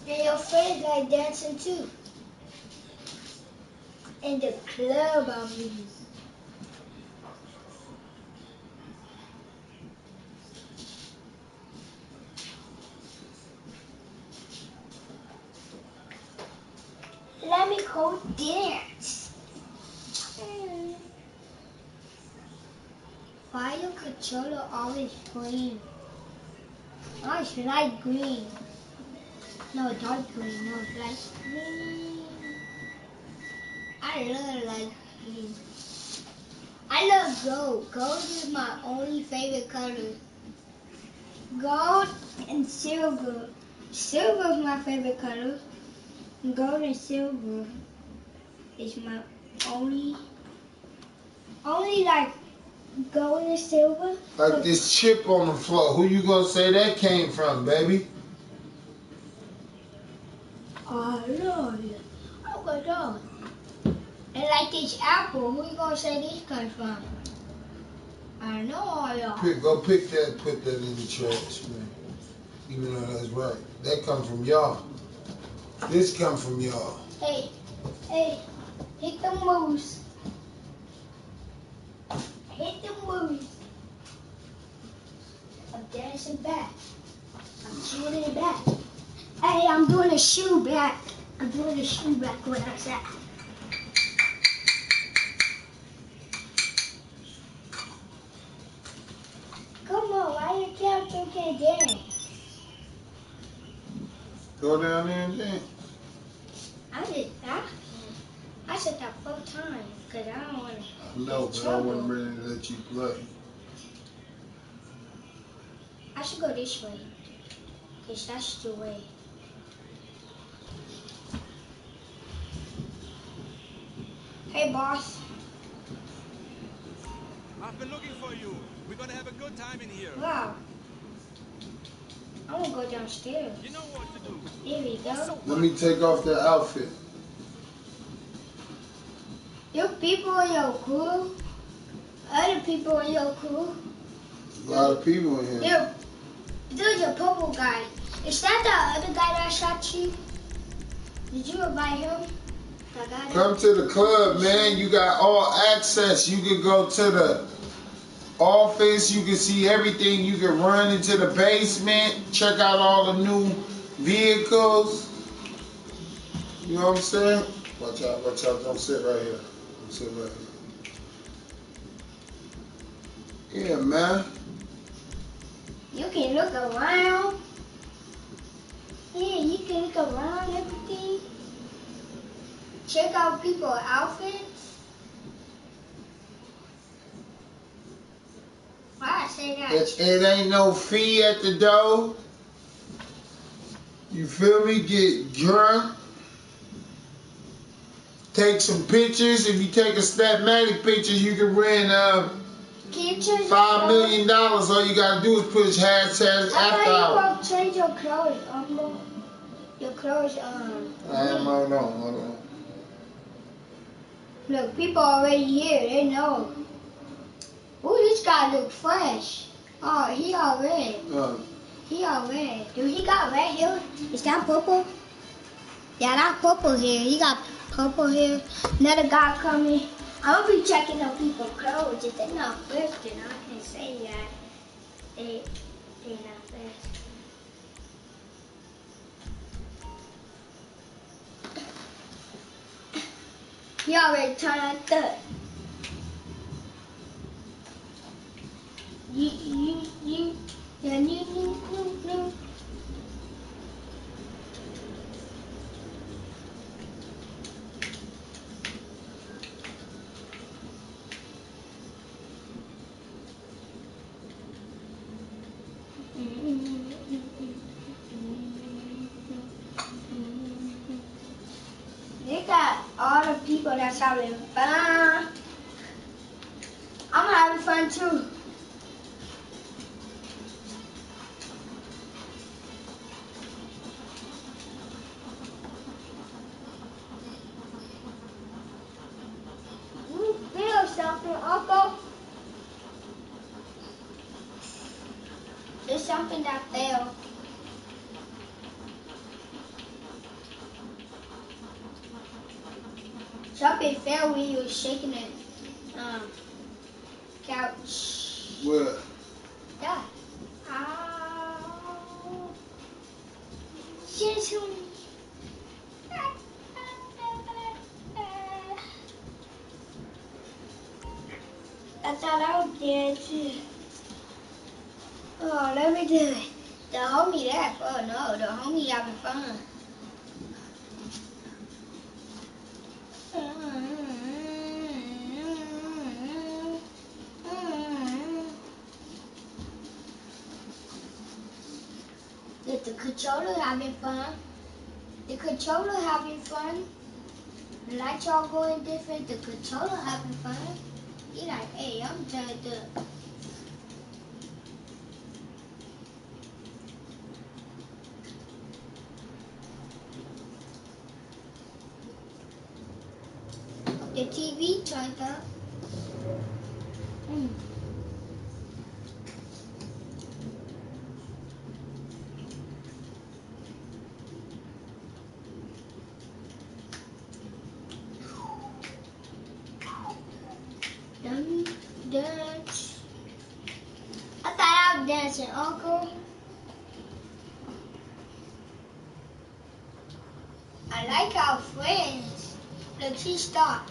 And your friends like dancing too. In the club, I mean. Let me go dance. Mm. Why your controller always green? Oh, I should like green. No, dark green. No, light green. I love light green. I love gold. Gold is my only favorite color. Gold and silver. Silver is my favorite color. Gold and silver is my only, only like gold and silver. Like this chip on the floor. Who you gonna say that came from, baby? Oh Lord. Oh my God. And like this apple, who you gonna say this comes from? I know all y'all. Pick, go pick that, put that in the trash, man. Even though that's right. That come from y'all. This come from y'all. Hey, hey, hit the moose. Hit. I'm dancing back. I'm shooting it back. Hey, I'm doing a shoe back. I'm doing a shoe back where I at. Come on, why you character can't dance? Go down there and dance. I did that. I said that four times because I don't want to. I know, but I wasn't ready to let you play. I should go this way. Because that's the way. Hey, boss. I've been looking for you. We're gonna have a good time in here. Wow. I'm gonna go downstairs. There we go. Let me take off the outfit. Your people in your crew, other people in your crew. A lot of people in here. There, there's a purple guy. Is that the other guy that shot you? Did you invite him? That guy that- Come to the club, man. You got all access. You can go to the office. You can see everything. You can run into the basement. Check out all the new vehicles. You know what I'm saying? Watch out, watch out. Don't sit right here. Right uh, here. Yeah, man. You can look around. Yeah, you can look around everything. Check out people's outfits. Why I say that? It, it ain't no fee at the door. You feel me? Get drunk. Take some pictures. If you take a Snapmatic picture, you can win uh, Can five your million dollars. All you gotta do is push hashtag clothes? after I hour. thought you were change your clothes, um, your clothes, um. I am hold on, hold on. Look, people already here. They know. Ooh, this guy look fresh. Oh, he all red. Uh, He all red. Dude, he got red hair. Is that purple? Yeah, that purple hair. He got purple hair. Another guy coming. I'm gonna be checking on people's clothes. If they're not then I can say that they they're not fresh. He already turned third. You, you, you, yeah, you, you, you, you. They got all the people that's having fun. I'm having fun too. You feel something, Uncle? There's something that fell. You were shaking it. Um, couch. what? The lights all going different. The controller having fun? He like, hey, I'm turned up. The TV turned up. Mm. Dun, dance. I thought I was dancing, Uncle. I like our friends. Stopped.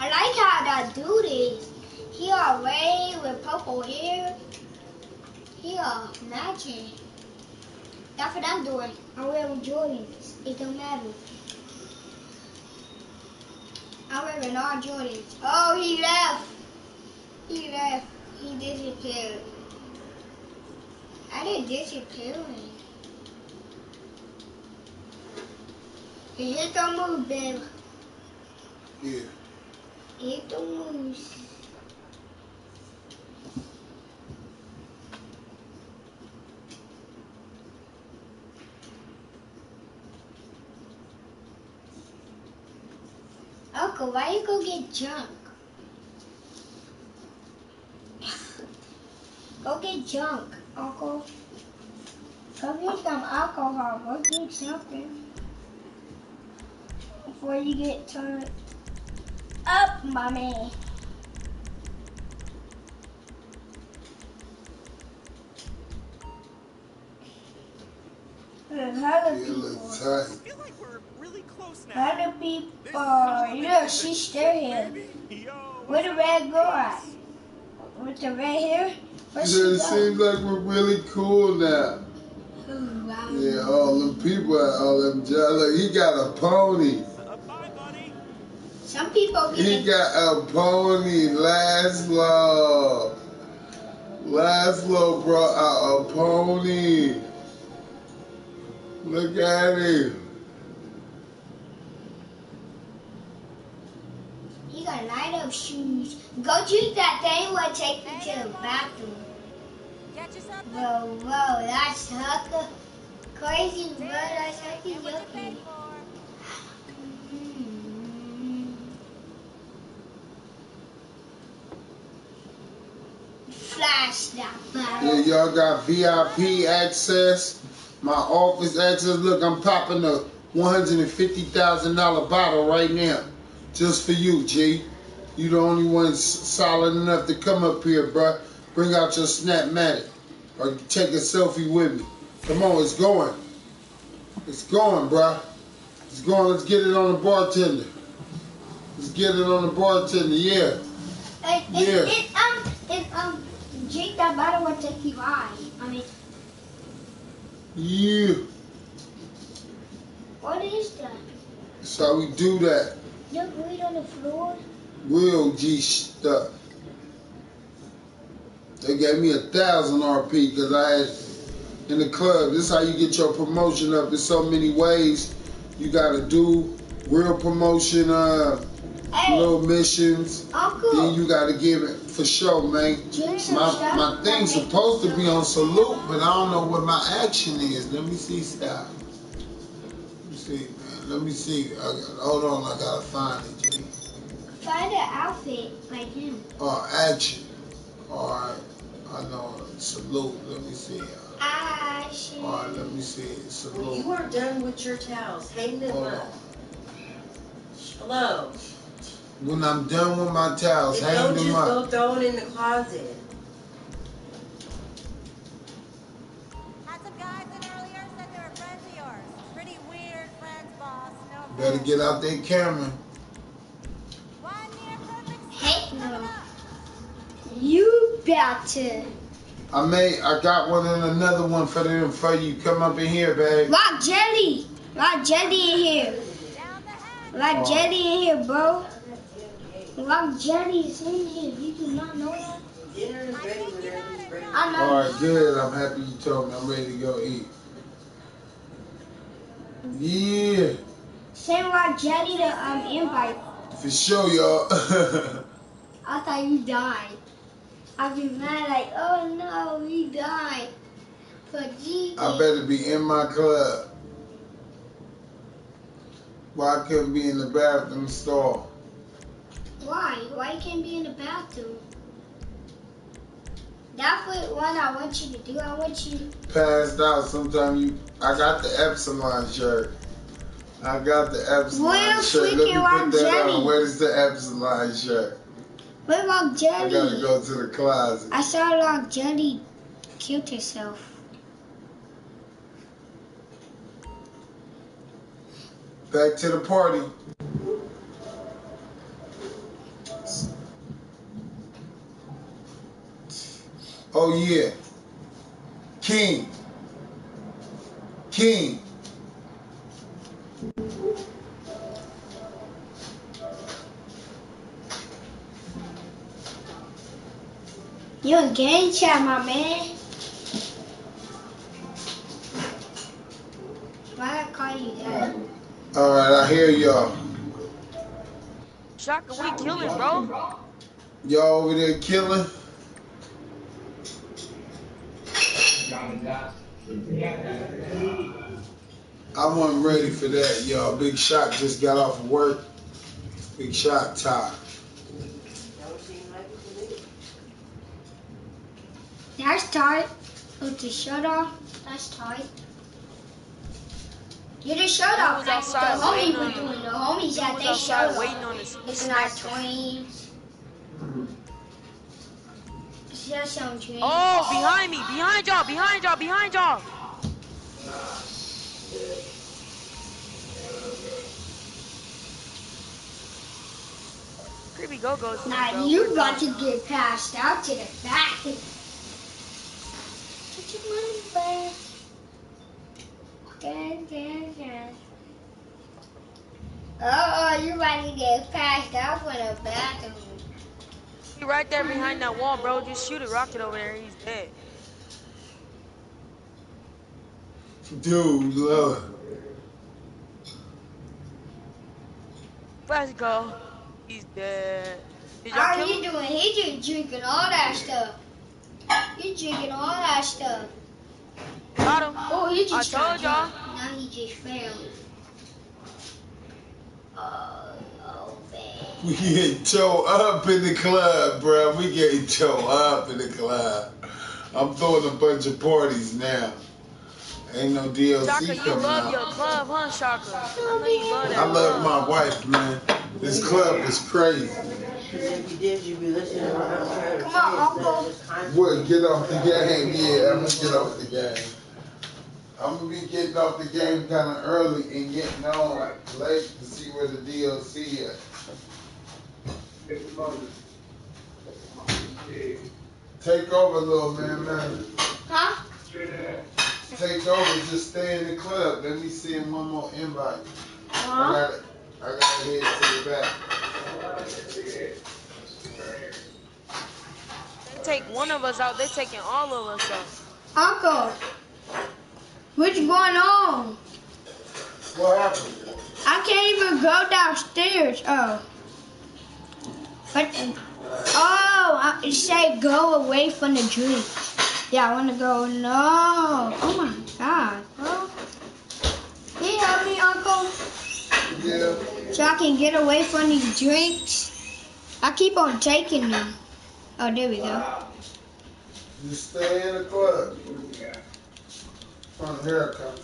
I like how that dude is. He all red with purple hair. He all matching. That's what I'm doing. I'm wearing Jordans. It don't matter. I'm wearing all Jordans. Oh, he left. He left. He disappeared. I didn't disappear. He hit the move, babe. Yeah. Hit the moves. Uncle, why you go get junk? Go get junk, Uncle. Go get some alcohol. Go get something. Before you get turned up, mommy. man. There's other You people. Tight. feel like we're really Other people. Look, uh, she's still here. Where the red girl at? With the red hair? Where It she go? seems like we're really cool now. Ooh, wow. Yeah, all them people, all them jealous. He got a pony. Some people He got a pony. Laszlo. Laszlo brought out a pony. Look at him. He got light up shoes. Go drink that thing will take you to the bathroom. Get Whoa, whoa, that's hucka. Crazy, bro. That's hucky yucky. Mm. Flash that Yeah, y'all got VIP access. My office access. Look, I'm popping a $150,000 bottle right now. Just for you, G. You the only one solid enough to come up here, bruh. Bring out your Snapmatic. Or take a selfie with me. Come on, it's going. It's going, bruh. It's going. Let's get it on the bartender. Let's get it on the bartender, yeah. It, Yeah. it, um, it, um, drink that bottle will take you high. I mean, Yeah. what is that? That's how we do that. Look, weed on the floor. Real G stuff. They gave me a thousand RP because I had in the club. This is how you get your promotion up. There's so many ways you gotta do real promotion, uh, Hey, little missions. Then you gotta give it for sure, man. My my thing's supposed to be on salute, but I don't know what my action is. Let me see style. Let me see, man. Let me see. I hold on, I gotta find it. G. Find an outfit like him. or action. Or I know salute. Let me see. Uh, I should. All right, let me see. When Salute. you are done with your towels, hang them Hold up. on. Hello. When I'm done with my towels, And hang don't just go throw it in the closet. Had some guys in earlier said were friends of yours. Pretty weird friends, boss. No Better get out that camera. One near perfect Heck score no. You to. I made. I got one and another one for them for you. Come up in here, babe. Rock jelly. Rock jelly in here. Down the head. Rock Oh. jelly in here, bro. Rock jelly is in here. You do not know that? Dinner is ready whenever it's ready. I know. All right, good. I'm happy you told me. I'm ready to go eat. Yeah, Send Rock jelly the um invite. for sure, y'all. [laughs] I thought you died. I'd be mad like, oh no, he died. For G. I better be in my club. Why I couldn't be in the bathroom stall? Why? Why you can't be in the bathroom? That's what one I want you to do. I want you passed out. Sometimes you, I got the Epsilon shirt. I got the Epsilon Real shirt. Let me freaking rock put that jelly. on. Where's the Epsilon shirt? What about I jelly? gotta go to the closet. I saw like jelly killed herself. Back to the party. Oh yeah. King. King. You a game chat, my man. Why I call you that? Alright, I hear y'all. Shaka, we killing, bro. Y'all over there killing? I wasn't ready for that, y'all. Big Shot just got off of work. Big shot Ty. Don't seem like it to me. That's tight. With the shut off, that's tight. You the shut off. was Like outside the homie waiting was on doing. The homies was their shut off. on his Looking at smack. twins. Just some twins. Oh, behind me, behind y'all, behind y'all, behind y'all. Creepy go go's. Now you got to get passed out to the back. Uh oh, you about to get passed out for the bathroom. He right there behind that wall, bro. Just shoot a rocket over there. He's dead. Dude, love. Let's go. He's dead. Y'all How kill you doing? He just drinking all that stuff. He drinking all that stuff. Got him. Oh, he just I told got y'all. Now he just failed. Oh, man. We getting towed up in the club, bro. We getting towed up in the club. I'm throwing a bunch of parties now. Ain't no DLC Shaka, you coming love out. your club, huh, Shaka? I know you love that. I love my wife, man. This club is crazy. Because if you did, you'd be listening to what I'm trying to Come on, Uncle. What, get off the game? Yeah, I'm gonna get off the game. I'm gonna be getting off the game kinda early and getting on late to see where the DLC is. Take over, little man, man. Huh? Take over, just stay in the club. Let me send one more invite. I Huh? got it. I got to head to the back. They take one of us out. they're taking all of us out. Uncle, what's going on? What happened? I can't even go downstairs. Oh. What? the- Oh, I- it said go away from the drink. Yeah, I want to go. No. Oh my God, bro. Can you help me, Uncle? Yeah. So I can get away from these drinks? I keep on taking them. Oh, there we go. You stay in the club. From here, come.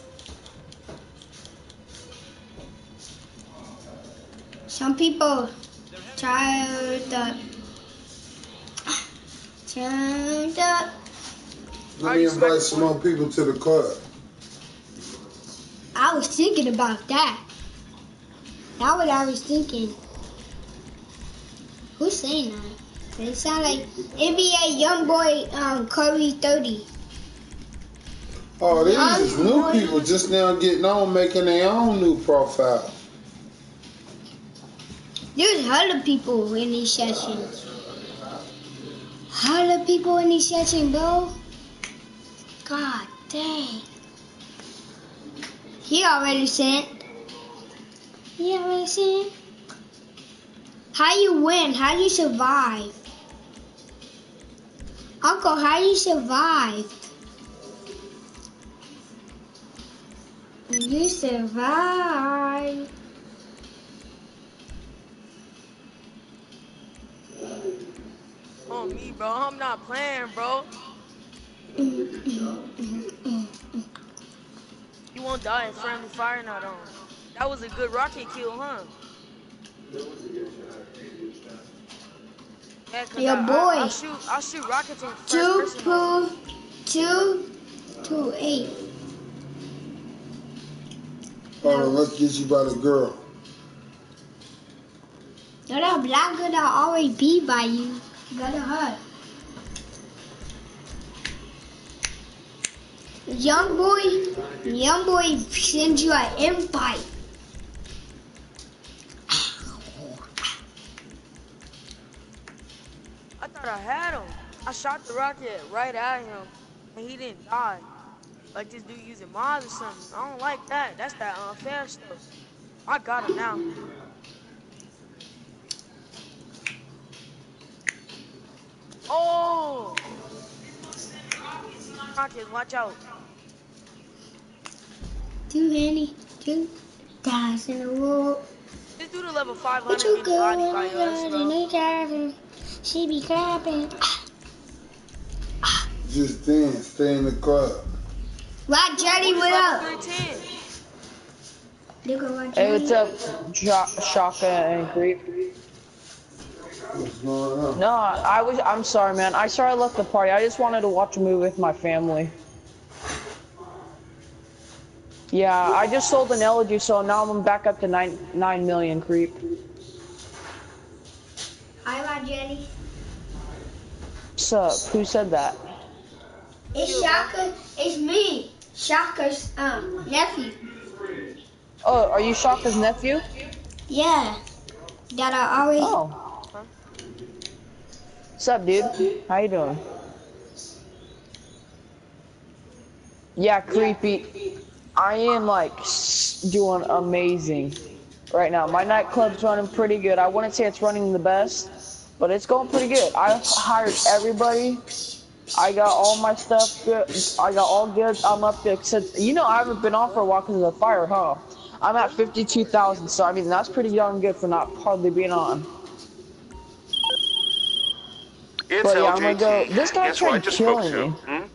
Some people turned up. Turned up. Let me invite some more people to the club. I was thinking about that. That's what I was thinking. Who's saying that? It sound like NBA young boy um, Curry 30. Oh, these is new people just now getting on, making their own new profile. There's hella people in these sessions. Hella people in these sessions, bro. God dang. He already sent. Already sent. How you win? How you survive? Uncle, how you survive? You survive. On me, bro. I'm not playing, bro. You won't die if friendly fire not on. That was a good rocket kill, huh? Yeah, 'cause Yeah, I, boy. I, will shoot, I'll shoot rockets in first Two, person. two, two, two, eight. Hold on, let's get you by the girl. No, that black girl that always be by you. You gotta hug. Young boy, young boy sends you an invite. I had him. I shot the rocket right at him, and he didn't die. Like this dude using mods or something. I don't like that. That's that unfair stuff. I got him now. Oh! Rocket, watch out. Too many, two guys in the world. This do the level 500 What you in body by us, bro. They driving. She be clapping. Just dance, stay in the club. Rock Jelly, what up? 310. Look at Rock Hey, Jelly. what's up, jo- Shaka and Creep? What's going on? No, I was. I'm sorry, man. I sorry I left the party. I just wanted to watch a movie with my family. Yeah, I just sold an elegy, so now I'm back up to nine nine million. Creep. Hi, Rock Jelly. What's up? Who said that? It's Shaka. It's me. Shaka's um nephew. Oh, are you Shaka's nephew? Yeah. That I always. Oh. What's up, dude? How you doing? Yeah, creepy. I am like doing amazing right now. My nightclub's running pretty good. I wouldn't say it's running the best, but it's going pretty good. I hired everybody. I got all my stuff good. I got all good. I'm up to since you know I haven't been on for a while because of the fire, huh? I'm at 52,000, so I mean that's pretty darn good for not hardly being on. It's But yeah, I'm LJT. gonna go- this guy Guess who I tried just spoke killing me. Hmm?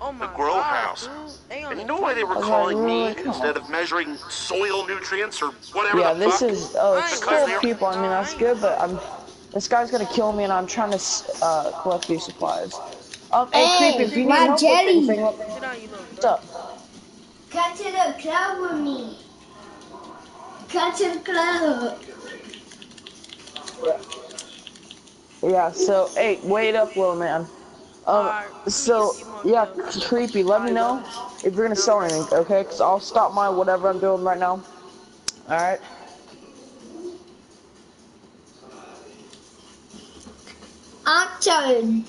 Oh my Grow god, house. dude. They on And you know why they were Okay, calling me really? Come on. instead of measuring soil nutrients or whatever Yeah, the this fuck? is oh, it's Right, cool right. people. I mean that's good, but I'm this guy's gonna kill me, and I'm trying to uh, collect these supplies. Um, hey, Hey, creep, if you need my help with jelly. anything, let me- Sit you little what's up? Come to the club with me. Come to the club. Yeah. So, hey, wait up, little man. Um, so yeah, creepy. Let me know if you're gonna sell anything, okay? Cause I'll stop my whatever I'm doing right now. All I'm telling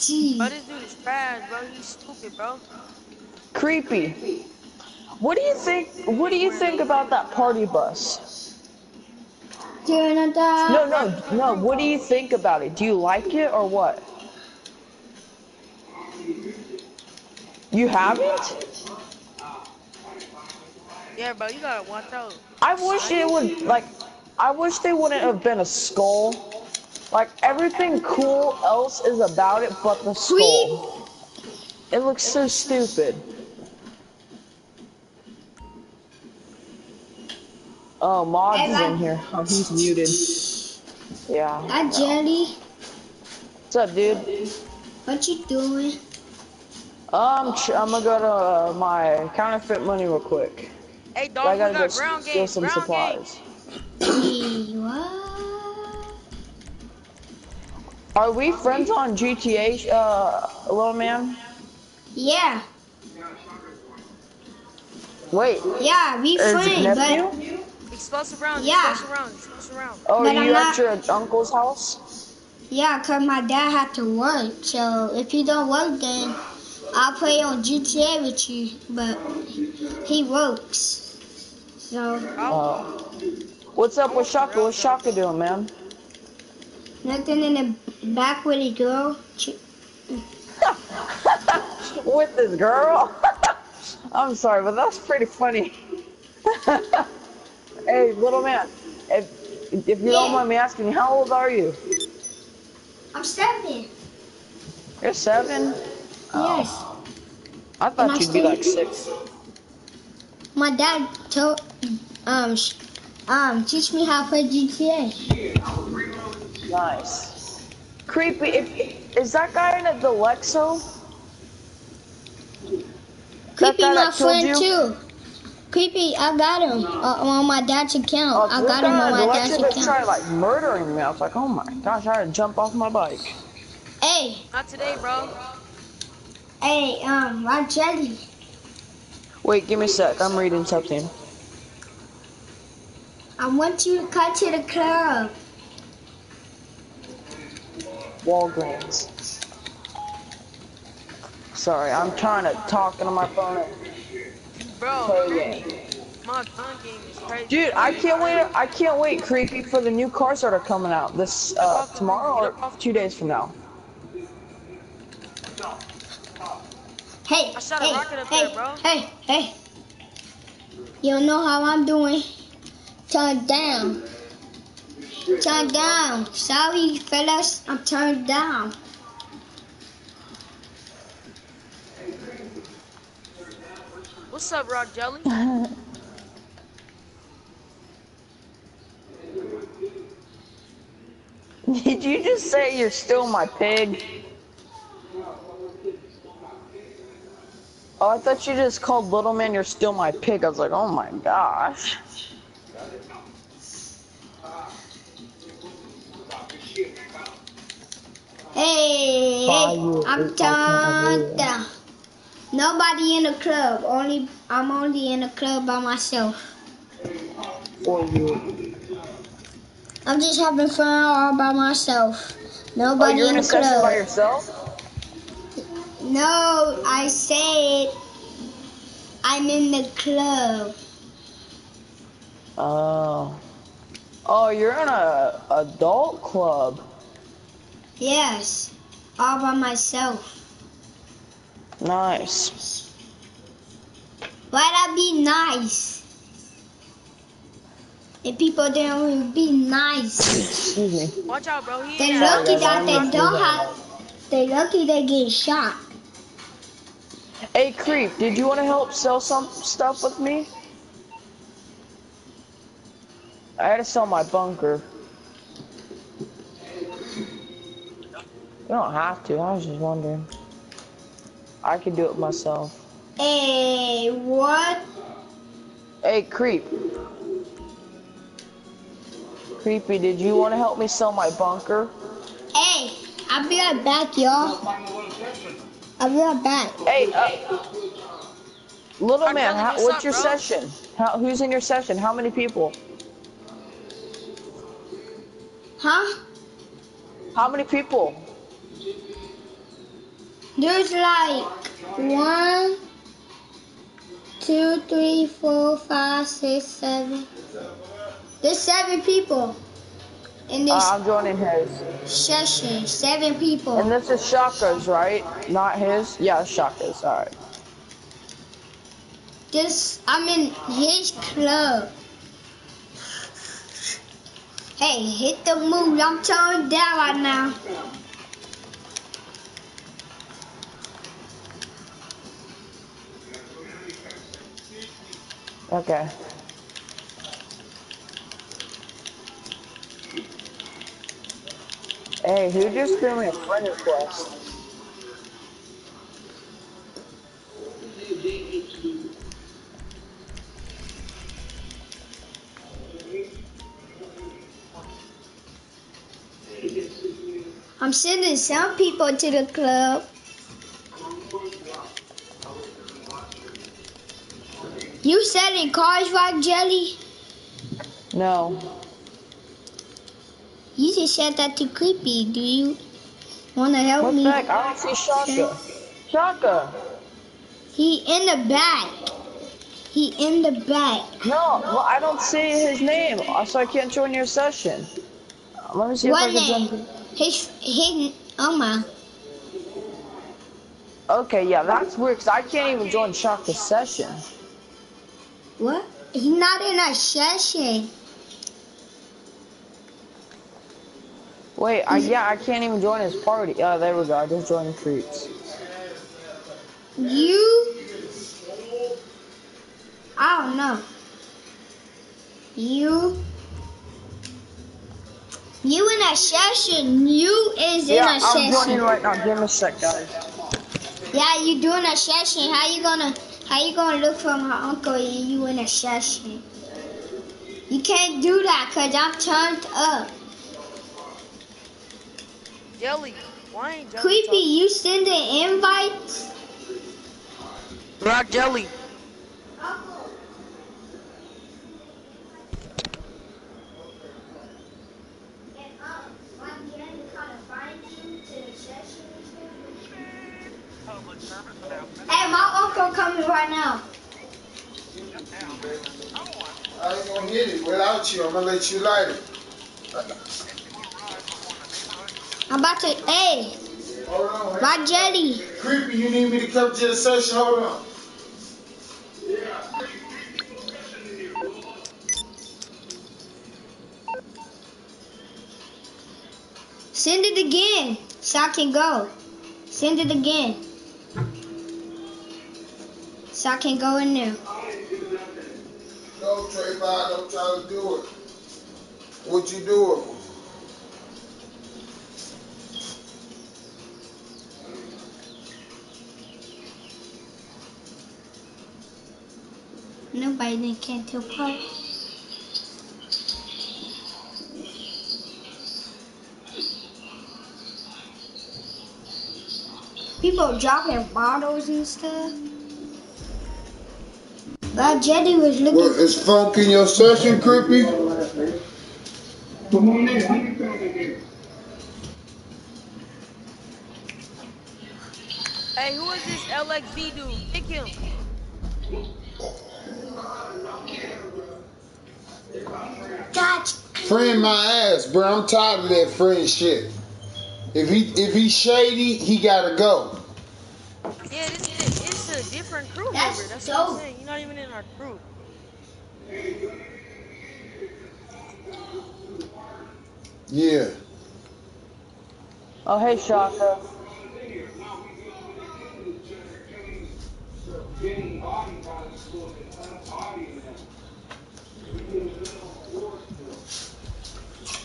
Gee. Bro, this dude is trash, bro. He's stupid, bro. Creepy. What do you think? What do you think about that party bus? Canada. No, no, no. What do you think about it? Do you like it or what? You haven't? Yeah, bro, you gotta watch out. I wish it would like. I wish they wouldn't have been a skull. Like everything cool else is about it, but the skull. It looks so stupid. Oh, Mods is in here. Oh, he's muted. Yeah. Hi, Jelly. What's up, dude? What you doing? Um, tr- I'm gonna go to uh, my counterfeit money real quick. Hey, dog, I gotta got go ground steal game, some ground supplies. Gee, what? Are we friends on GTA, uh, little man? Yeah, Wait, yeah, we is it friends, but Explosive rounds, Yeah. explosive rounds, explosive rounds. Oh, But are I'm you not- at your uncle's house? yeah, cause my dad had to work. So if he don't work, then I'll play on GTA with you. But he works, so Oh. What's up with Shaka? What's Shaka doing, man? nothing in the back with a girl. [laughs] With this girl? [laughs] I'm sorry, but that's pretty funny. [laughs] hey, little man, if if you don't Yeah. mind me asking, how old are you? I'm seven. You're seven. Yes. I thought I you'd be like six. My dad told um um teach me how to play GTA. Nice. Creepy. If, is that guy in a Deluxo? Creepy, guy my friend you? too. Creepy, I got him uh, on my dad's account. Oh, I got him guy on in a my dad's Deluxo just tried account. like murdering me. I was like, oh my gosh, I had to jump off my bike. Hey, Not today, bro. hey, um, my jelly. Wait, give me a sec. I'm reading something. I want you to come to the club. Walgreens. Sorry, I'm trying to talk into my phone. and Bro, play my gun game is crazy. Dude, I can't wait. I can't wait, creepy, for the new cars that are coming out this uh, tomorrow or two days from now. Hey, I shot a hey, rocket up hey, there, bro. hey, hey. You don't know how I'm doing. Turn down. Turned down. Sorry, fellas. I'm turned down. What's up, Rock Jelly? [laughs] Did you just say you're still my pig? Oh, I thought you just called Little Man you're still my pig. I was like, oh my gosh. Hey, hey, I'm turned. Nobody in the club. Only I'm only in the club by myself. For you. I'm just having fun all by myself. Oh, Nobody you're in in the session by club. yourself? No, I said I'm in the club. Oh. Oh, you're in a adult club. Yes, all by myself. Nice. Why'd I be nice? If people didn't be nice, Excuse me. Watch out, bro. He they in lucky that I'm they don't doing have. They're lucky they get shot. Hey, Creep, did you want to help sell some stuff with me? I had to sell my bunker. You don't have to, I was just wondering. I could do it myself. Hey, what? Hey, Creep. Creepy, did you want to help me sell my bunker? Hey, I'll be right back, y'all. I'll be right back. Hey, uh, little I'm man, how, you what's your bro. session? How, who's in your session? How many people? Huh? How many people? There's like one, two, three, four, five, six, seven. There's seven people in this Uh, I'm joining his. session. Seven people. And this is Shaka's, right? Not his? Yeah, Shaka's, alright. This I'm in his club. Hey, hit the move. I'm turned down right now. Okay. Hey, who just threw me a friend request? I'm sending some people to the club. You said selling cars, Rock Jelly? No. You just said that to Creepy. Do you want to help What me? heck? I don't see Shaka. Shaka! He in the back. He in the back. No, well, I don't see his name, so I can't join your session. Let me see What if I can name? His his oh my. Okay, yeah, that's weird, because I can't even join Shaka's session. What? He's not in a session. Wait, I, yeah, I can't even join his party. Oh, there we go. I just joined Creeps. You? I don't know. You? You in a session. You is in Yeah, a I'm session. joining right now. Give me a sec, guys. Yeah, you doing a session. How you gonna how you gonna look for my uncle and you in a session? You can't do that cause I'm turned up. Jelly. Why ain't Jelly Creepy, you sending invites? Rock Jelly. Hey, my uncle coming right now. I ain't gonna hit it without you. I'm gonna let you light it. I'm about to. Hey, Hold on. my jelly. Creepy, you need me to come to the session? Hold on. Send it again so I can go. Send it again. So I can go in there. No, Trayvon, don't try to do it. What you doing? Nobody can't tell Paul. People dropping bottles and stuff. But Jetty was looking. What, is funk in your session, Creepy? Come on in. How you feeling again? Hey, who is this LXB dude? Kick him. That's Friend my ass, bro. I'm tired of that friend shit. If he if he's shady, he gotta go. Yeah, this is it's a different crew That's member. That's what I'm saying. You're not even in our crew. Yeah. Oh, hey, Shaka.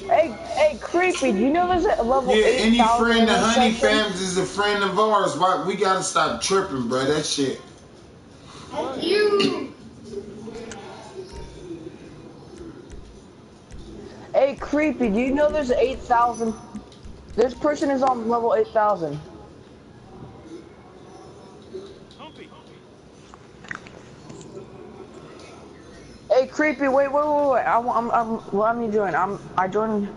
Hey, hey, creepy. Do you know there's a level Yeah, any friend of Honey? Fams is a friend of ours. Why we gotta stop tripping, bro? That shit. you. Hey, creepy. Do you know there's 8,000? This person is on level 8,000. Hey, creepy. Wait, wait, wait, wait. I, I'm, I'm, what am I doing? I'm, I joined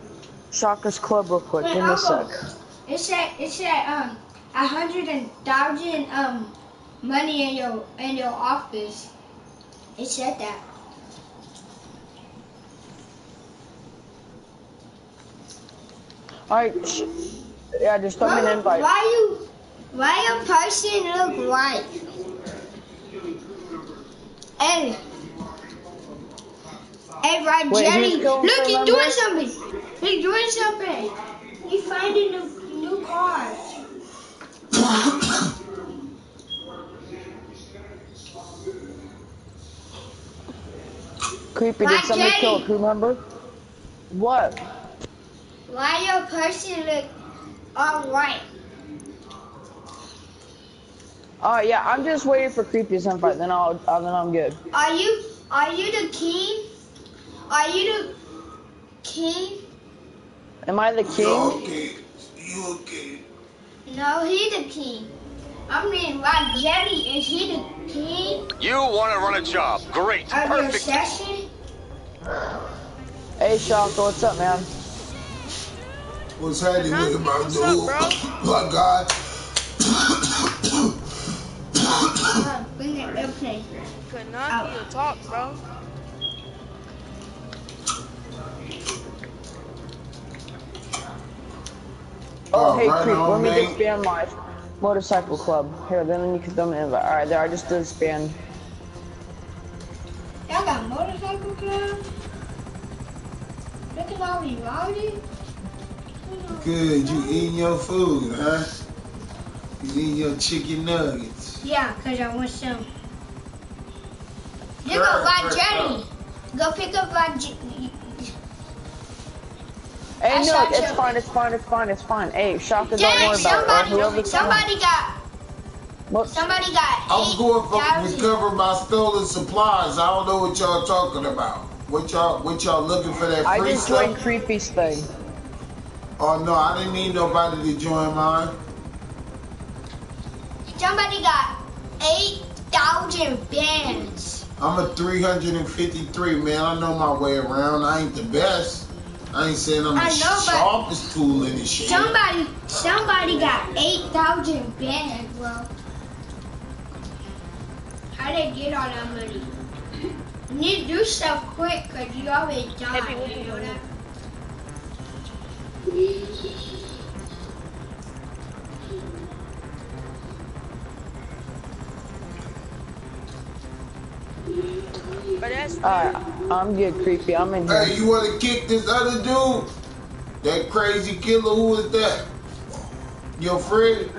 Shaka's club real quick. Wait, Give me a Uncle. sec. It said it said um a hundred and thousand um money in your in your office. It said that. All right. Yeah, just throw me an Why, invite. why you why your person look white? Hey. Hey, right, Wait, Jerry. Look, he's doing something. He's doing something. He's finding new new cars. [coughs] Creepy. Did somebody kill a crew member? What? Why your person look all white? All right. Yeah, I'm just waiting for creepy's invite. Then I'll, uh, then I'm good. Are you are you the king? Are you the king? Am I the You king? okay? You okay? No, he the king. I mean, why Jerry is he the king You want to run a job. Great. of your Perfect. session? Hey, Shaka. What's up, man? What's happening with my What's up, bro? My God. Uh, bring that airplane. Could not be a talk, bro. Oh, Oh, hey, right creep. on, Let me mate. disband my motorcycle club. Here, then you can throw me an invite. All right, there. I just did disband. Y'all got motorcycle club? Look at all these rowdy. Good. You eating your food, huh? You eating your chicken nuggets. Yeah, cause I want some. You Sure, go by sure, Jerry. Go pick up by J- Hey, I no, it's you. fine. It's fine. It's fine. It's fine. Hey, Shaka, don't Dang, worry about it. Or whoever. somebody, somebody got, What? somebody got I'm going for thousand. recover my stolen supplies. I don't know what y'all talking about. What y'all what y'all looking for that I free just stuff? joined Creepy's thing. Oh no, I didn't need nobody to join mine. Somebody got eight thousand bands. I'm a 353 man. I know my way around. I ain't the best. I ain't saying I'm the I know, but- sharpest tool in the shed. Somebody, somebody got eight thousand bands, bro. How they get all that money? You need to do stuff quick, cause you always die. You know that? But that's All right, I'm good, Creepy. I'm in here. Hey, you want to kick this other dude? That crazy killer, who is that? Your friend?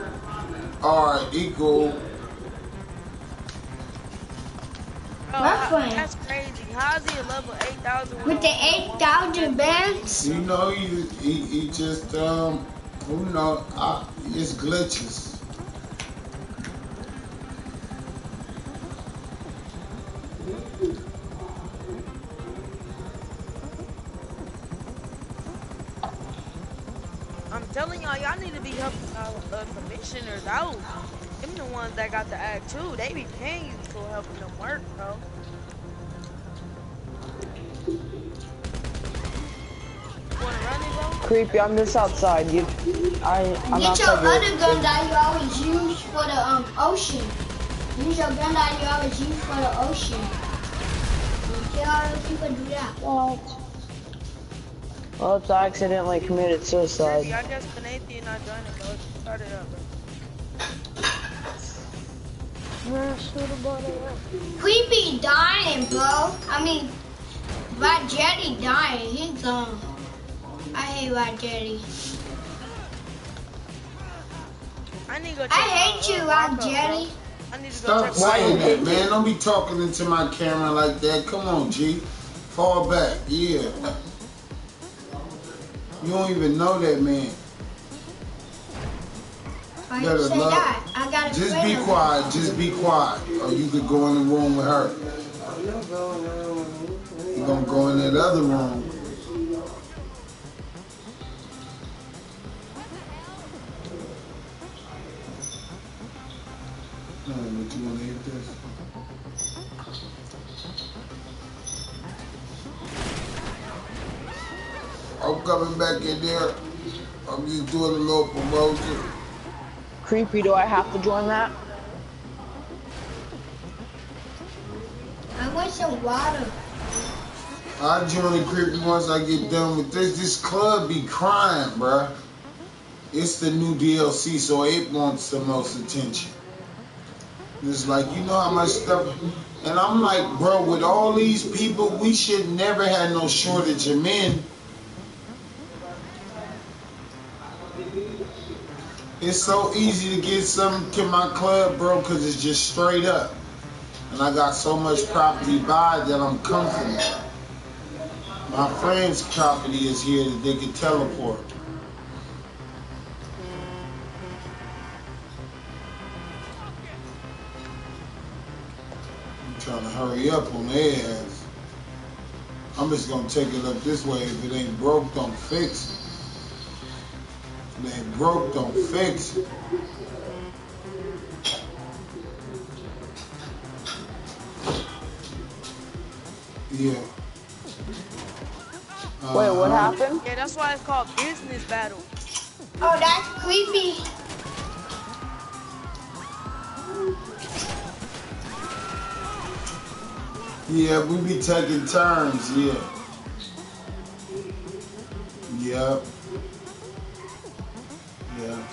Alright, equal. Bro, My how- friend. That's crazy. How's he a level 8,000 With the 8,000 bands? You know, he, he, he just, um, who know, uh, it's glitches. Telling y'all, y'all need to be helping our uh, commissioners out. Them the ones that got the act too. They be paying you for helping them work, bro. Wanna run it, bro? Creepy, I'm just outside. You, I, I'm Get your outside. your- other gun that you always use for the um ocean. Use your gun that you always use for the ocean. Get all the people do that. What? Well, it's accidentally committed Baby, suicide. I just been atheist not joining, bro. Start it up, bro. Creepy dying, bro. I mean, Rod Jetty dying. He's gone. I hate Rod Jetty. I need to go check I hate you, uh, Rod. Jetty. I need to go Stop check saying that, man. Don't be talking into my camera like that. Come on, G. Fall back. Yeah. You don't even know that man. Better you say love- that? I got a Just be quiet. Just be quiet. Or you could go in the room with her. You're gonna go in that other room. You wanna eat this? I'm coming back in there. I'm just doing a little promotion. Creepy, do I have to join that? I want some water. I join the creepy once I get done with this. This club be crying, bruh. It's the new DLC, so it wants the most attention. It's like, you know how much stuff. And I'm like, bro, with all these people, we should never have no shortage of men. It's so easy to get something to my club, bro, because it's just straight up. And I got so much property by that I'm comfortable. My friend's property is here that they can teleport. I'm trying to hurry up on their ass. I'm just gonna take it up this way. If it ain't broke, don't fix it. If it ain't broke, don't fix it. Yeah. Wait, what Uh-huh. happened? Yeah, that's why it's called business battle. Oh, that's creepy. Yeah, we be taking turns, yeah. Yep. Yeah.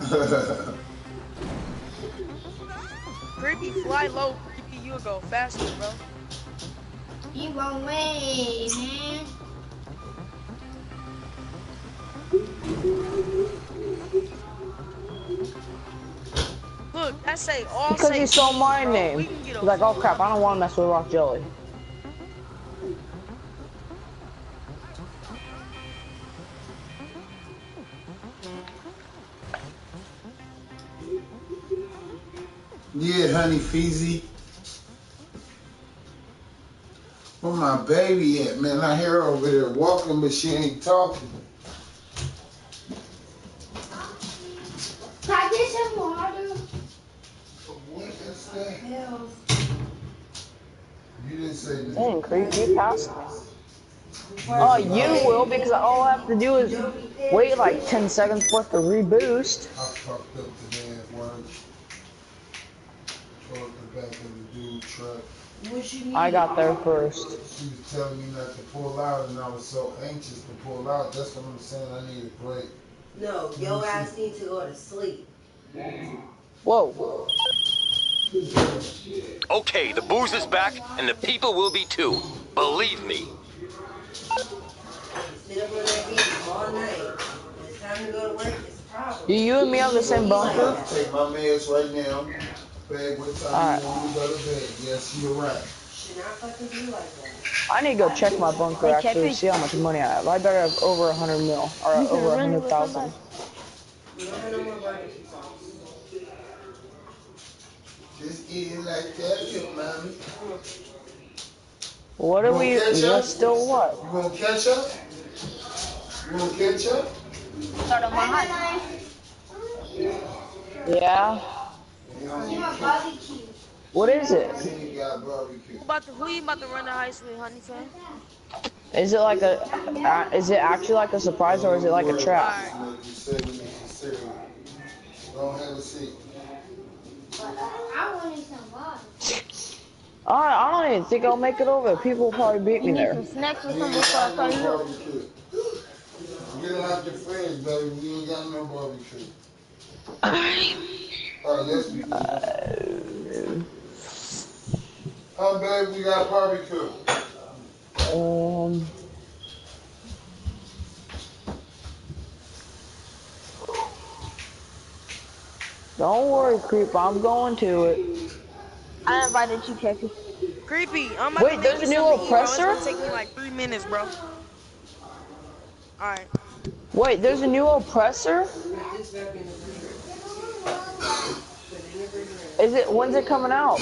[laughs] Creepy fly low, creepy you'll go faster, bro. You won't wait, man. Look, I say all Because say he saw my bro. name. We can get a He's like, oh crap, I don't want to mess with Rock Jelly. Yeah, honey Feezy. Where my baby at, man? I hear her over there walking, but she ain't talking. Can I get some water? What is that? Hell. You didn't say that. Dang, creepy, passed me. Oh, you will, because all I have to do is wait like 10 seconds for it to reboost. I fucked up today at work. Tore up the back of the dude truck. I got there first. She was telling me not to pull out, and I was so anxious to pull out. That's what I'm saying. I need a break. No, your ass need to go to sleep. Whoa. Okay, the booze is back, and the people will be too. Believe me. Sit up on that beach all night. When it's time to go to work, it's a problem. Do you and me have the same bunker? Take my meds right now. Bag what time Alright. you want to go to bed. Yes, you're right. Should not fucking be like that. I need to go check my bunker Wait, actually see how much money I have. I better have over a hundred mil or You over a hundred thousand. hundred with. We don't have no more barbecue sauce. Just eat it like that, good mommy. What are You we? want ketchup? We're still what? You want ketchup? You want ketchup? Start on my. Yeah. What is it? ketchup? You got barbecue. Who about to, who you about to run the heist with, honey fan? Is it like a? Uh, is it actually like a surprise or is it like a trap? Like you said, we need to say, Don't have a seat. I wanted some water. I I don't even think I'll make it over. People will probably beat me You need there. some snacks or We something ain't before I got call you. barbecue. Get it out your friends, baby. We ain't got no barbecue. Oh, yes, we do. Oh, baby, we got barbecue. Um. Don't worry, creep. I'm going to it. I invited you, Cappy. Creepy. I'm about Wait, to there's a new something to eat, bro. It's oppressor? gonna take me like three minutes, bro. Alright. Wait, there's a new oppressor. This wrap in the freezer. Put it in the refrigerator. Is it? When's it coming out?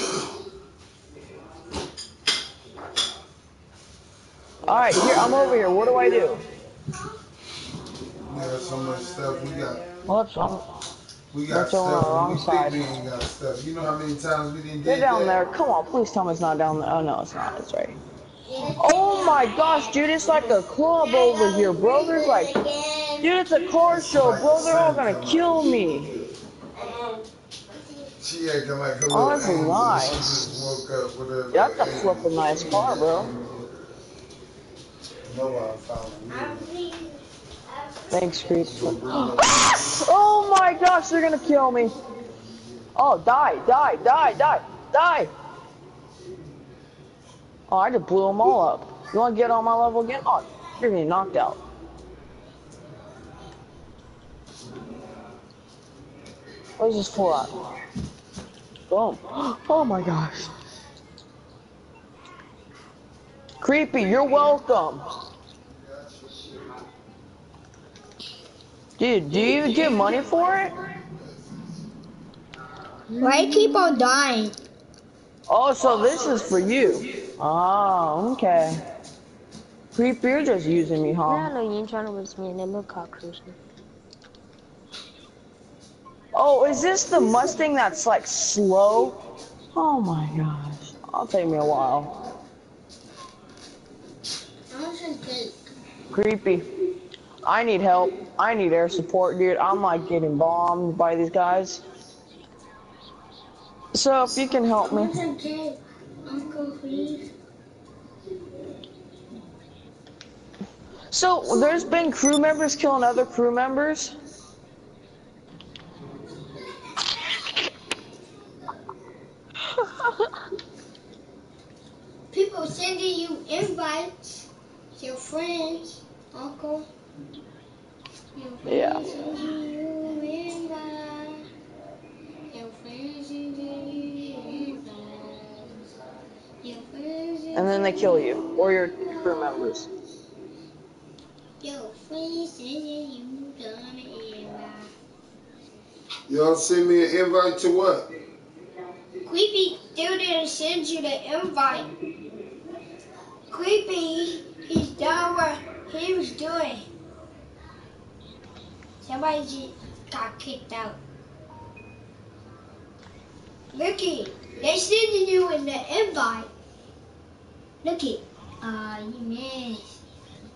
All right, here I'm over here. What do I do? We got so much stuff. We got, What's on? we got That's on the stuff. wrong we think side. we got stuff. You know how many times we didn't They're down that? there. Come on, please tell me it's not down there. Oh no, it's not. It's right. Oh my gosh, dude, it's like a club over here, bro. There's like, dude, it's a car show, bro. They're all gonna kill me. She acting like her Oh, little that's angel. nice. She just woke up with her That's a little flippin' angel. nice car, bro. No, I found me. Thanks, creep. [gasps] oh my gosh, they're gonna kill me. Oh, die, die, die, die, die. Oh, I just blew them all up. You wanna get on my level again? Oh, you're getting knocked out. Where's this full at? Boom. Oh my gosh. Creepy, you're welcome. Dude, do you get money for it? Why you keep on dying? Oh, so this is for you. Oh, okay. Creepy, you're just using me, Yeah, I huh? know you ain't trying to waste me in that little cockroach. Oh, is this the Mustang that's like slow? Oh my gosh. I'll take me a while. Creepy. I need help. I need air support, dude. I'm like getting bombed by these guys. So if you can help me. So there's been crew members killing other crew members? [laughs] People sending you invites. Your friends, Uncle. Your friends Yeah. sending you invites. Your friends sending you invites. Your friends And then they kill you or your crew members. Your friends you. Y'all send me an invite to what? Creepy still didn't send you the invite. Creepy, he's done what he was doing. Somebody just got kicked out. Looky, they sending you in the invite. Looky, uh, you missed.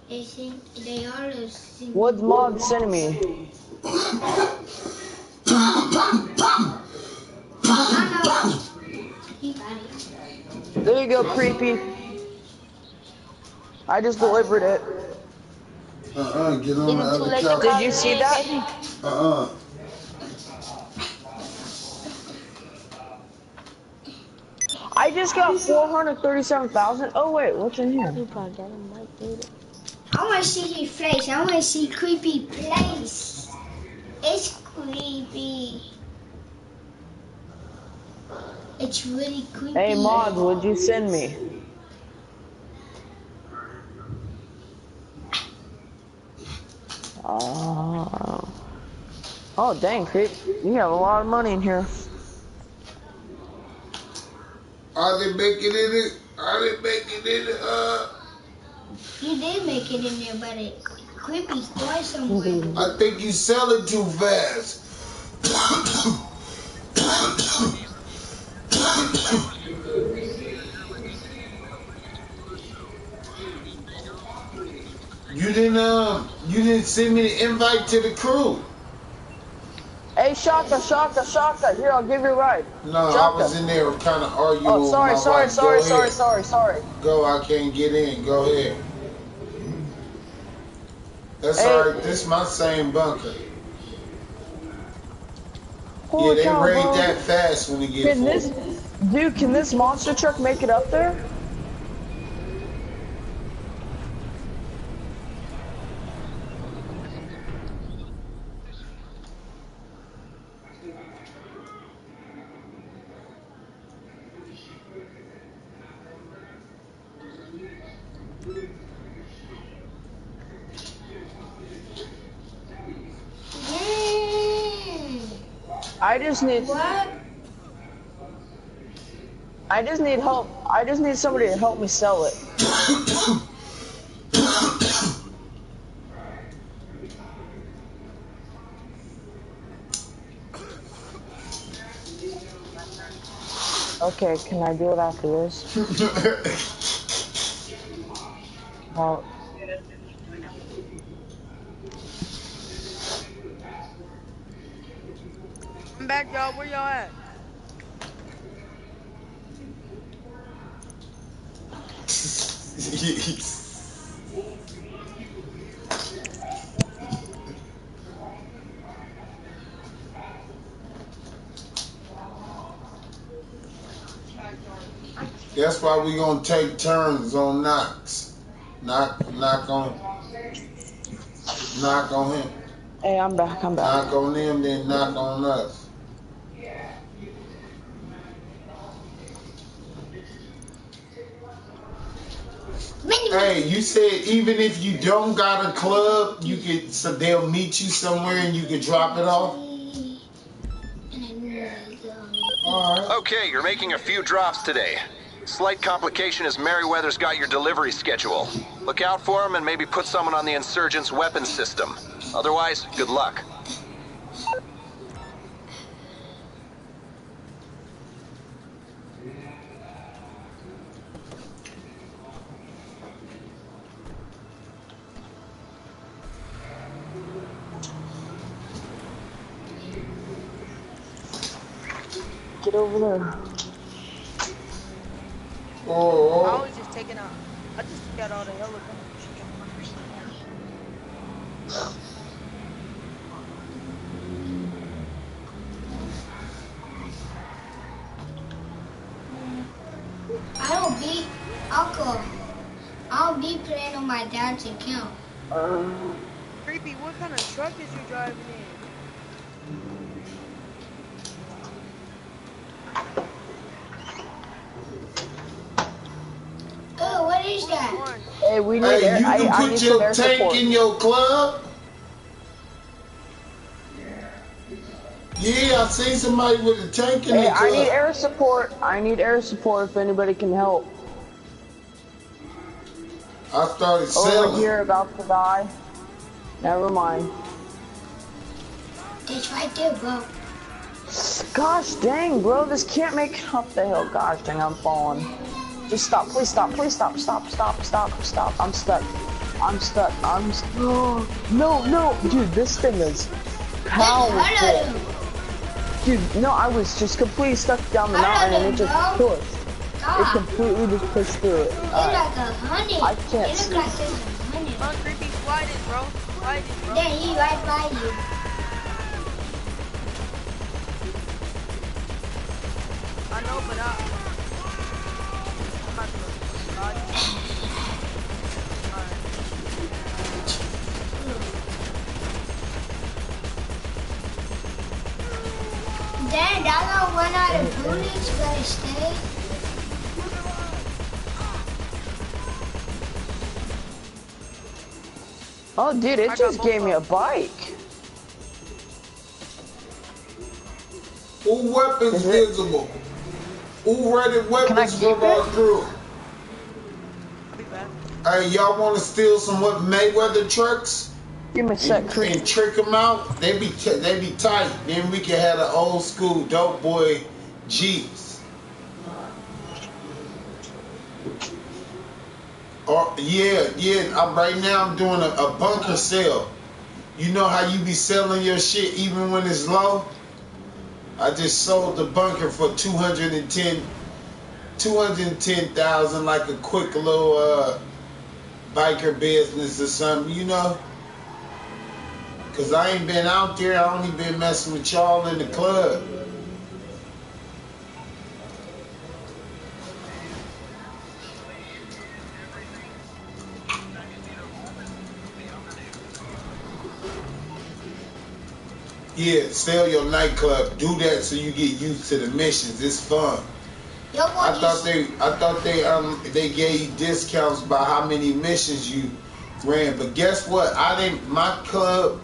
They send, they all send. What's Mod sending me? There you go, creepy. I just delivered it. Uh-uh, get on the other couch. Did you see that? Uh-uh. I just got 437,000. Oh wait, what's in here? I want to see his face. I want to see creepy place. It's creepy. It's really creepy. Hey Mod, what'd you send me? Oh. Oh dang, creep. You have a lot of money in here. Are they making it? Are they making it? Uh, You did make it in there, but it creepy's going somewhere. I think you sell it too fast. [coughs] you didn't um, you didn't send me the invite to the crew. Hey Shaka, Shaka, Shaka. Here, I'll give you a ride. No, I was in there kind of arguing Oh, with sorry, sorry, wife. sorry, Go sorry, ahead. sorry, sorry. Go, I can't get in. Go ahead. That's Hey. alright. This is my same bunker. Holy yeah, they raid that fast when they get Can full. Dude? Can this monster truck make it up there? I just need. What? I just need help. I just need somebody to help me sell it. Okay, can I do it after this? [laughs] Well, I'm back, y'all. Where y'all at? [laughs] That's why we gonna take turns on knocks. Knock, knock on, knock on him. hey, I'm back. I'm back. Knock on them, then knock on us. Hey, you said even if you don't got a club, you could so they'll meet you somewhere and you could drop it off. Okay, you're making a few drops today. Slight complication is Merryweather's got your delivery schedule. Look out for him and maybe put someone on the insurgent's weapons system. Otherwise, good luck. Get over there. Oh, I was just taking out. I just took out all the yellow guns. I don't be Uncle. I don't be playing on my dad's account. Uh. Creepy, what kind of truck is you driving in? Oh, what is that? Hey, we need. Hey, air, you I, can I need put some your tank support. in your club. Yeah, I seen somebody with a tank in Hey, their I need club. air support. I need air support if anybody can help. I started oh, Over selling. here, about to die. Never mind. It's right there, bro. Gosh dang, bro, this can't make it up the hill. Gosh dang, I'm falling. Just stop, please stop, please stop, stop, stop, stop, stop. I'm stuck. I'm stuck. I'm st [gasps] No, no, dude, this thing is powerful. Dude, no, I was just completely stuck down the mountain and it just pushed. It completely just pushed through it. it's Alright. like a honey. I can't It see. look like a honey. Come on, Creepy, slide it, bro. Slide it, bro. Then he right by you. I know, but I... Dang, I don't run out of bullets, gotta stay. Oh, dude, it just gave me a bike. Who weapons visible? Rented weapons from our crew? I'll be back. Hey, y'all want to steal some what Mayweather trucks Give me and, and trick them out? They be they be tight. Then we can have the old school dope boy jeeps. Or oh, yeah, yeah. I'm, right now I'm doing a, a bunker sale. You know how you be selling your shit even when it's low? I just sold the bunker for 210 210,000 like a quick little uh biker business or something, you know? Cause I ain't been out there, I only been messing with y'all in the club. Yeah, sell your nightclub. Do that so you get used to the missions. It's fun. I thought they I thought they um they gave you discounts by how many missions you ran. But guess what? I didn't my club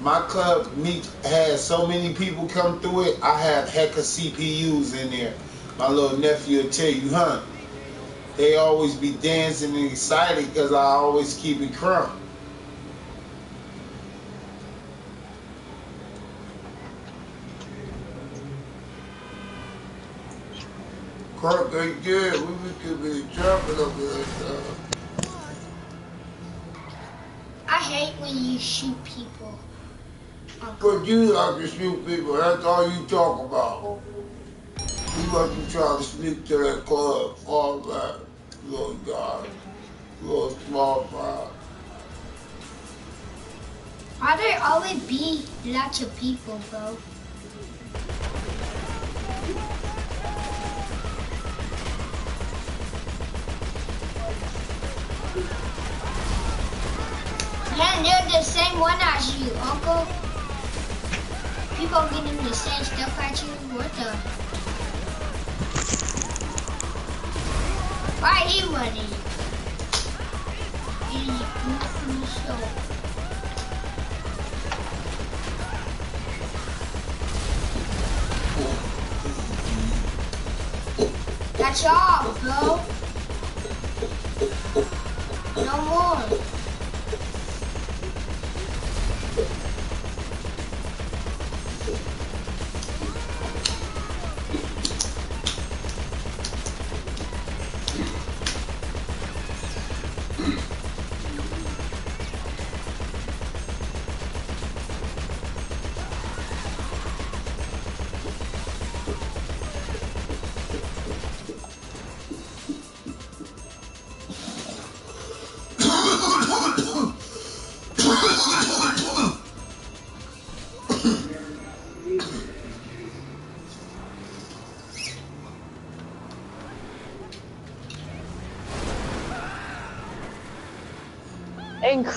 my club meet had so many people come through it, I have heck of CPUs in there. My little nephew will tell you, huh? They always be dancing and excited because I always keep it crunk. Crunk ain't good. We could be jumping over there. I hate when you shoot people. But you like to shoot people, that's all you talk about. You like to try to sneak to that club, all that. Little guy, little small fry. Why there always be lots of people, bro? Man, they're the same one as you, Uncle. People getting the same stuff at you. What the? Why he running? That's all, bro. No more.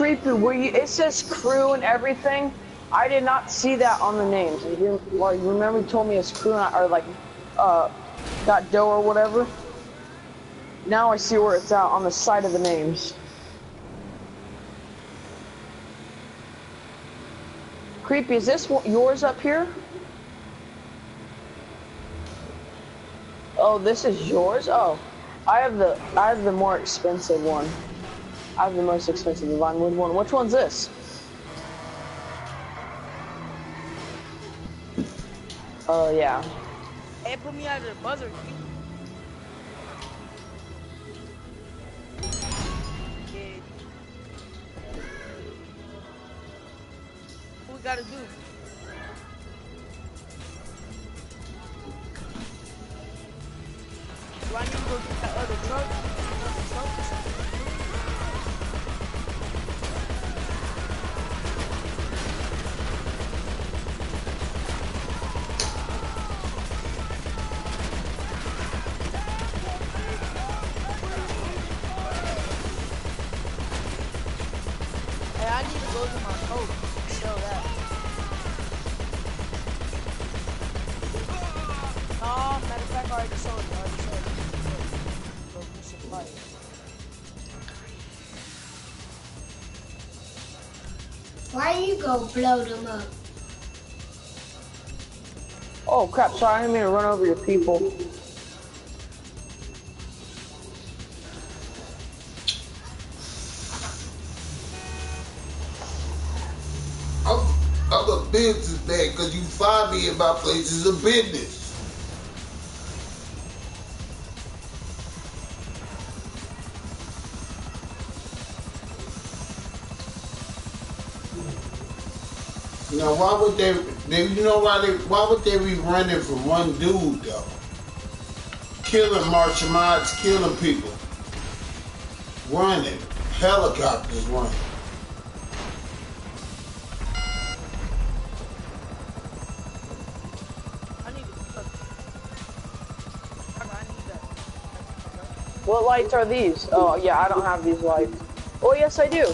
Creepy, were you? It says crew and everything. I did not see that on the names. You, well, you remember you told me it's crew and I- or like, uh, got dough or whatever. Now I see where it's at on the side of the names. Creepy, is this yours up here? Oh, this is yours. Oh, I have the I have the more expensive one. I have the most expensive Divine Wood one. Which one's this? Oh yeah. Hey, put me out of the buzzer. What we gotta do? Do I need to go get that other truck? Already sold it. Already sold it. Go resupply it. Why you go blow them up? Oh crap, sorry, I didn't mean to run over your people. I'm, I'm a businessman because you find me in my places of business. Now, why would they, they? You know why they? Why would they be running from one dude though? Killing martial mods, killing people, running helicopters running. I need to cook. I need that. What lights are these? Oh yeah, I don't have these lights. Oh yes, I do.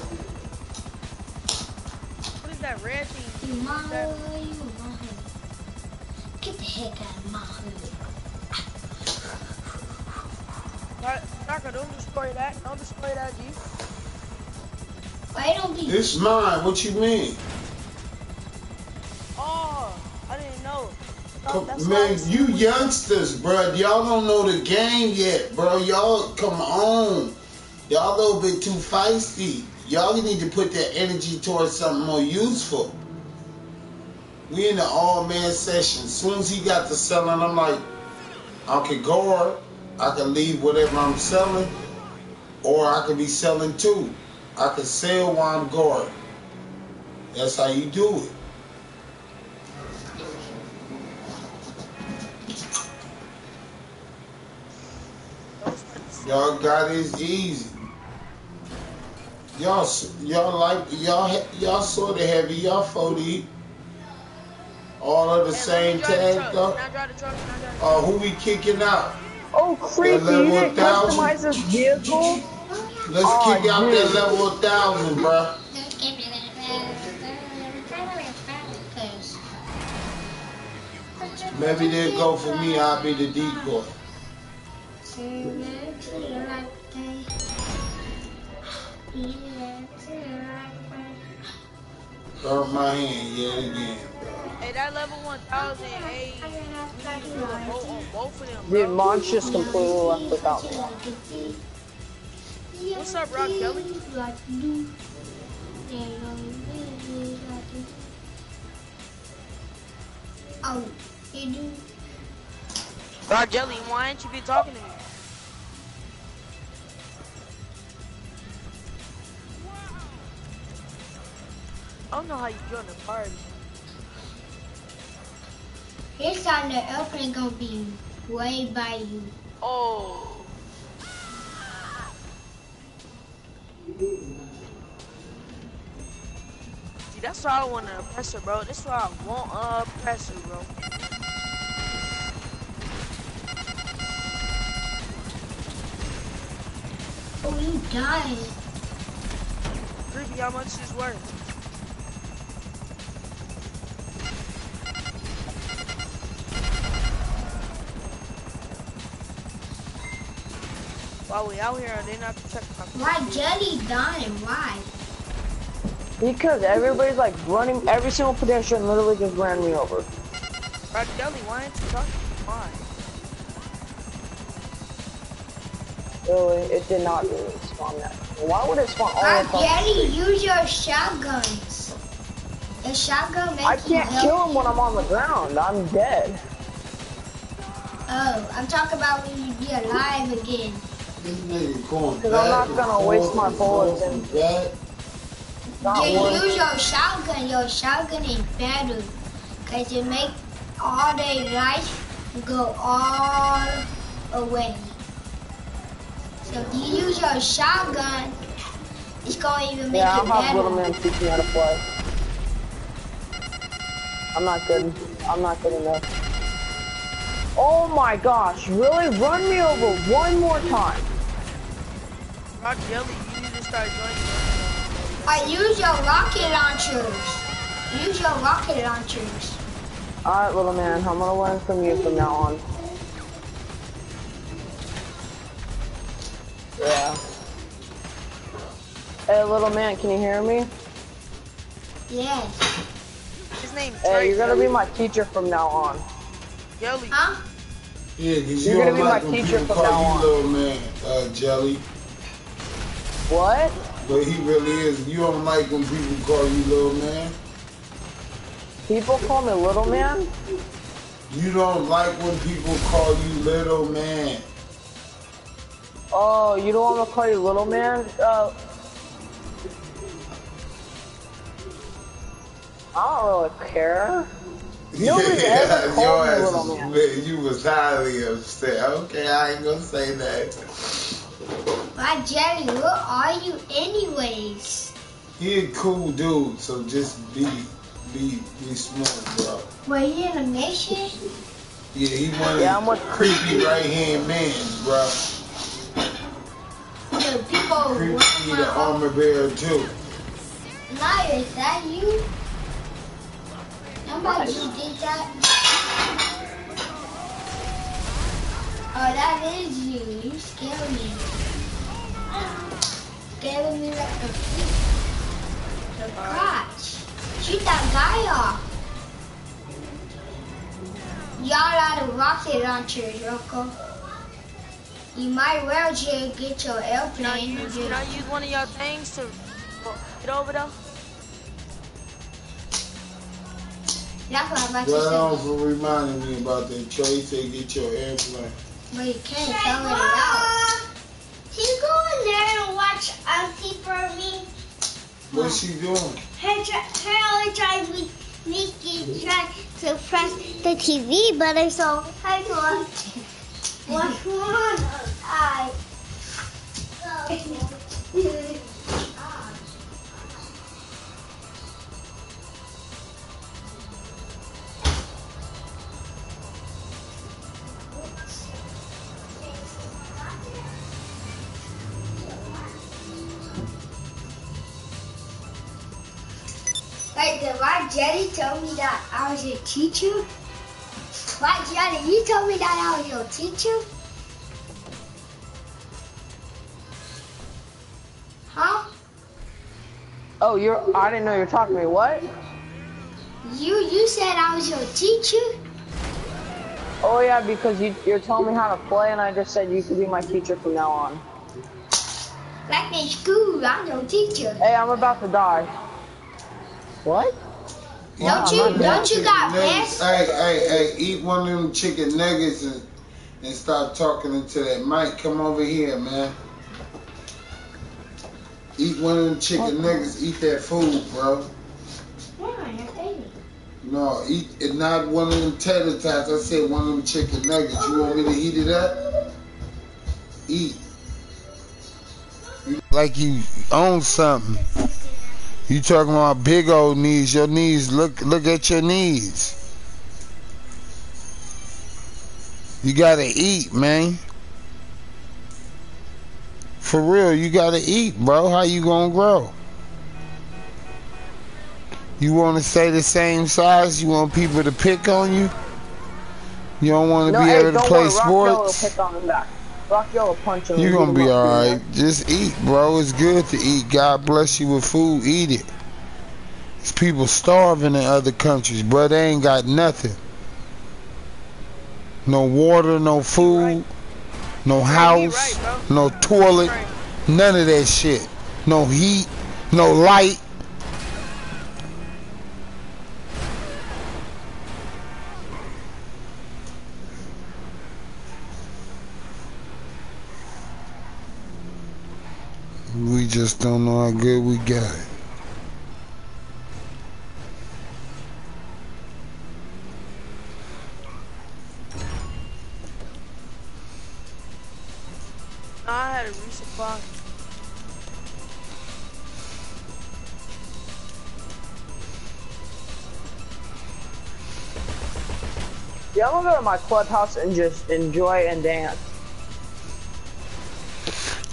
My What is that? hood, you my hood. Get the heck out of my hood. Soccer, don't destroy that. Don't destroy that, G. Why don't be It's mine. What you mean? Oh, I didn't know. Oh, Come- that's why I man, you youngsters, bro, y'all don't know the game yet, bro. Y'all come on. Y'all a little bit too feisty. Y'all need to put that energy towards something more useful. We in the all man session. Soon as he got to selling, I'm like, I can guard, I can leave whatever I'm selling, or I can be selling too. I can sell while I'm guarding. That's how you do it. Y'all got it easy. Y'all, y'all like y'all, y'all sort of heavy. Y'all 40. All of the Hey, same let me drive the tag though. Can I drive the truck? Can I drive the Uh, who we kicking out? Oh creepy, level you didn't 1000? customize this vehicle? Let's Aw, kick out dude. that level 1000, bro. Maybe they'll go for me. I'll be the decoy. Hurt my hand yet again, bro. Hey, that level 1000, hey, we need to do a vote on both of them, Dude, bro. Mon's just completely left without me. What's up, Rock Jelly? Oh, you do? Rock Jelly, why ain't you be talking to me? I don't know how you join the party. This time the airplane gonna be way by you. Oh. See, that's why I want an oppressor, bro. That's why I want uh, a oppressor, bro. Oh, you dying. Creepy, how much is worth? While we out here, they not protect my Why Jelly dying? Why? Because everybody's like running, every single pedestrian literally just ran me over. Rock Jelly, why ain't you talking? Why? Really, it did not really spawn that. Why would it spawn all Why the time? Jelly use your shotguns? The shotgun makes I can't healthy. kill him when I'm on the ground. I'm dead. Oh, I'm talking about when you be alive again. This nigga going Because I'm not gonna waste my bullets forth and- Not Just one. use your shotgun. Your shotgun is better. Cause it make all their life go all away. So if you use your shotgun, it's gonna even make Yeah, I'll it have better. little man teach me how to play. I'm not good. I'm not good enough. Oh my gosh, really? Run me over one more time. Rock Jelly, you need to start joining. I use your rocket launchers. Use your rocket launchers. Alright, little man, I'm gonna learn from you from now on. Yeah. Hey, little man, can you hear me? Yes. His name's Hey, you're gonna be my teacher from now on. Jelly. Huh? Yeah, you're you are going to be my teacher from now on. Little man, uh, Jelly. What? But he really is. You don't like when people call you little man. People call me little man? You don't like when people call you little man. Oh, you don't want to call you little man? Uh, I don't really care. [laughs] Nobody ever your called me ass little man. man, You was highly upset. Okay, I ain't gonna say that. Why, Jelly, what are you anyways? He a cool dude, so just be be be smart, bro. Were you in a mission? Yeah, he one of Yeah, the I'm with- creepy right hand man, bro. The people who Creepy the home. armor bearer too. Liar, is that you? Somebody did that? Oh, that is you. You scare me. Scaring me like a the crotch. Shoot that guy off. Y'all out of rocket launchers, Rocco. You might well just get your Can I airplane and use, can I use one of your things to get over there? That's what I'm about to say. on for reminding me about the Trey said get your airplane. But you can't tell it out. Can you go in there and watch Auntie for me? What's she doing? Her, her only tries me, Mickey try to press the TV, but I saw her go What's one? I. [laughs] Did why Jenny told me that I was your teacher? Why Jenny, you told me that I was your teacher? Huh? Oh, you're. I didn't know you were talking to me. What? You you said I was your teacher? Oh yeah, because you you're telling me how to play, and I just said you could be my teacher from now on. Like in school, I'm your teacher. Hey, I'm about to die. What? Don't I'm you not dead. don't you got Nuggets. pants? Hey, hey, hey, eat one of them chicken nuggets and, and stop talking into that mic. Come over here, man. Eat one of them chicken nuggets. Eat that food, bro. Why? I ate. No, eat it. Not one of them tater tots. I said one of them chicken nuggets. You want me to heat it up? Eat. Like you own something. You talking about big old knees? Your knees. Look, look at your knees. You gotta eat, man. For real, you gotta eat, bro. How you gonna grow? You want to stay the same size? You want people to pick on you? You don't want to No, be hey, able to play worry, Rock Yellow sports? Rock Yellow punch him. You're gonna be you alright. Just eat, bro. It's good to eat. God bless you with food. Eat it. There's people starving in other countries, bro. They ain't got nothing. No water, no food, no house, no toilet, none of that shit. No heat, no light. We just don't know how good we got it. I had a resupply. Yeah, I'm gonna go to my clubhouse and just enjoy and dance.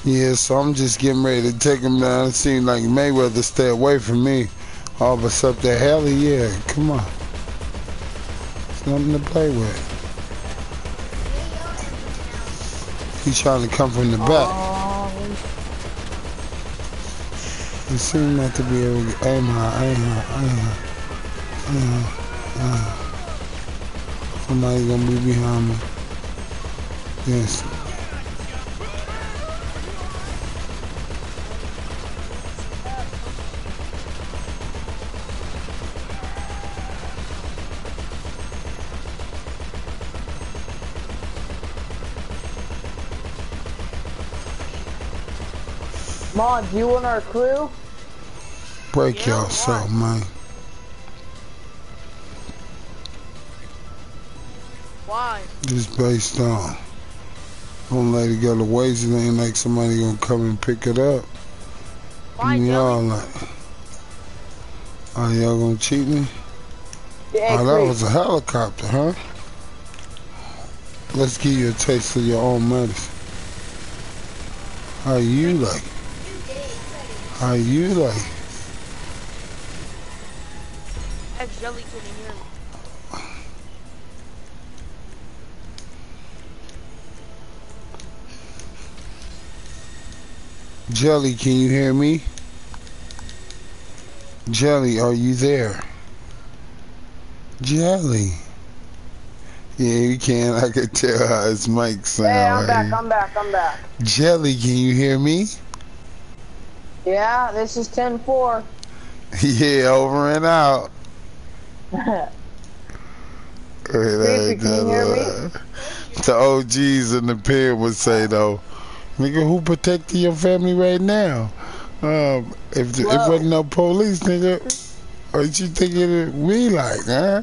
Yeah, so I'm just getting ready to take him down. It seems like Mayweather stay away from me. All of us up there, hell yeah, come on. It's nothing to play with. He's trying to come from the back. Um, It seemed not to be able to aim high, aim high, aim high. Aim high, high. Gonna be behind me. Yes. Mon, do you want our crew? Break Yeah, yourself, man. Why? Just based on. Don't let it go to waste. It ain't like somebody gonna come and pick it up. Why, y'all like, are y'all gonna cheat me? Yeah, oh, that was a helicopter, huh? Let's give you a taste of your own medicine. How you like? How you like? Jelly can he hear me? Jelly, can you hear me? Jelly, are you there? Jelly. Yeah, you can. I can tell how his mic sound. Hey, I'm right back, here. I'm back, I'm back. Jelly, can you hear me? Yeah, this is 10-4. [laughs] yeah, over and out. [laughs] Hey, that- can you hear me? that- The OGs in the pen would say though, nigga, who protecting your family right now? Um, if the, it Whoa. wasn't no police, nigga, what you thinking me like, huh?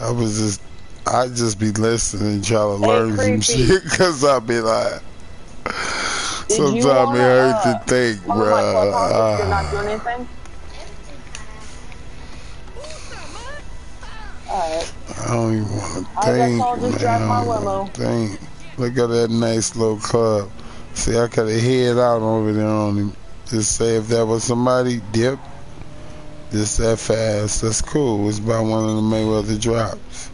I was just, I just be listening and trying to learn some shit, [laughs] cause I be like, sometimes it hurts uh, to think, Come on, bruh. you're Ah. not doing anything? Alright. I don't even want to I guess think, I'll man. I don't wanna. Think. Look at that nice little club. See, I could have head out over there on him. Just say if that was somebody, dip. Just that fast. That's cool. It's by one of the Mayweather drops.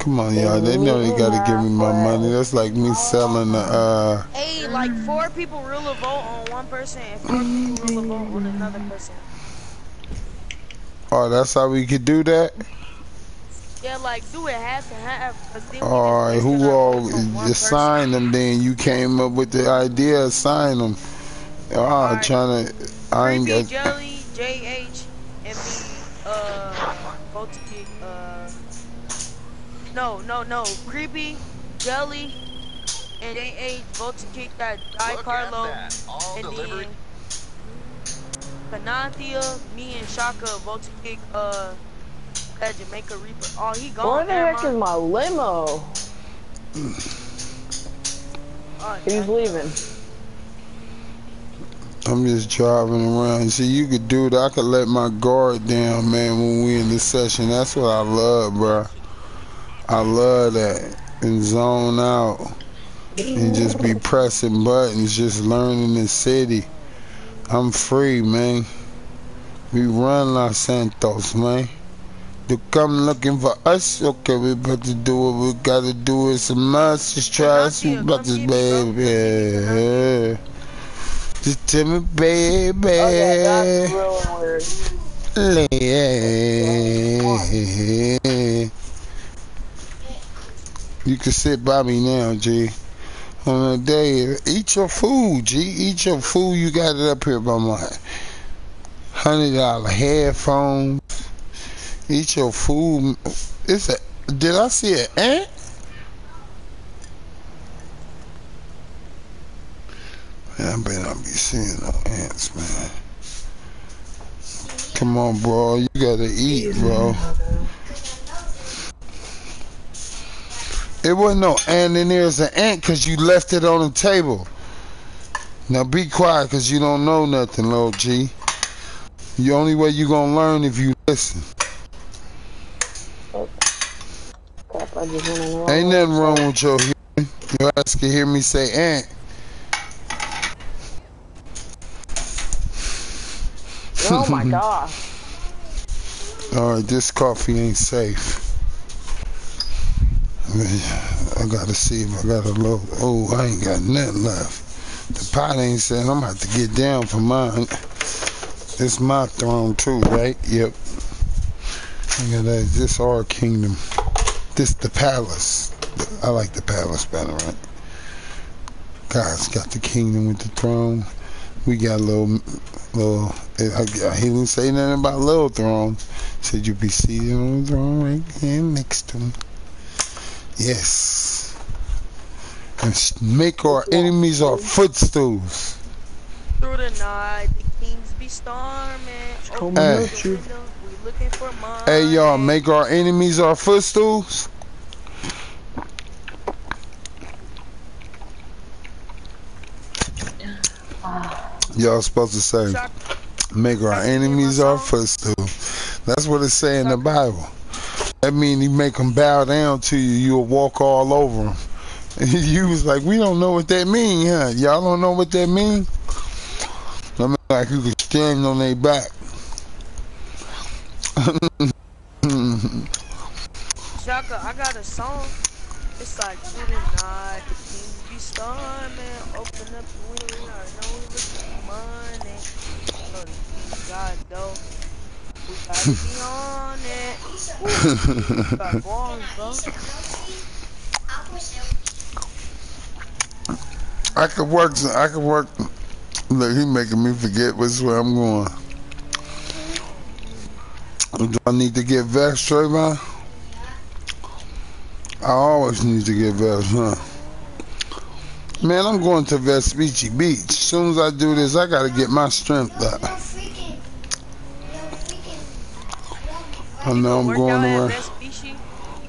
Come on, y'all. They know they gotta give me my money. That's like me selling the uh Hey, like four people rule a vote on one person and four people rule a vote on another person. Oh, that's how we could do that? Yeah, like do it half and half. Then Alright, who all signed them then? You came up with the idea of sign them. Ah, Alright. trying to I ain't got Jelly, JH, and me, uh, vote to uh, no, no, no, Creepy, Jelly, and JH vote to kick that guy Carlo, and then Panathia, me and Shaka vote to kick, uh, that Jamaica Reaper. Oh, he gone. Where the never heck is my limo? Alright, [clears throat] He's leaving. I'm just driving around. See, you could do that. I could let my guard down, man, when we in this session. That's what I love, bro. I love that. And zone out. And just be pressing buttons, just learning the city. I'm free, man. We run Los Santos, man. They come looking for us. Okay, we about to do what we gotta do. It's a must. Just try buttons, get me, bro. baby. Just tell me, baby. Okay, that's really weird. Yeah. You can sit by me now, G. On a day, eat your food, G. Eat your food. You got it up here by my hundred dollar headphones. Eat your food. It's a. Did I see an ant? Man, I better be seeing no ants, man. Come on, bro. You gotta eat, bro. It wasn't no ant in there. It's an ant because you left it on the table. Now be quiet because you don't know nothing, little G. The only way you gonna learn if you listen. Crap, I just went on the wrong Ain't nothing wrong with your hearing. Your ass can hear me say ant. Oh my [laughs] gosh. Alright, this coffee ain't safe. I, I gotta see if I got a low. Oh, I ain't got nothing left. The pot ain't saying I'm gonna have to get down for mine. This my throne too, right? Yep. Look at that. This our kingdom. This the palace. I like the palace better, right? God's got the kingdom with the throne. We got a little, little. I, he didn't say nothing about little throne. Said you be seated on the throne right there next to him. Yes. And make our enemies our footstools. Through the night, the kings be storming. Open Hey. up we looking for money. Hey y'all, make our enemies our footstools. Y'all supposed to say, make our enemies our footstools. That's what it say in the Bible. That mean you make them bow down to you, you'll walk all over them. And [laughs] you was like, we don't know what that mean, huh? Y'all don't know what that mean? I mean, like you could stand on their back. Shaka, I got a song. It's like the night, kings be storming. Open up the window, already know we for money. God, the I could work. I could work. Look, he making me forget which way I'm going. Do I need to get vexed, Trayvon? I always need to get vexed, huh? Man, I'm going to Vespucci Beach. As soon as I do this, I gotta get my strength up. I know I'm going at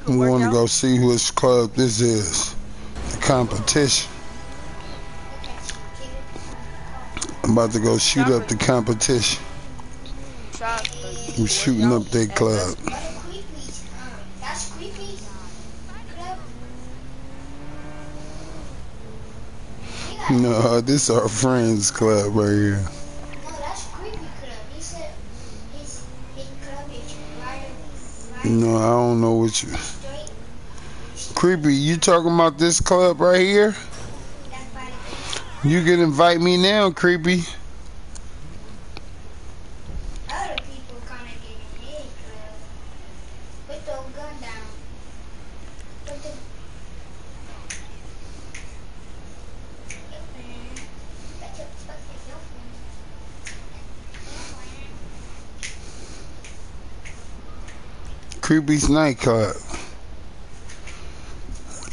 I'm going to go see which club this is. The competition. I'm about to go shoot up the competition. I'm shooting up their club. No, [laughs] this our friends club right here. No, that's creepy club. He said his his club is right, right No, I don't know what you. Creepy, you talking about this club right here? You can invite me now, creepy. other people kind of get in his club. Put the gun down. Put the. That's a fucking girlfriend. Creepy's nightclub.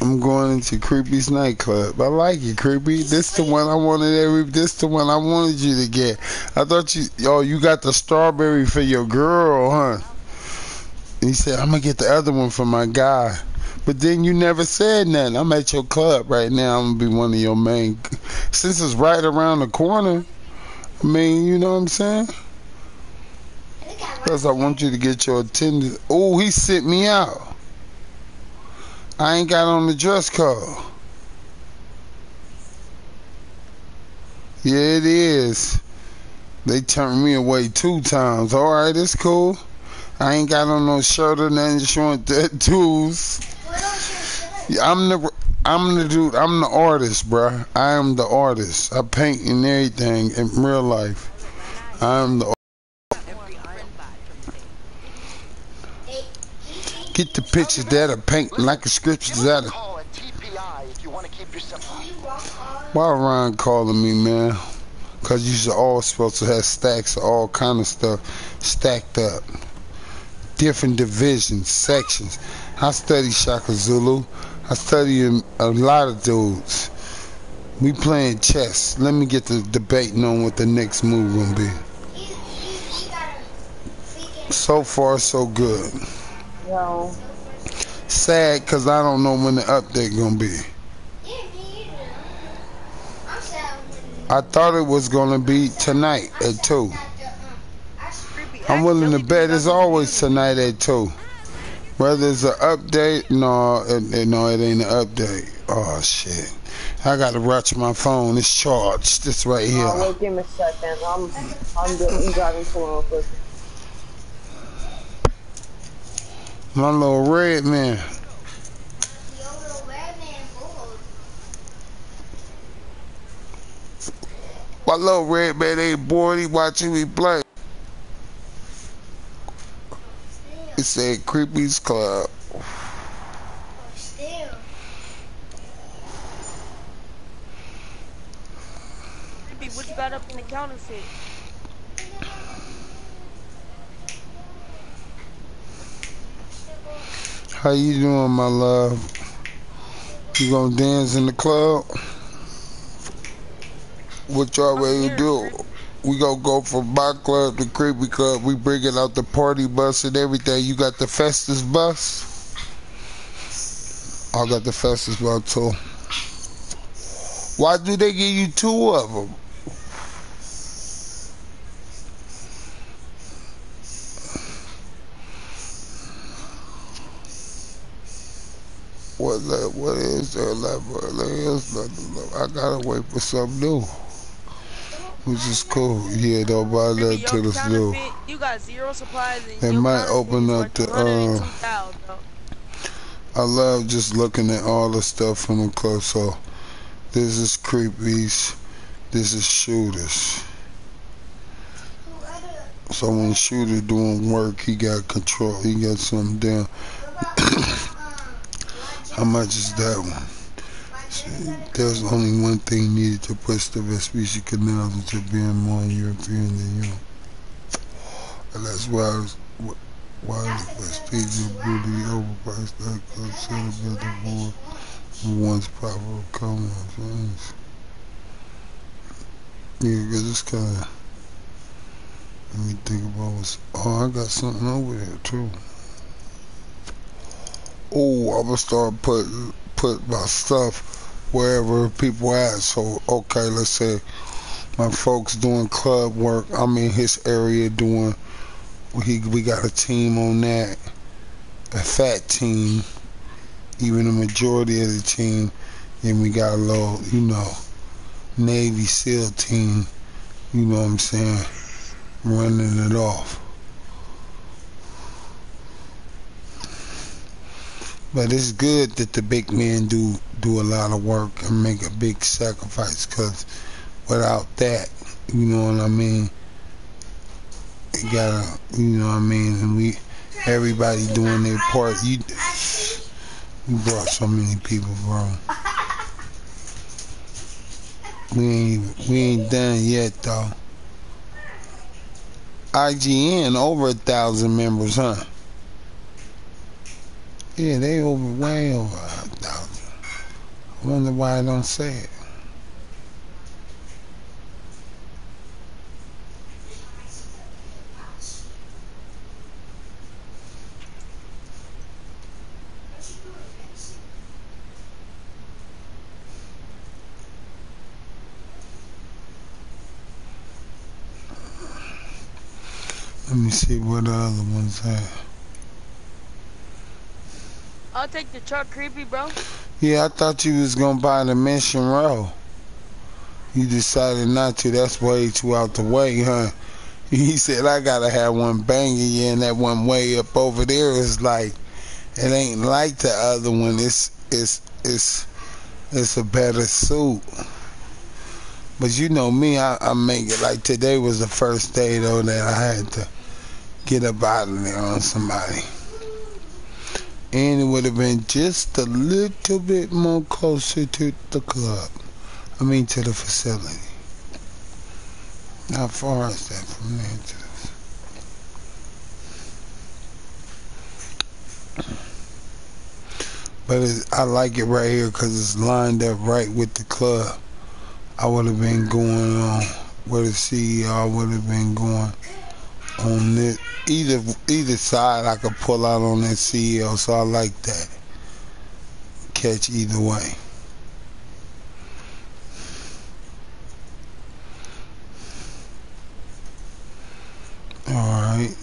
I'm going into Creepy's nightclub. I like it, Creepy. This the one I wanted every. This the one I wanted you to get. I thought you. Oh, you got the strawberry for your girl, huh? And he said, I'm gonna get the other one for my guy. But then you never said nothing. I'm at your club right now. I'm gonna be one of your main. Since it's right around the corner, I mean, you know what I'm saying? Plus, I want you to get your attendance. Oh, he sent me out. I ain't got on the dress code. Yeah, it is. They turned me away two times. All right, it's cool. I ain't got on no shirt or nothing showing [laughs] tattoos. Yeah, I'm the I'm the dude. I'm the artist, bruh. I am the artist. I paint and everything in real life. I'm the. Get the pictures that are painting like a scriptures that are. Why Ron calling me, man? Cause you all supposed to have stacks of all kind of stuff stacked up. Different divisions, sections. I study Shaka Zulu. I study a a lot of dudes. We playing chess. Let me get the debating on what the next move gonna be. So far, so good. No. Sad because I don't know when the update gonna be. I thought it was gonna be tonight at two. I'm willing to bet it's always tonight at two. Whether it's an update, no, it, no, it ain't an update. Oh shit! I gotta watch my phone. It's charged. It's right here. Oh, wait, give me a second. I'm, I'm, I'm driving to My little red man. My little red man ain't bored, he watching me play. It said Creepy's Club. Creepy, what you got up in the counter seat? How you doing, my love? You gonna dance in the club? What y'all ready to do? We gonna go from my club to Creepy Club. We bringing out the party bus and everything. You got the Festival Bus? I got the Festival Bus too. Why do they give you two of them? What that? What is there left? There is nothing. I gotta wait for something new, which is cool. Yeah, don't buy that till it's new. you got zero supplies and your might open up worth the, 102,000, uh, bro. I love just looking at all the stuff from the club. So this is creepies. This is shooters. So when shooter doing work, he got control. He got something down. How much is that one? There's only one thing needed to push the Vespucci Canal into being more European than you. And that's why I was, why the Vespucci booty overpriced that consider building more once proper common friends. Yeah, because it's kind of, let me think about what's, oh, I got something over there too. Oh, I'm gonna start put put my stuff wherever people at. So okay, let's say my folks doing club work. I'm in his area doing. We we got a team on that, a fat team, even the majority of the team. Then we got a little, you know, Navy SEAL team. You know what I'm saying, running it off. But it's good that the big men do do a lot of work and make a big sacrifice because without that, you know what I mean, you gotta, you know what I mean, and we, everybody doing their part. You, you brought so many people, bro. We ain't, we ain't done yet though. IGN over a thousand members, huh? Yeah, they over way over a thousand. I wonder why I don't say it. Let me see what the other ones have. I'll take the truck, creepy, bro. Yeah, I thought you was gonna buy the Mission Row. You decided not to. That's way too out the way, huh? [laughs] He said I gotta have one banging you, and that one way up over there is like it ain't like the other one. It's it's it's it's a better suit. But you know me, I, I make it like today was the first day though that I had to get up out of there on somebody. And it would have been just a little bit more closer to the club. I mean to the facility. How far is that from there But I like it right here because it's lined up right with the club. I would have been going on where the CEO would have been going on this either either side I could pull out on that CEO, so I like that. Catch either way. Alright.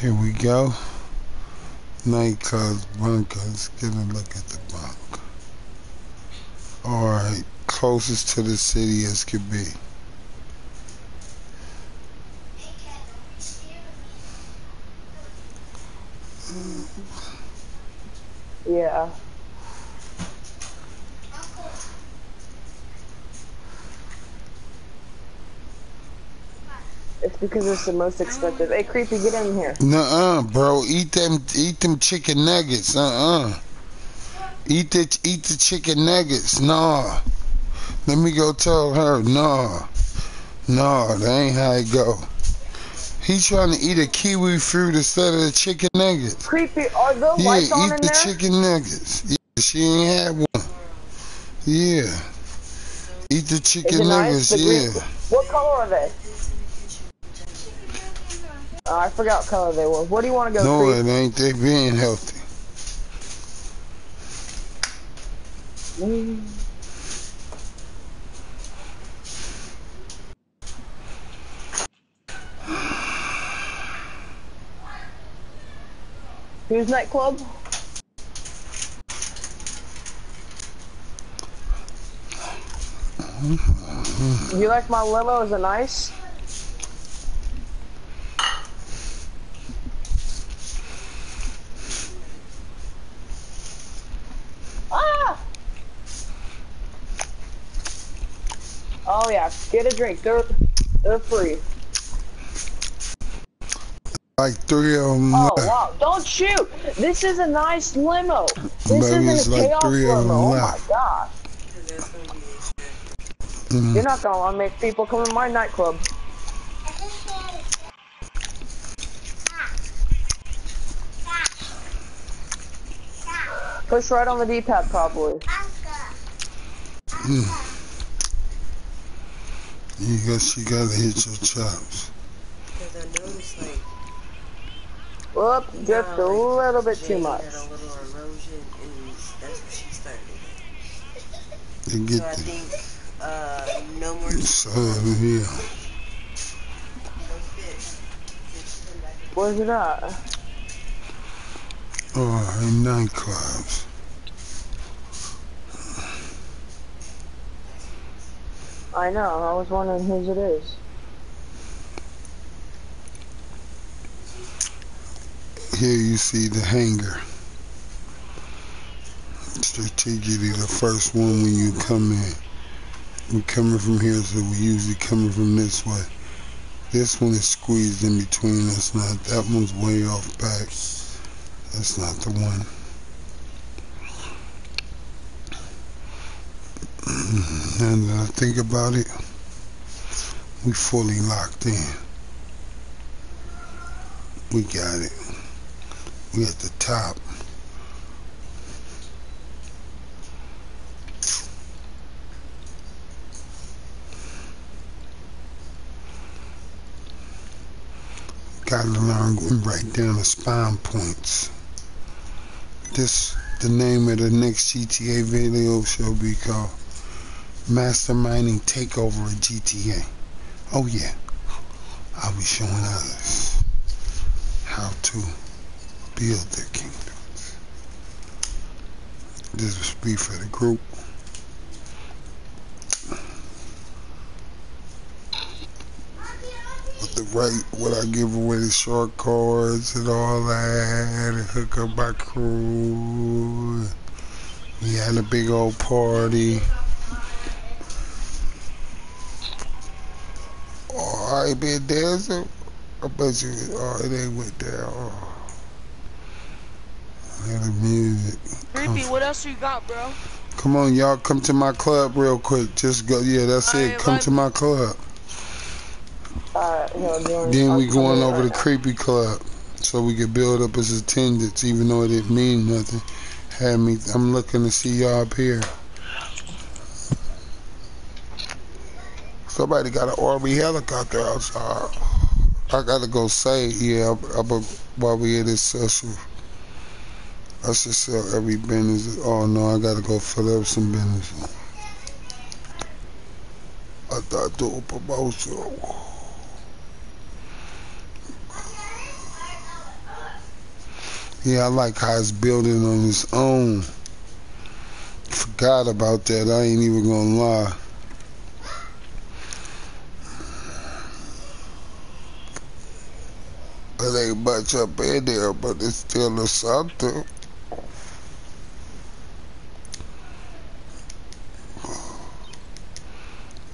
Here we go. Nightclubs, bunkers. Get a look at the bunk. Alright. Closest to the city as could be. Yeah. It's because it's the most expensive. Hey, creepy, get in here. Nuh-uh, bro. Eat them, eat them chicken nuggets. Uh-uh. Eat the, eat the chicken nuggets. Nah. Let me go tell her. Nah. Nah, that ain't how it go. He trying to eat a kiwi fruit instead of the chicken nuggets. Creepy, are the Yeah, lights on eat in the there? chicken nuggets. Yeah, she ain't had one. Yeah. Eat the chicken it nice? nuggets, The green- yeah. What color are they? Uh, I forgot what color they were. What do you want to go, No, Creep? it ain't. They being healthy. Mm. Who's nightclub? You like my limo? Is it nice? Ah! Oh yeah, get a drink. They're they're free. Like three of them Oh left. wow! Don't shoot. This is a nice limo. This Baby, isn't it's a like chaos three of limo. them Oh my left. god! Mm. You're not gonna want to make people come to my nightclub. Push right on the D-pad, probably. Mm. You guess you gotta hit your chops. Because I noticed, like, Whoop, just a little bit too much. had a little erosion, and that's what she started. To So get I the think, uh, no more. so yeah. Where's it at? Oh, in nightclubs. I know. I was wondering whose it is. Here you see the hanger. Strategically, the first one when you come in. We're coming from here, so we usually coming from this way. This one is squeezed in between us. Not that one's way off back. That's not the one. [clears throat] And I think about it, we fully locked in. We got it. We at the top. Gotta learn and write down the spawn points. This the name of the next GTA video shall be called Masterminding Takeover of GTA. Oh yeah. I'll be showing others how to build their kingdoms. This will be for the group. With the right, what I give away the short cards and all that, and hook up my crew. We had a big old party. Oh, I been dancing. I bet you, oh, it ain't went down. Oh. Hear music. Creepy, what else you got, bro? Come on, y'all, come to my club real quick. Just go, yeah, that's it. Alright, Come right. to my club. Alright, here, join. Then we going over right to now. Creepy Club, so we could build up his attendance, even though it didn't mean nothing. Had me, I'm looking to see y'all up here. Somebody got an RV helicopter outside. I gotta go say, yeah, I'm, I'm while we in this session. I should sell every business. Oh no, I gotta go fill up some business. I thought do a promotion. Yeah, I like how it's building on its own. Forgot about that. I ain't even gonna lie. It ain't much up in there, but it's still a something.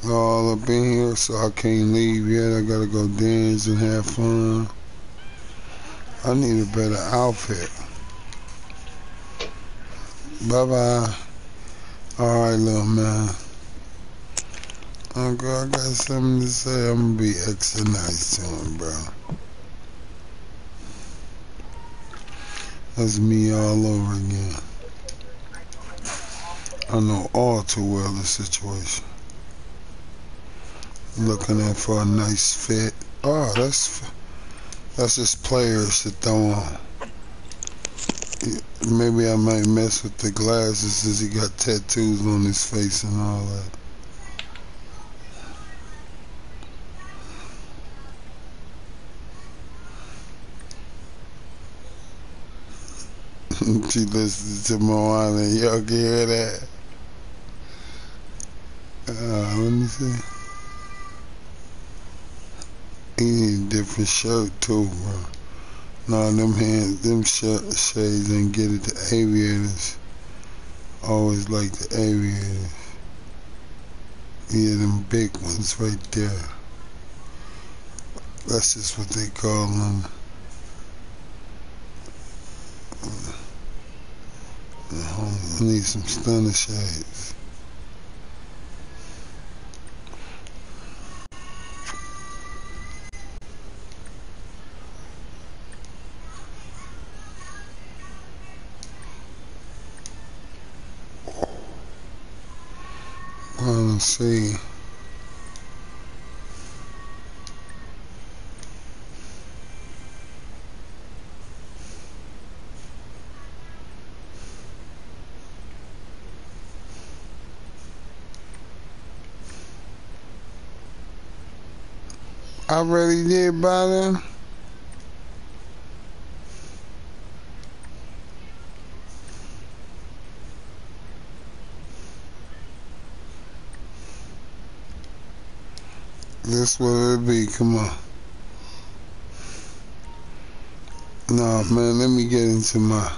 All in here, so I can't leave yet. I gotta go dance and have fun. I need a better outfit. Bye bye. Alright, little man. Uncle, I got something to say. I'm gonna be extra nice to him, bro. That's me all over again. I know all too well the situation. Looking in for a nice fit. Oh, that's that's just players throw on. Maybe I might mess with the glasses since he got tattoos on his face and all that. [laughs] she listened to Moana. Y'all can hear that? Uh, let me see. Need different shirt too, bro. No, them hands, them shades and get it to aviators. Always like the aviators. Yeah, them big ones right there. That's just what they call them. I need some stunner shades. Let's see. I really did buy them. This what it be, come on. No, man, let me get into my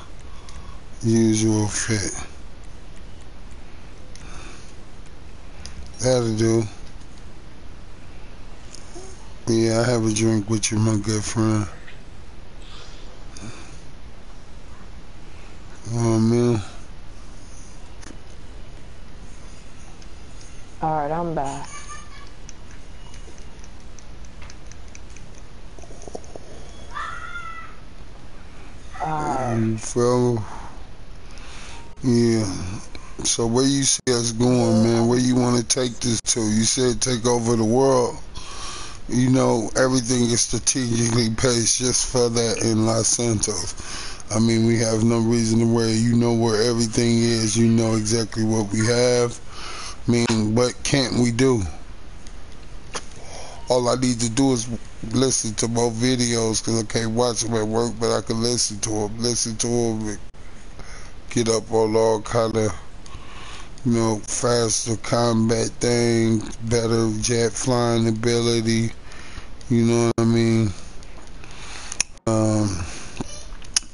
usual fit. That'll do. Yeah, I have a drink with you, my good friend. Oh, man. Alright, I'm back. Fella. Yeah. So where you see us going, man? Where you want to take this to? You said take over the world. You know, everything is strategically placed just for that in Los Santos. I mean, we have no reason to worry. You know where everything is. You know exactly what we have. I mean, what can't we do? All I need to do is listen to more videos because I can't watch them at work, but I can listen to them. Listen to them. and Get up on all kind of, you know, faster combat things, better jet flying ability. You know what I mean? Um,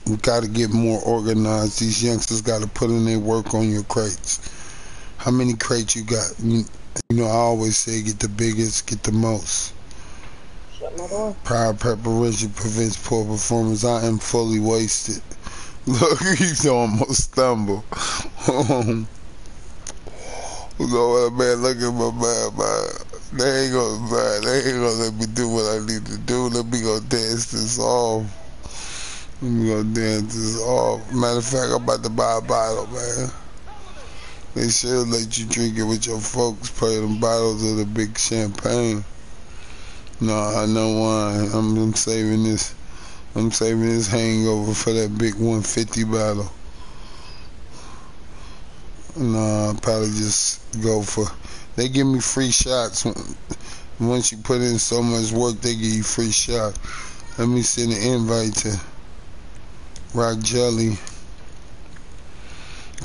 we got to get more organized. These youngsters got to put in their work on your crates. How many crates you got? You, you know, I always say get the biggest, get the most. My. Prior preparation prevents poor performance. I am fully wasted. [laughs] Look, he's almost stumble. [laughs] Lord, man, look at my man, man. They ain't gonna, man, they ain't gonna let me do what I need to do. Let me go dance this off. Let me go dance this off. Matter of fact, I'm about to buy a bottle, man. They should let you drink it with your folks, pay them bottles of the big champagne. No, I know why. I'm, I'm saving this. I'm saving this hangover for that big 150 bottle. No, I'll probably just go for. They give me free shots. Once you put in so much work, they give you free shot. Let me send an invite to Rock Jelly.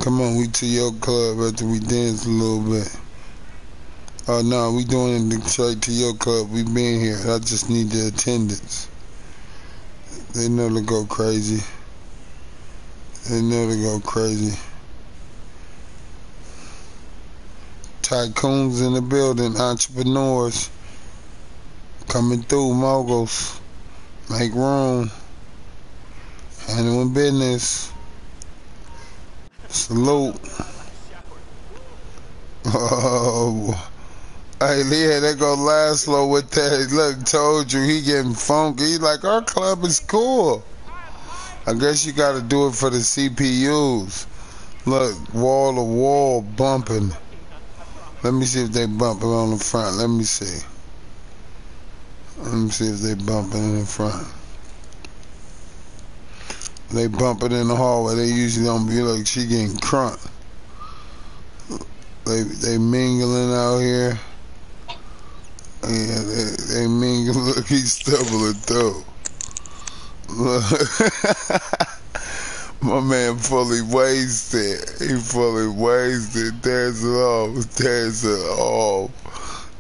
Come on, we to your club after we dance a little bit. Oh no, we doing it straight to your club. We been here. I just need the attendance. They know to go crazy. They know to go crazy. Tycoons in the building, entrepreneurs coming through, moguls. Make room. Handling business. Salute. [laughs] Oh. Hey, yeah, they go Laszlo with that. Look, told you he getting funky. Like, our club is cool. I guess you got to do it for the CPUs. Look, wall to wall bumping. Let me see if they bumping on the front. Let me see. Let me see if they bumping in the front. They bumping in the hallway. They usually don't be like she getting crunk. They they mingling out here. Yeah, they, they mingle. Look, he's stumbling through. [laughs] Look. My man fully wasted. He fully wasted. Off. There's it off.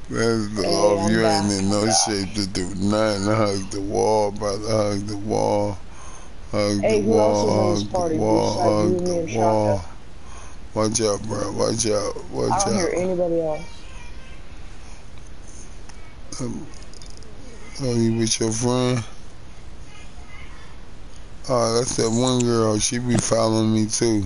There's it Hey, off. You ain't in no shape to do nothing. Hug the wall, brother. Hug the wall. Hug the who else is in wall. Hug the wall. Hug and and the wall. Watch out, bro. Watch out. Watch out. I don't hear anybody else. Um, oh, you with your friend? Oh, that's that one girl. She be following me too.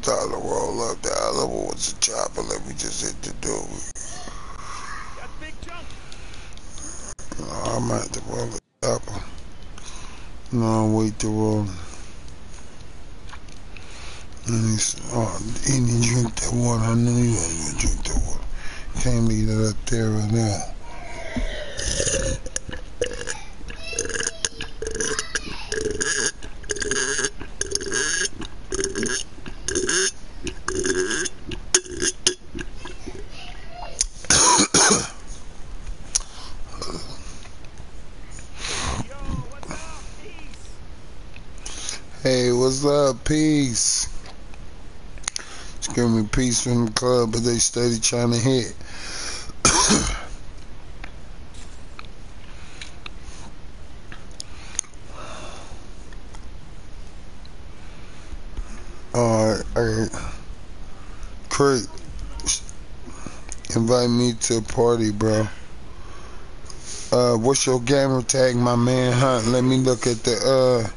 Dollar roll up the one was a chopper. Let me just hit the door. Oh, I'm at the roll the chopper. No, wait to roll. And he's, oh, he didn't drink that water. I knew he wasn't gonna drink that water. Can't leave it up there right now. Hey, what's up? Peace. Me peace from the club, but they steady trying to hit. [coughs] Alright, alright. Craig, invite me to a party, bro. Uh, what's your gamer tag, my man Hunt? Let me look at the, uh,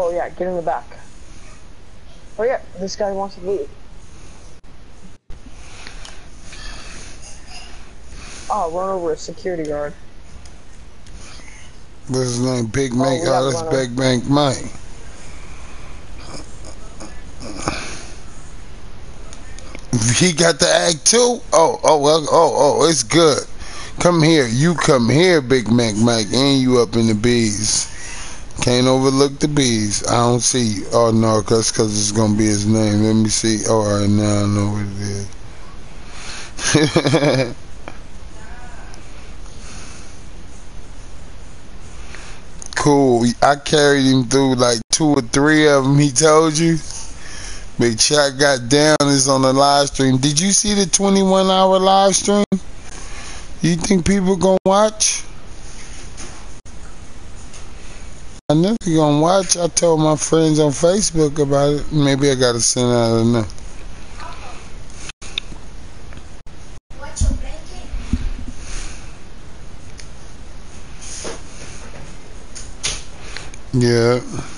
Oh yeah, get in the back. Oh yeah, this guy wants to leave. Oh, run over a security guard. What's his name? Big Mike. Oh, got oh, that's Big Mike Mike. He got the act too. Oh, oh, well, oh, oh, it's good. Come here, you come here, Big Mac Mike, and you up in the bees. Can't overlook the bees. I don't see. Oh no, cause cause it's gonna be his name. Let me see. Oh, all right, now I know what it is. [laughs] cool. I carried him through like two or three of them. He told you. Big Shot got down is on the live stream. Did you see the 21 hour live stream? You think people gonna watch? I know they gonna watch. I told my friends on Facebook about it. Maybe I gotta send out a know. What's your blanket? Yeah.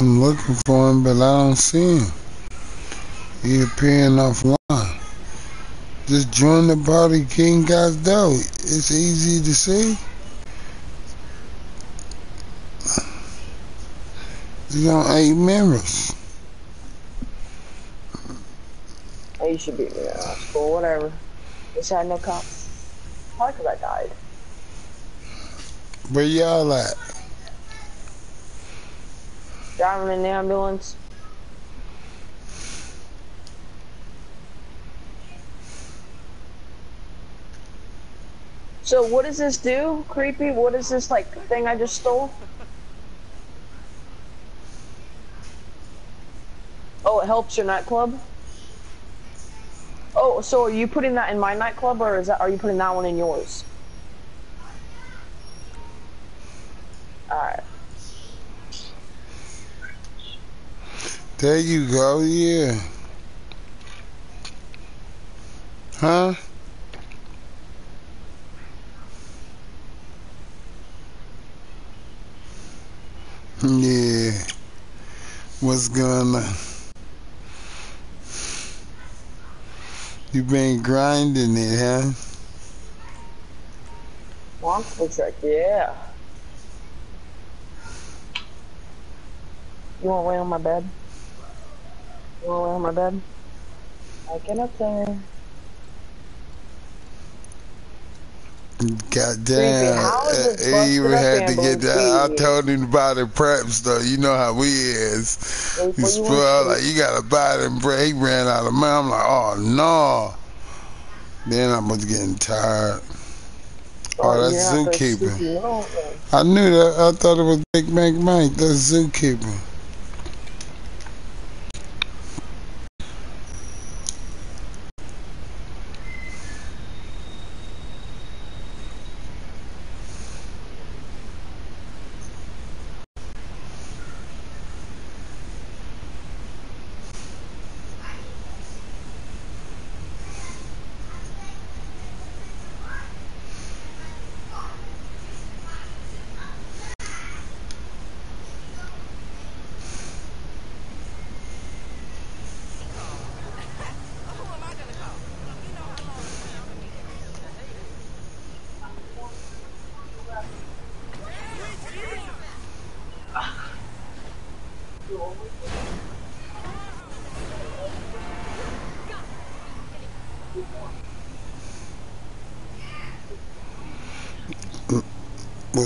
I'm looking for him, but I don't see him. He appearing offline. Just join the party, King Got Dough. It's easy to see. He's on eight members. You should me at high school, whatever. Just had no comp. Probably because I died. Where y'all at? Driving in the ambulance. So what does this do, creepy? What is this like thing I just stole? Oh, it helps your nightclub. Oh, so are you putting that in my nightclub, or is that are you putting that one in yours? All right. There you go, yeah. Huh? Yeah. What's going on? You been grinding it, huh? Monster truck, yeah. You wanna lay on my bed? You wanna lay on my bed? I cannot say. God damn. Uh, he even had to get that. I told him about the preps though. You know how we is. Wait, He before you spoiled like you gotta buy them bread. He ran out of money. I'm like, oh no. Then I was getting tired. Oh, that's not the zookeeper. stupid little thing. I knew that. I thought it was Big Mac Mike. That's zookeeper.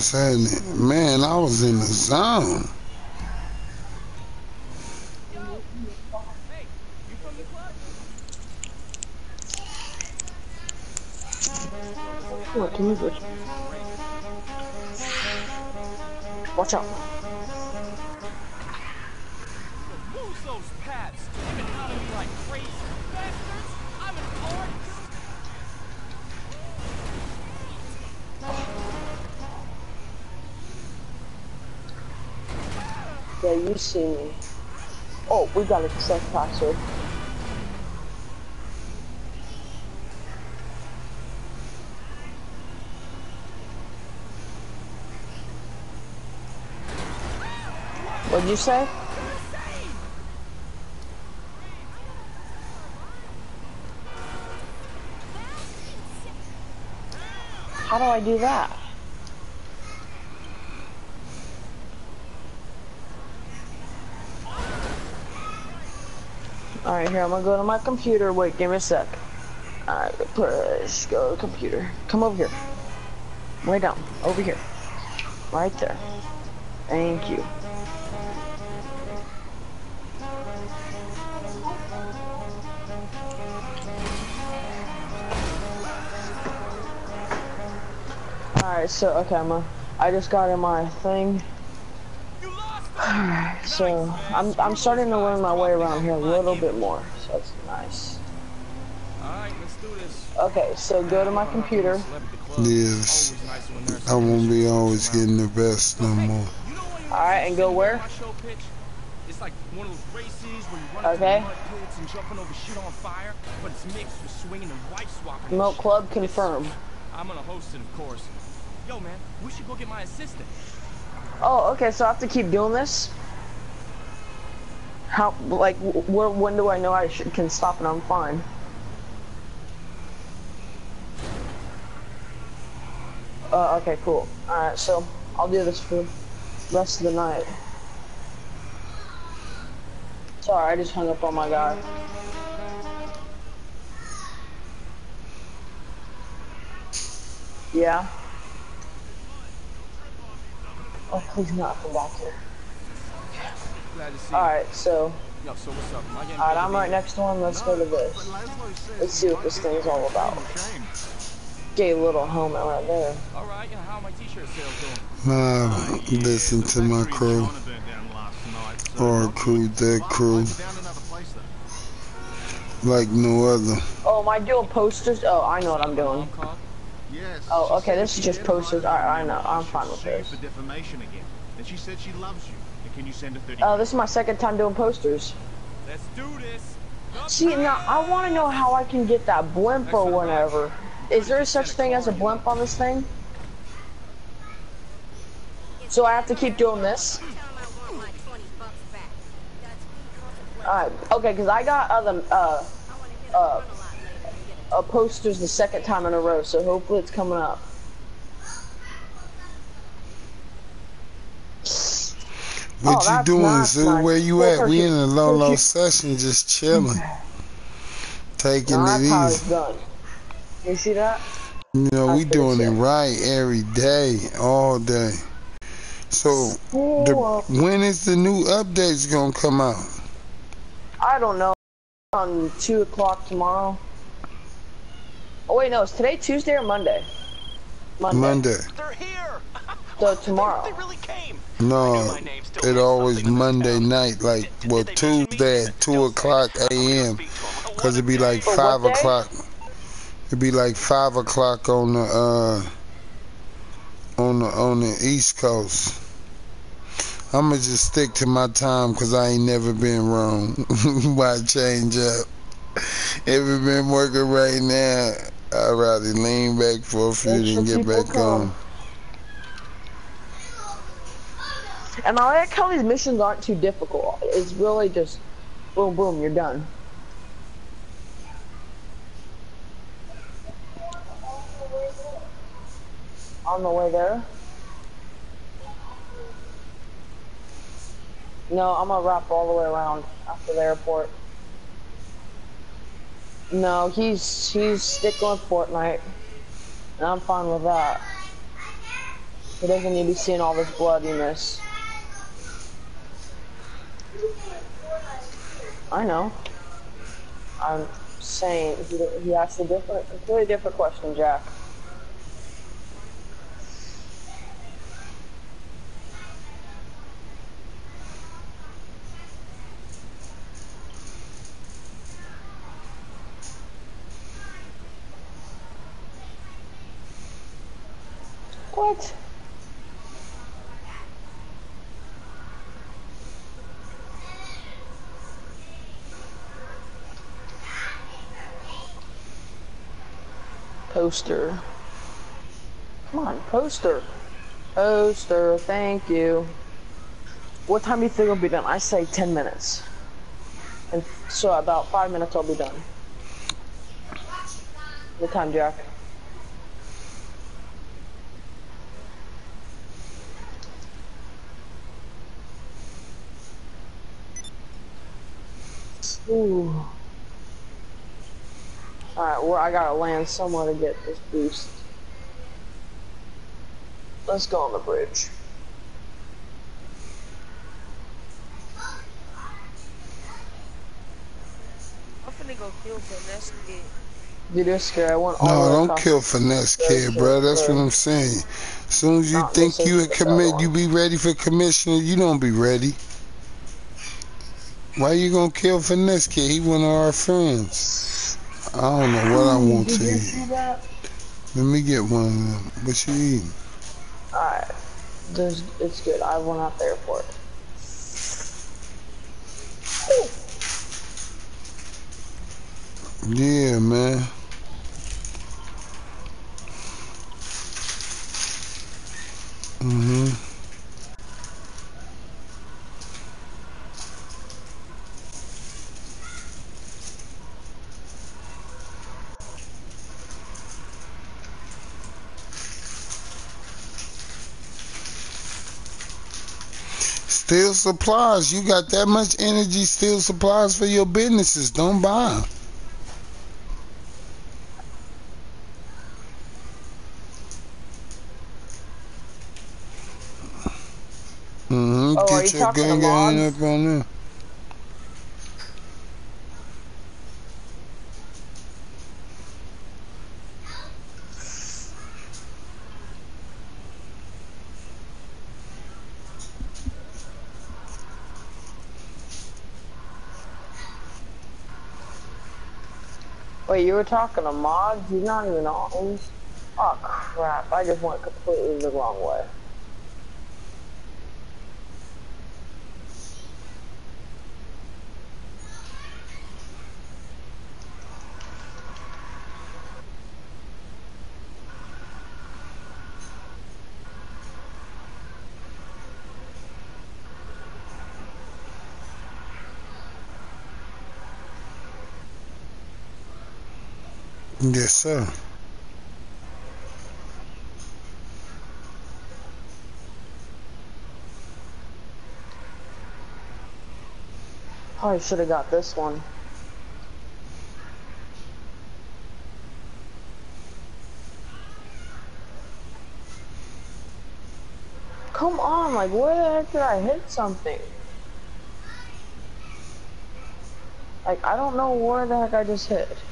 What's happening? Man, I was in the zone. What, can you? Watch out. Yeah, you see me. Oh, we got a trespasser. What'd you say? How do I do that? Alright, here, I'm gonna go to my computer. Wait, give me a sec. Alright, push, go to computer. Come over here. Way down, over here. Right there. Thank you. Alright, so, okay, I'm a, I just got in my thing. Alright, so, I'm, I'm starting to learn my way around here a little bit more, so that's nice. Alright, let's do this. Okay, so go to my computer. Yes. I won't be always getting the best no more. Alright, and go where? My show pitch. It's like one of those races where you run Okay. through mud pits and jumping over shit on fire, but it's mixed with swinging and wife swapping. and Milk. Club confirmed. I'm gonna host it, of course. Yo, man, we should go get my assistant. Oh, okay, so I have to keep doing this? How, like, wh wh when do I know I should, can stop and I'm fine? Uh, okay, cool. Alright, so I'll do this for the rest of the night. Sorry, I just hung up on my guy. Yeah? Oh, please not come back here. To see you. Alright, so, Yo, so what's up? Am I getting alright, I'm right next to him. Let's go to this. Let's see what this thing's all about. Gay little helmet right there. All right, and how my t-shirt sales doing? Nah, listen to my crew. Our crew, that crew. Like no other. Oh, am I doing posters? Oh, I know what I'm doing. Oh, okay, this is just posters. I, I know. I'm fine with this. for defamation again. And she said she loves you. And can you send her 30 Oh, this is my second time doing posters. Let's do this. See, now I want to know how I can get that blimp or whatever. Is there such thing as a blimp on this thing? So I have to keep doing this? Alright, okay, because I got other, uh, uh, uh, posters the second time in a row, so hopefully it's coming up. What Oh, you doing, nice, Zoo? nice. Where you at? We in a low, low session, just chilling, taking it easy. done. You see that? You know, we doing it. it right every day, all day. So, the, when is the new updates gonna come out? I don't know. On 2 o'clock tomorrow. Oh, wait, no, is today Tuesday or Monday? Monday. Monday. [laughs] So tomorrow. No, it always Monday night, like well Tuesday at two o'clock a.m. Cause it'd be like For five o'clock. It'd be like five o'clock on the uh on the on the East Coast. I'ma just stick to my time cause I ain't never been wrong. [laughs] Why change up? If it been working right now, I'd rather lean back for a few than get back come. on. And I like how these missions aren't too difficult. It's really just boom, boom, you're done. On the way there? No, I'm gonna wrap all the way around after the airport. No, he's he's sticking with Fortnite. And I'm fine with that. He doesn't need to be seeing all this bloodiness. I know. I'm saying he, he asked a different, a completely different question, Jack. What? Poster. Come on, poster. Poster, thank you. What time do you think it'll be done? I say 10 minutes. And so about 5 minutes I'll be done. What time, Jack? Ooh. Alright, well, I gotta land somewhere to get this boost. Let's go on the bridge. I'm finna go kill Finesse Kid. Dude, you're scary. I want No, the don't kill finesse kid, bro. That's what I'm saying. As soon as you Not think you a sense with that commit, you be ready for commissioner. You don't be ready. Why you gonna kill finesse kid? He one of our friends. I don't know what I want to eat. Let me get one of them. What you eating? Alright. It's good. I went out there for it. Yeah, man. Mhm. Still supplies. You got that much energy. Still supplies for your businesses. Don't buy 'em. Mm-hmm. Oh, Get you your gun gang mods? up on there. Wait, you were talking to Mods? He's not even on. Oh crap, I just went completely the wrong way. Yes, sir. Probably should have got this one. Come on, like where the heck did I hit something? Like I don't know where the heck I just hit.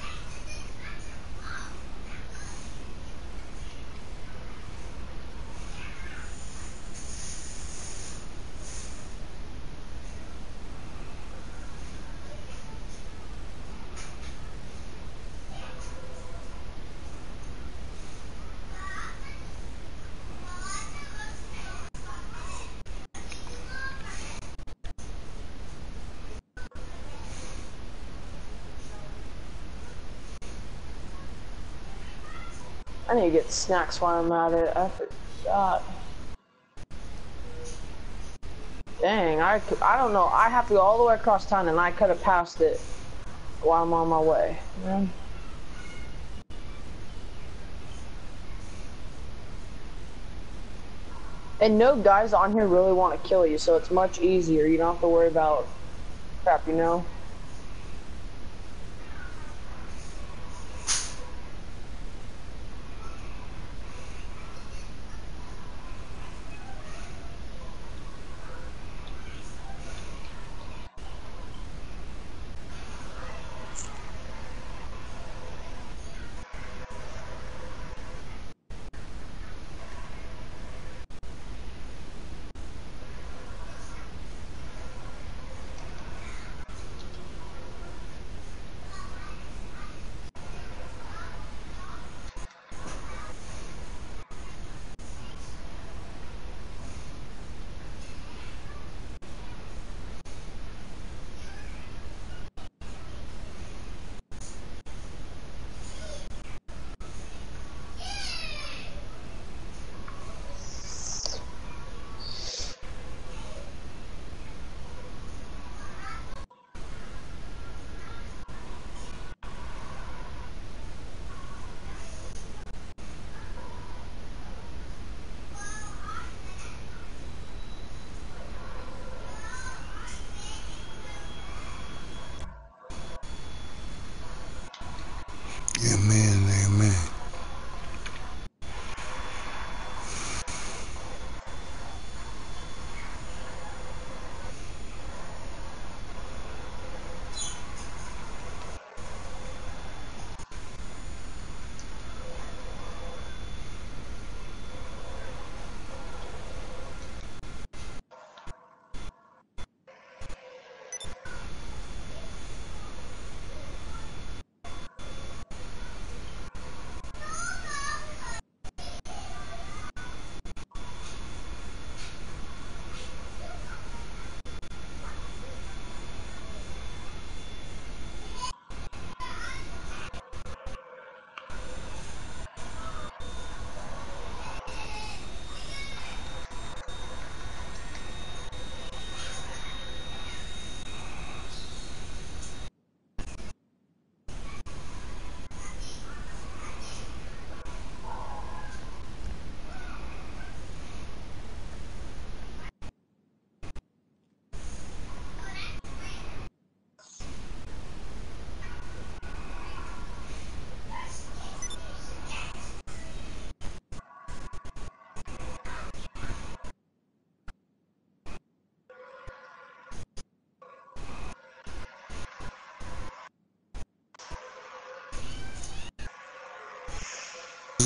I need to get snacks while I'm at it. I forgot. Dang, I, I don't know. I have to go all the way across town and I could have passed it while I'm on my way. Man. And no guys on here really want to kill you, so it's much easier. You don't have to worry about crap, you know?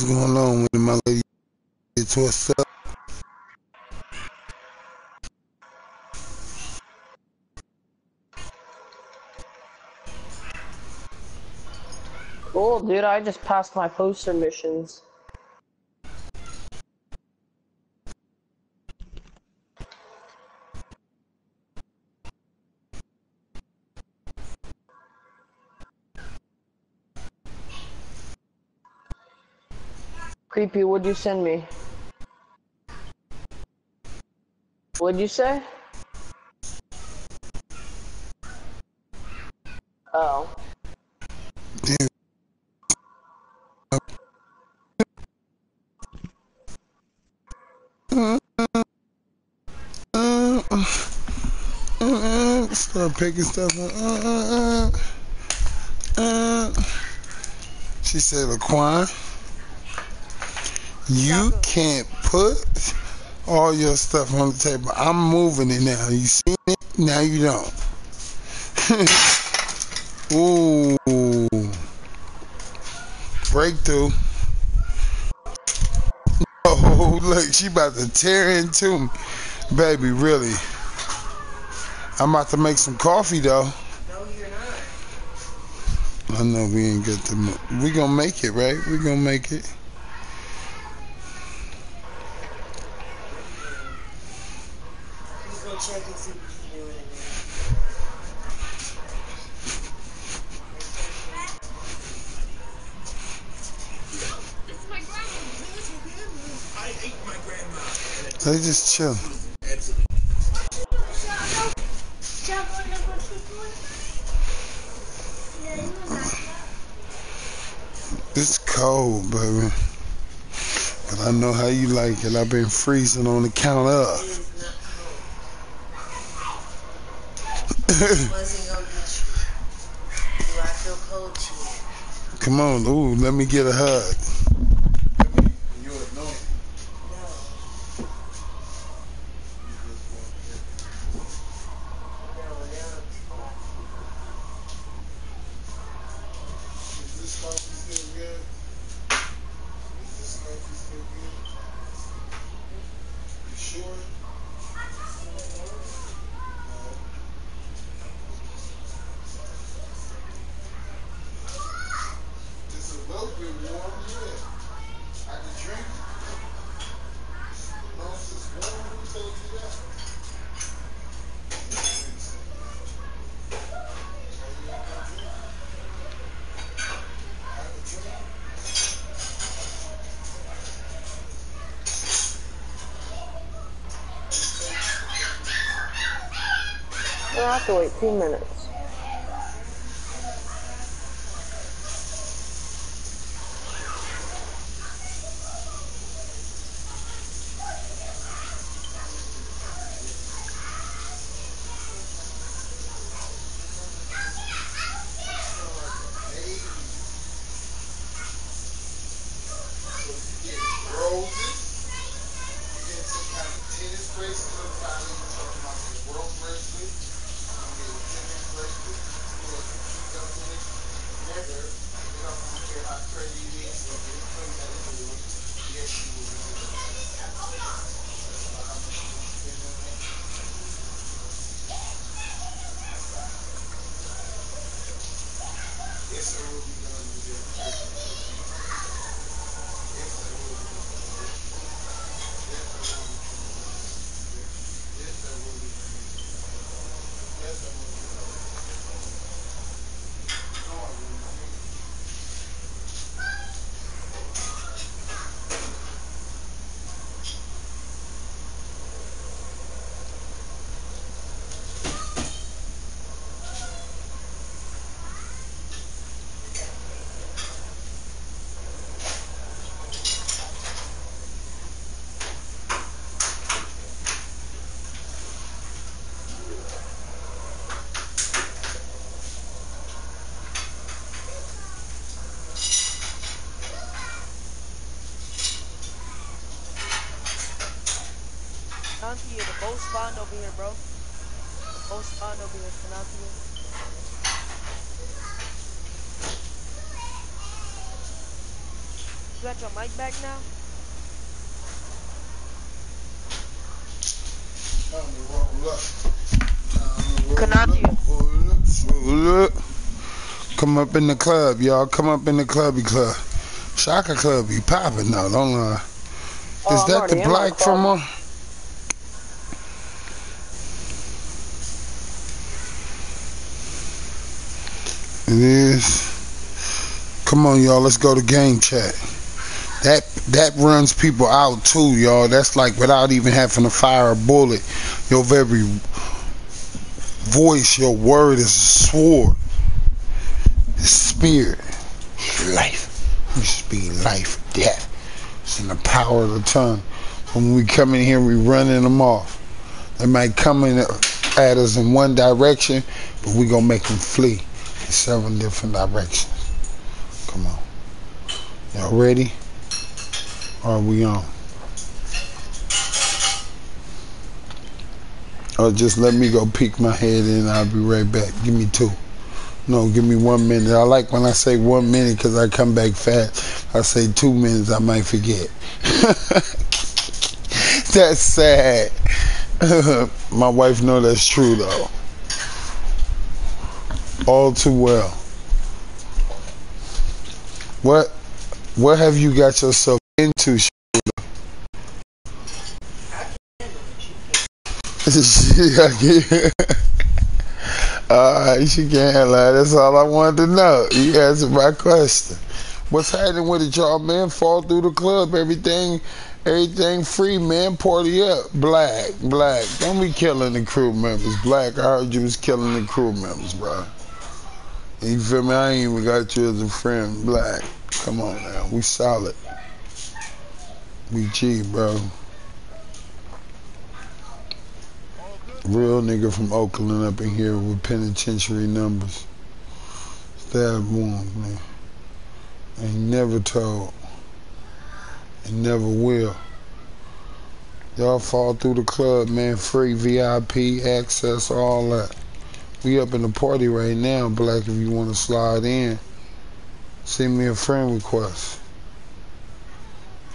Going on with my lady? It's what's up? Cool, dude. I just passed my poster missions. Creepy, what'd you send me? What'd you say? Oh. Damn. Start picking stuff up. Uh, uh, uh. She said, Laquan, you can't put all your stuff on the table. I'm moving it now. You seen it? Now you don't. [laughs] Ooh. Breakthrough. [laughs] Oh, look, she about to tear into me. Baby, really. I'm about to make some coffee, though. No, you're not. I know we ain't get the. We gonna make it, right? We gonna make it. He's gonna check and see what you're doing in there. They just chill. It's cold, baby. But I know how you like it. I've been freezing on the count up. [laughs] Come on, ooh, let me get a hug. It's a little bit warm, yeah. I can drink it. As long as it's warm, who told you that? I'll have to wait two minutes. Roses. You get some kind of tennis bracelet or probably you talking about the world bracelet. You get a tennis bracelet. You know, you keep up with it. Never. You know, I don't care how pretty it is. Or if it's pretty that it is. Yes, you will. That's about how much you can spend on that. Yes, sir. We'll be done with it. Yes, sir. We'll be done. Boat spawned over here, bro. Boat spawned over here, Santi. You got your mic back now? Kanati. Hold up. Come up in the club, y'all. Come up in the clubby club. Shaka Club be popping now, don't lie. Is Oh, that the black from her? It is. Come on, y'all. Let's go to game chat. That that runs people out too, y'all. That's like without even having to fire a bullet. Your very voice, your word is a sword. It's spirit. Life. We speak life, death. It's in the power of the tongue. When we come in here, we running them off. They might come in at us in one direction, but we gonna make them flee in seven different directions. Ready? Are we on? Or just let me go peek my head in. I'll be right back. Give me two. No, give me one minute. I like when I say one minute because I come back fast. I say two minutes, I might forget. [laughs] that's sad. [laughs] my wife know that's true though. All too well. What what have you got yourself into? Sheila? [laughs] Alright, she can't lie. That's all I wanted to know. You answered my question. What's happening with it, y'all, man? Fall through the club. Everything everything free, man. Party up. Black, black. Don't be killing the crew members. Black, I heard you was killing the crew members, bro. You feel me? I ain't even got you as a friend. Black. Come on now. We solid. We G, bro. Real nigga from Oakland up in here with penitentiary numbers. Stab wounds, man. Ain't never told. And never will. Y'all fall through the club, man. Free VIP access, all that. We up in the party right now, Black, if you want to slide in. Send me a friend request.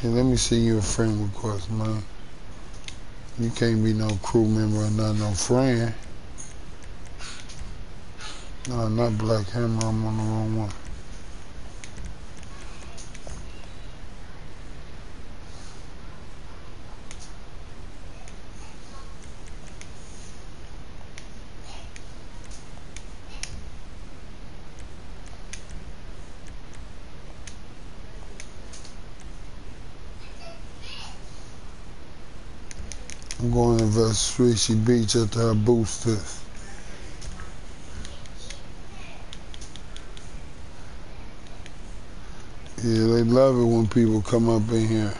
And let me send you a friend request, man. You can't be no crew member or not no friend. No, not Black Hammer. I'm on the wrong one. I'm going to Vespucci Beach after I boost this. Yeah, they love it when people come up in here.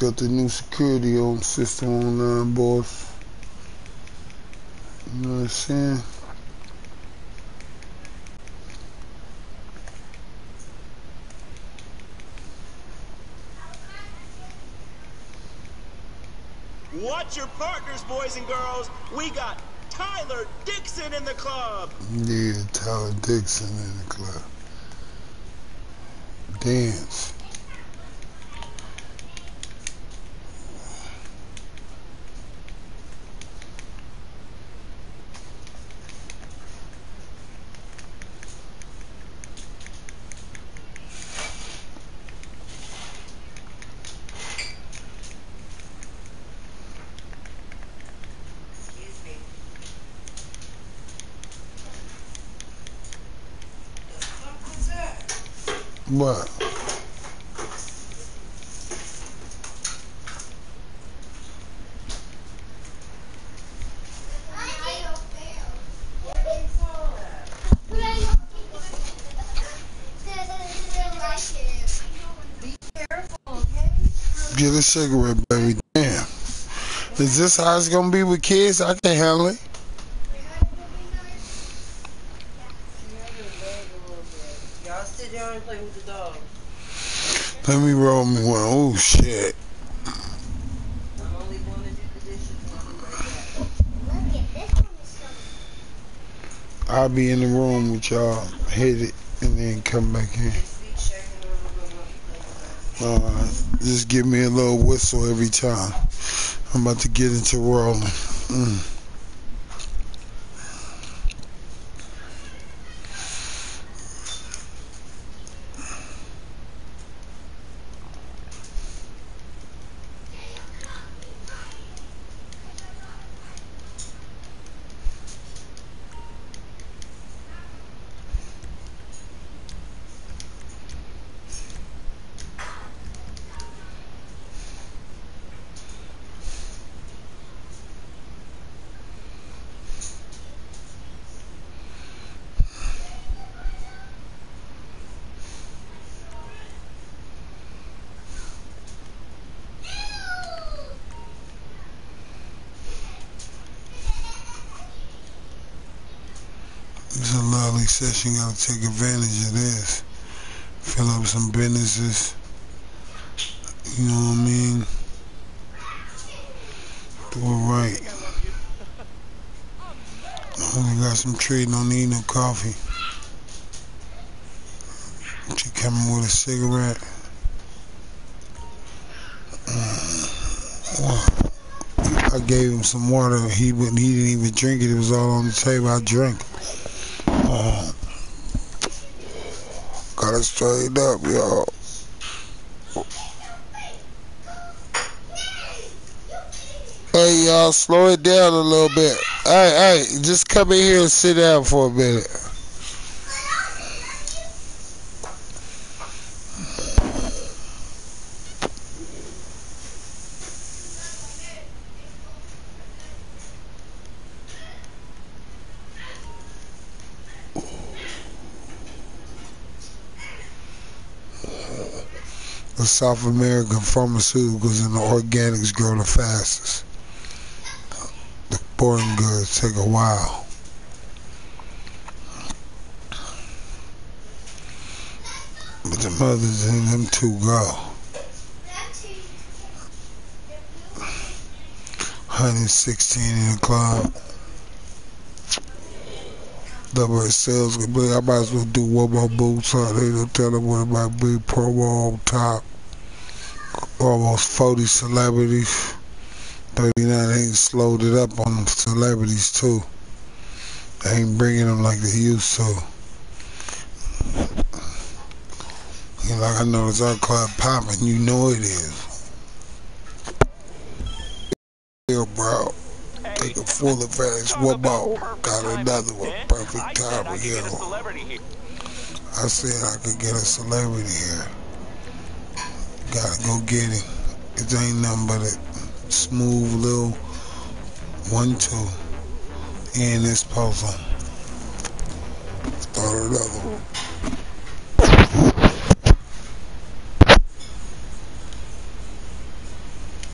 Got the new security on system online, boss. You know what I'm saying? Watch your partners, boys and girls. We got Tyler Dixon in the club. Yeah, Tyler Dixon in the club. Dance. What? Get a cigarette, baby. Damn. Is this how it's gonna be with kids? I can handle it. Y'all sit down and play with the. Let me roll me one. Oh shit. I'll be in the room with y'all, hit it, and then come back in. Uh, just give me a little whistle every time. I'm about to get into rolling. Mm. She gotta take advantage of this. Fill up some businesses. You know what I mean? Do it right. I only got some trade, don't need no coffee. She coming with a cigarette. Uh, I gave him some water. He wouldn't. He didn't even drink it. It was all on the table. I drank. Gotta straighten up, y'all. Hey, y'all, slow it down a little bit. Hey, hey, just come in here and sit down for a minute. The South American pharmaceuticals and the organics grow the fastest. The foreign goods take a while. But the mothers and them two go. Hundred sixteen in the club. Double sales complete. I might as well do one more boots on. They'll tell them what might be. Promo on top. Almost 40 celebrities. 39 ain't slowed it up on them celebrities too. They ain't bringing them like they used to. You know, like I know it's our club popping. You know it is. Yeah, bro. Take a full advantage. One more. Got another one. Perfect time on. I said I could get a celebrity here. Gotta go get it. It ain't nothing but a smooth little one two in this puzzle. Start another one.